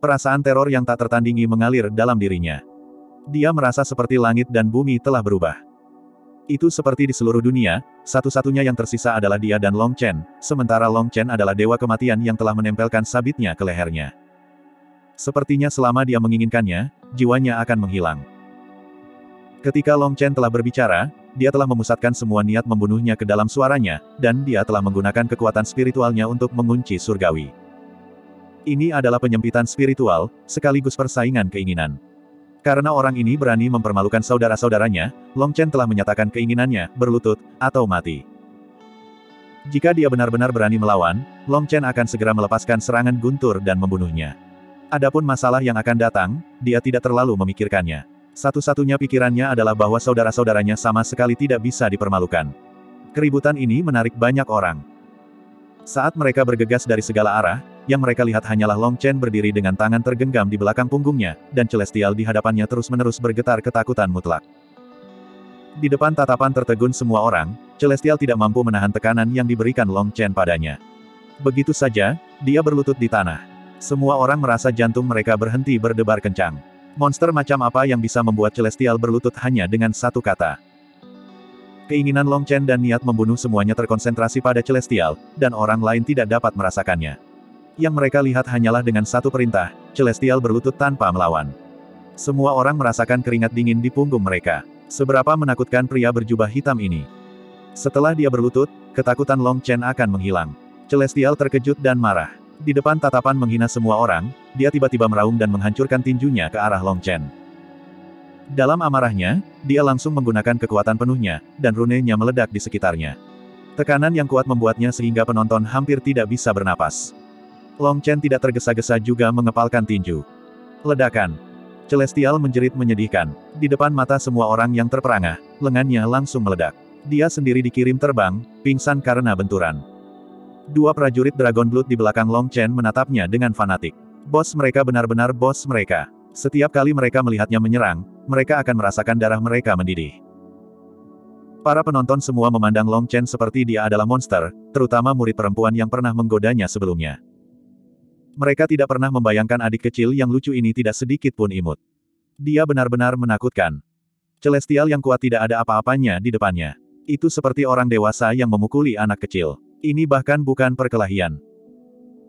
Perasaan teror yang tak tertandingi mengalir dalam dirinya. Dia merasa seperti langit dan bumi telah berubah. Itu seperti di seluruh dunia, satu-satunya yang tersisa adalah dia dan Long Chen, sementara Long Chen adalah dewa kematian yang telah menempelkan sabitnya ke lehernya. Sepertinya selama dia menginginkannya, jiwanya akan menghilang. Ketika Long Chen telah berbicara, dia telah memusatkan semua niat membunuhnya ke dalam suaranya, dan dia telah menggunakan kekuatan spiritualnya untuk mengunci surgawi. Ini adalah penyempitan spiritual, sekaligus persaingan keinginan. Karena orang ini berani mempermalukan saudara-saudaranya, Long Chen telah menyatakan keinginannya, berlutut, atau mati. Jika dia benar-benar berani melawan, Long Chen akan segera melepaskan serangan guntur dan membunuhnya. Adapun masalah yang akan datang, dia tidak terlalu memikirkannya. Satu-satunya pikirannya adalah bahwa saudara-saudaranya sama sekali tidak bisa dipermalukan. Keributan ini menarik banyak orang. Saat mereka bergegas dari segala arah, yang mereka lihat hanyalah Long Chen berdiri dengan tangan tergenggam di belakang punggungnya, dan Celestial di hadapannya terus-menerus bergetar ketakutan mutlak. Di depan tatapan tertegun semua orang, Celestial tidak mampu menahan tekanan yang diberikan Long Chen padanya. Begitu saja, dia berlutut di tanah. Semua orang merasa jantung mereka berhenti berdebar kencang. Monster macam apa yang bisa membuat Celestial berlutut hanya dengan satu kata. Keinginan Long Chen dan niat membunuh semuanya terkonsentrasi pada Celestial, dan orang lain tidak dapat merasakannya. Yang mereka lihat hanyalah dengan satu perintah, Celestial berlutut tanpa melawan. Semua orang merasakan keringat dingin di punggung mereka. Seberapa menakutkan pria berjubah hitam ini. Setelah dia berlutut, ketakutan Long Chen akan menghilang. Celestial terkejut dan marah. Di depan tatapan menghina semua orang, dia tiba-tiba meraung dan menghancurkan tinjunya ke arah Long Chen. Dalam amarahnya, dia langsung menggunakan kekuatan penuhnya, dan runenya meledak di sekitarnya. Tekanan yang kuat membuatnya sehingga penonton hampir tidak bisa bernapas. Long Chen tidak tergesa-gesa juga mengepalkan tinju. Ledakan. Celestial menjerit menyedihkan. Di depan mata semua orang yang terperangah, lengannya langsung meledak. Dia sendiri dikirim terbang, pingsan karena benturan. Dua prajurit Dragon Blood di belakang Long Chen menatapnya dengan fanatik. Bos mereka benar-benar bos mereka. Setiap kali mereka melihatnya menyerang, mereka akan merasakan darah mereka mendidih. Para penonton semua memandang Long Chen seperti dia adalah monster, terutama murid perempuan yang pernah menggodanya sebelumnya. Mereka tidak pernah membayangkan adik kecil yang lucu ini tidak sedikit pun imut. Dia benar-benar menakutkan. Celestial yang kuat tidak ada apa-apanya di depannya. Itu seperti orang dewasa yang memukuli anak kecil. Ini bahkan bukan perkelahian.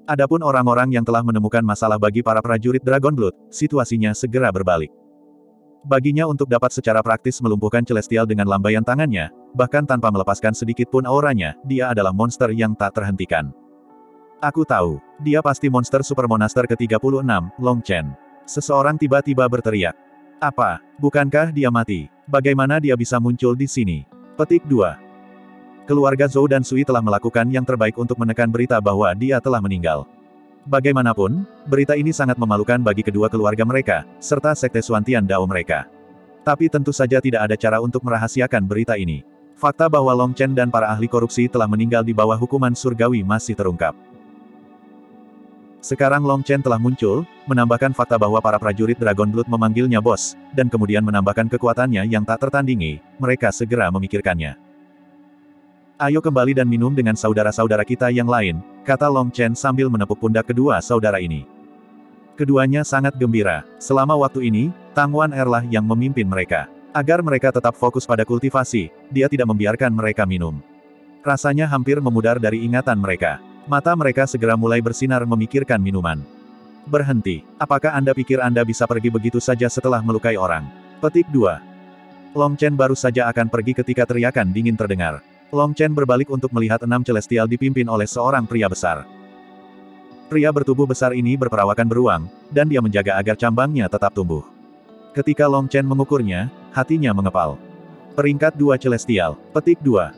Adapun orang-orang yang telah menemukan masalah bagi para prajurit Dragon Blood, situasinya segera berbalik. Baginya untuk dapat secara praktis melumpuhkan Celestial dengan lambaian tangannya, bahkan tanpa melepaskan sedikit pun auranya, dia adalah monster yang tak terhentikan. Aku tahu, dia pasti monster Super Monster ke-36, Long Chen. Seseorang tiba-tiba berteriak. Apa, bukankah dia mati? Bagaimana dia bisa muncul di sini? Petik 2. Keluarga Zhou dan Sui telah melakukan yang terbaik untuk menekan berita bahwa dia telah meninggal. Bagaimanapun, berita ini sangat memalukan bagi kedua keluarga mereka, serta sekte Suantian Dao mereka. Tapi tentu saja tidak ada cara untuk merahasiakan berita ini. Fakta bahwa Long Chen dan para ahli korupsi telah meninggal di bawah hukuman surgawi masih terungkap. Sekarang Long Chen telah muncul, menambahkan fakta bahwa para prajurit Dragon Blood memanggilnya bos, dan kemudian menambahkan kekuatannya yang tak tertandingi, mereka segera memikirkannya. Ayo kembali dan minum dengan saudara-saudara kita yang lain, kata Long Chen sambil menepuk pundak kedua saudara ini. Keduanya sangat gembira. Selama waktu ini, Tang Wan Erlah yang memimpin mereka. Agar mereka tetap fokus pada kultivasi, dia tidak membiarkan mereka minum. Rasanya hampir memudar dari ingatan mereka. Mata mereka segera mulai bersinar memikirkan minuman. Berhenti. Apakah Anda pikir Anda bisa pergi begitu saja setelah melukai orang? Petik 2. Long Chen baru saja akan pergi ketika teriakan dingin terdengar. Long Chen berbalik untuk melihat enam celestial dipimpin oleh seorang pria besar. Pria bertubuh besar ini berperawakan beruang, dan dia menjaga agar cambangnya tetap tumbuh. Ketika Long Chen mengukurnya, hatinya mengepal. Peringkat dua celestial, petik dua.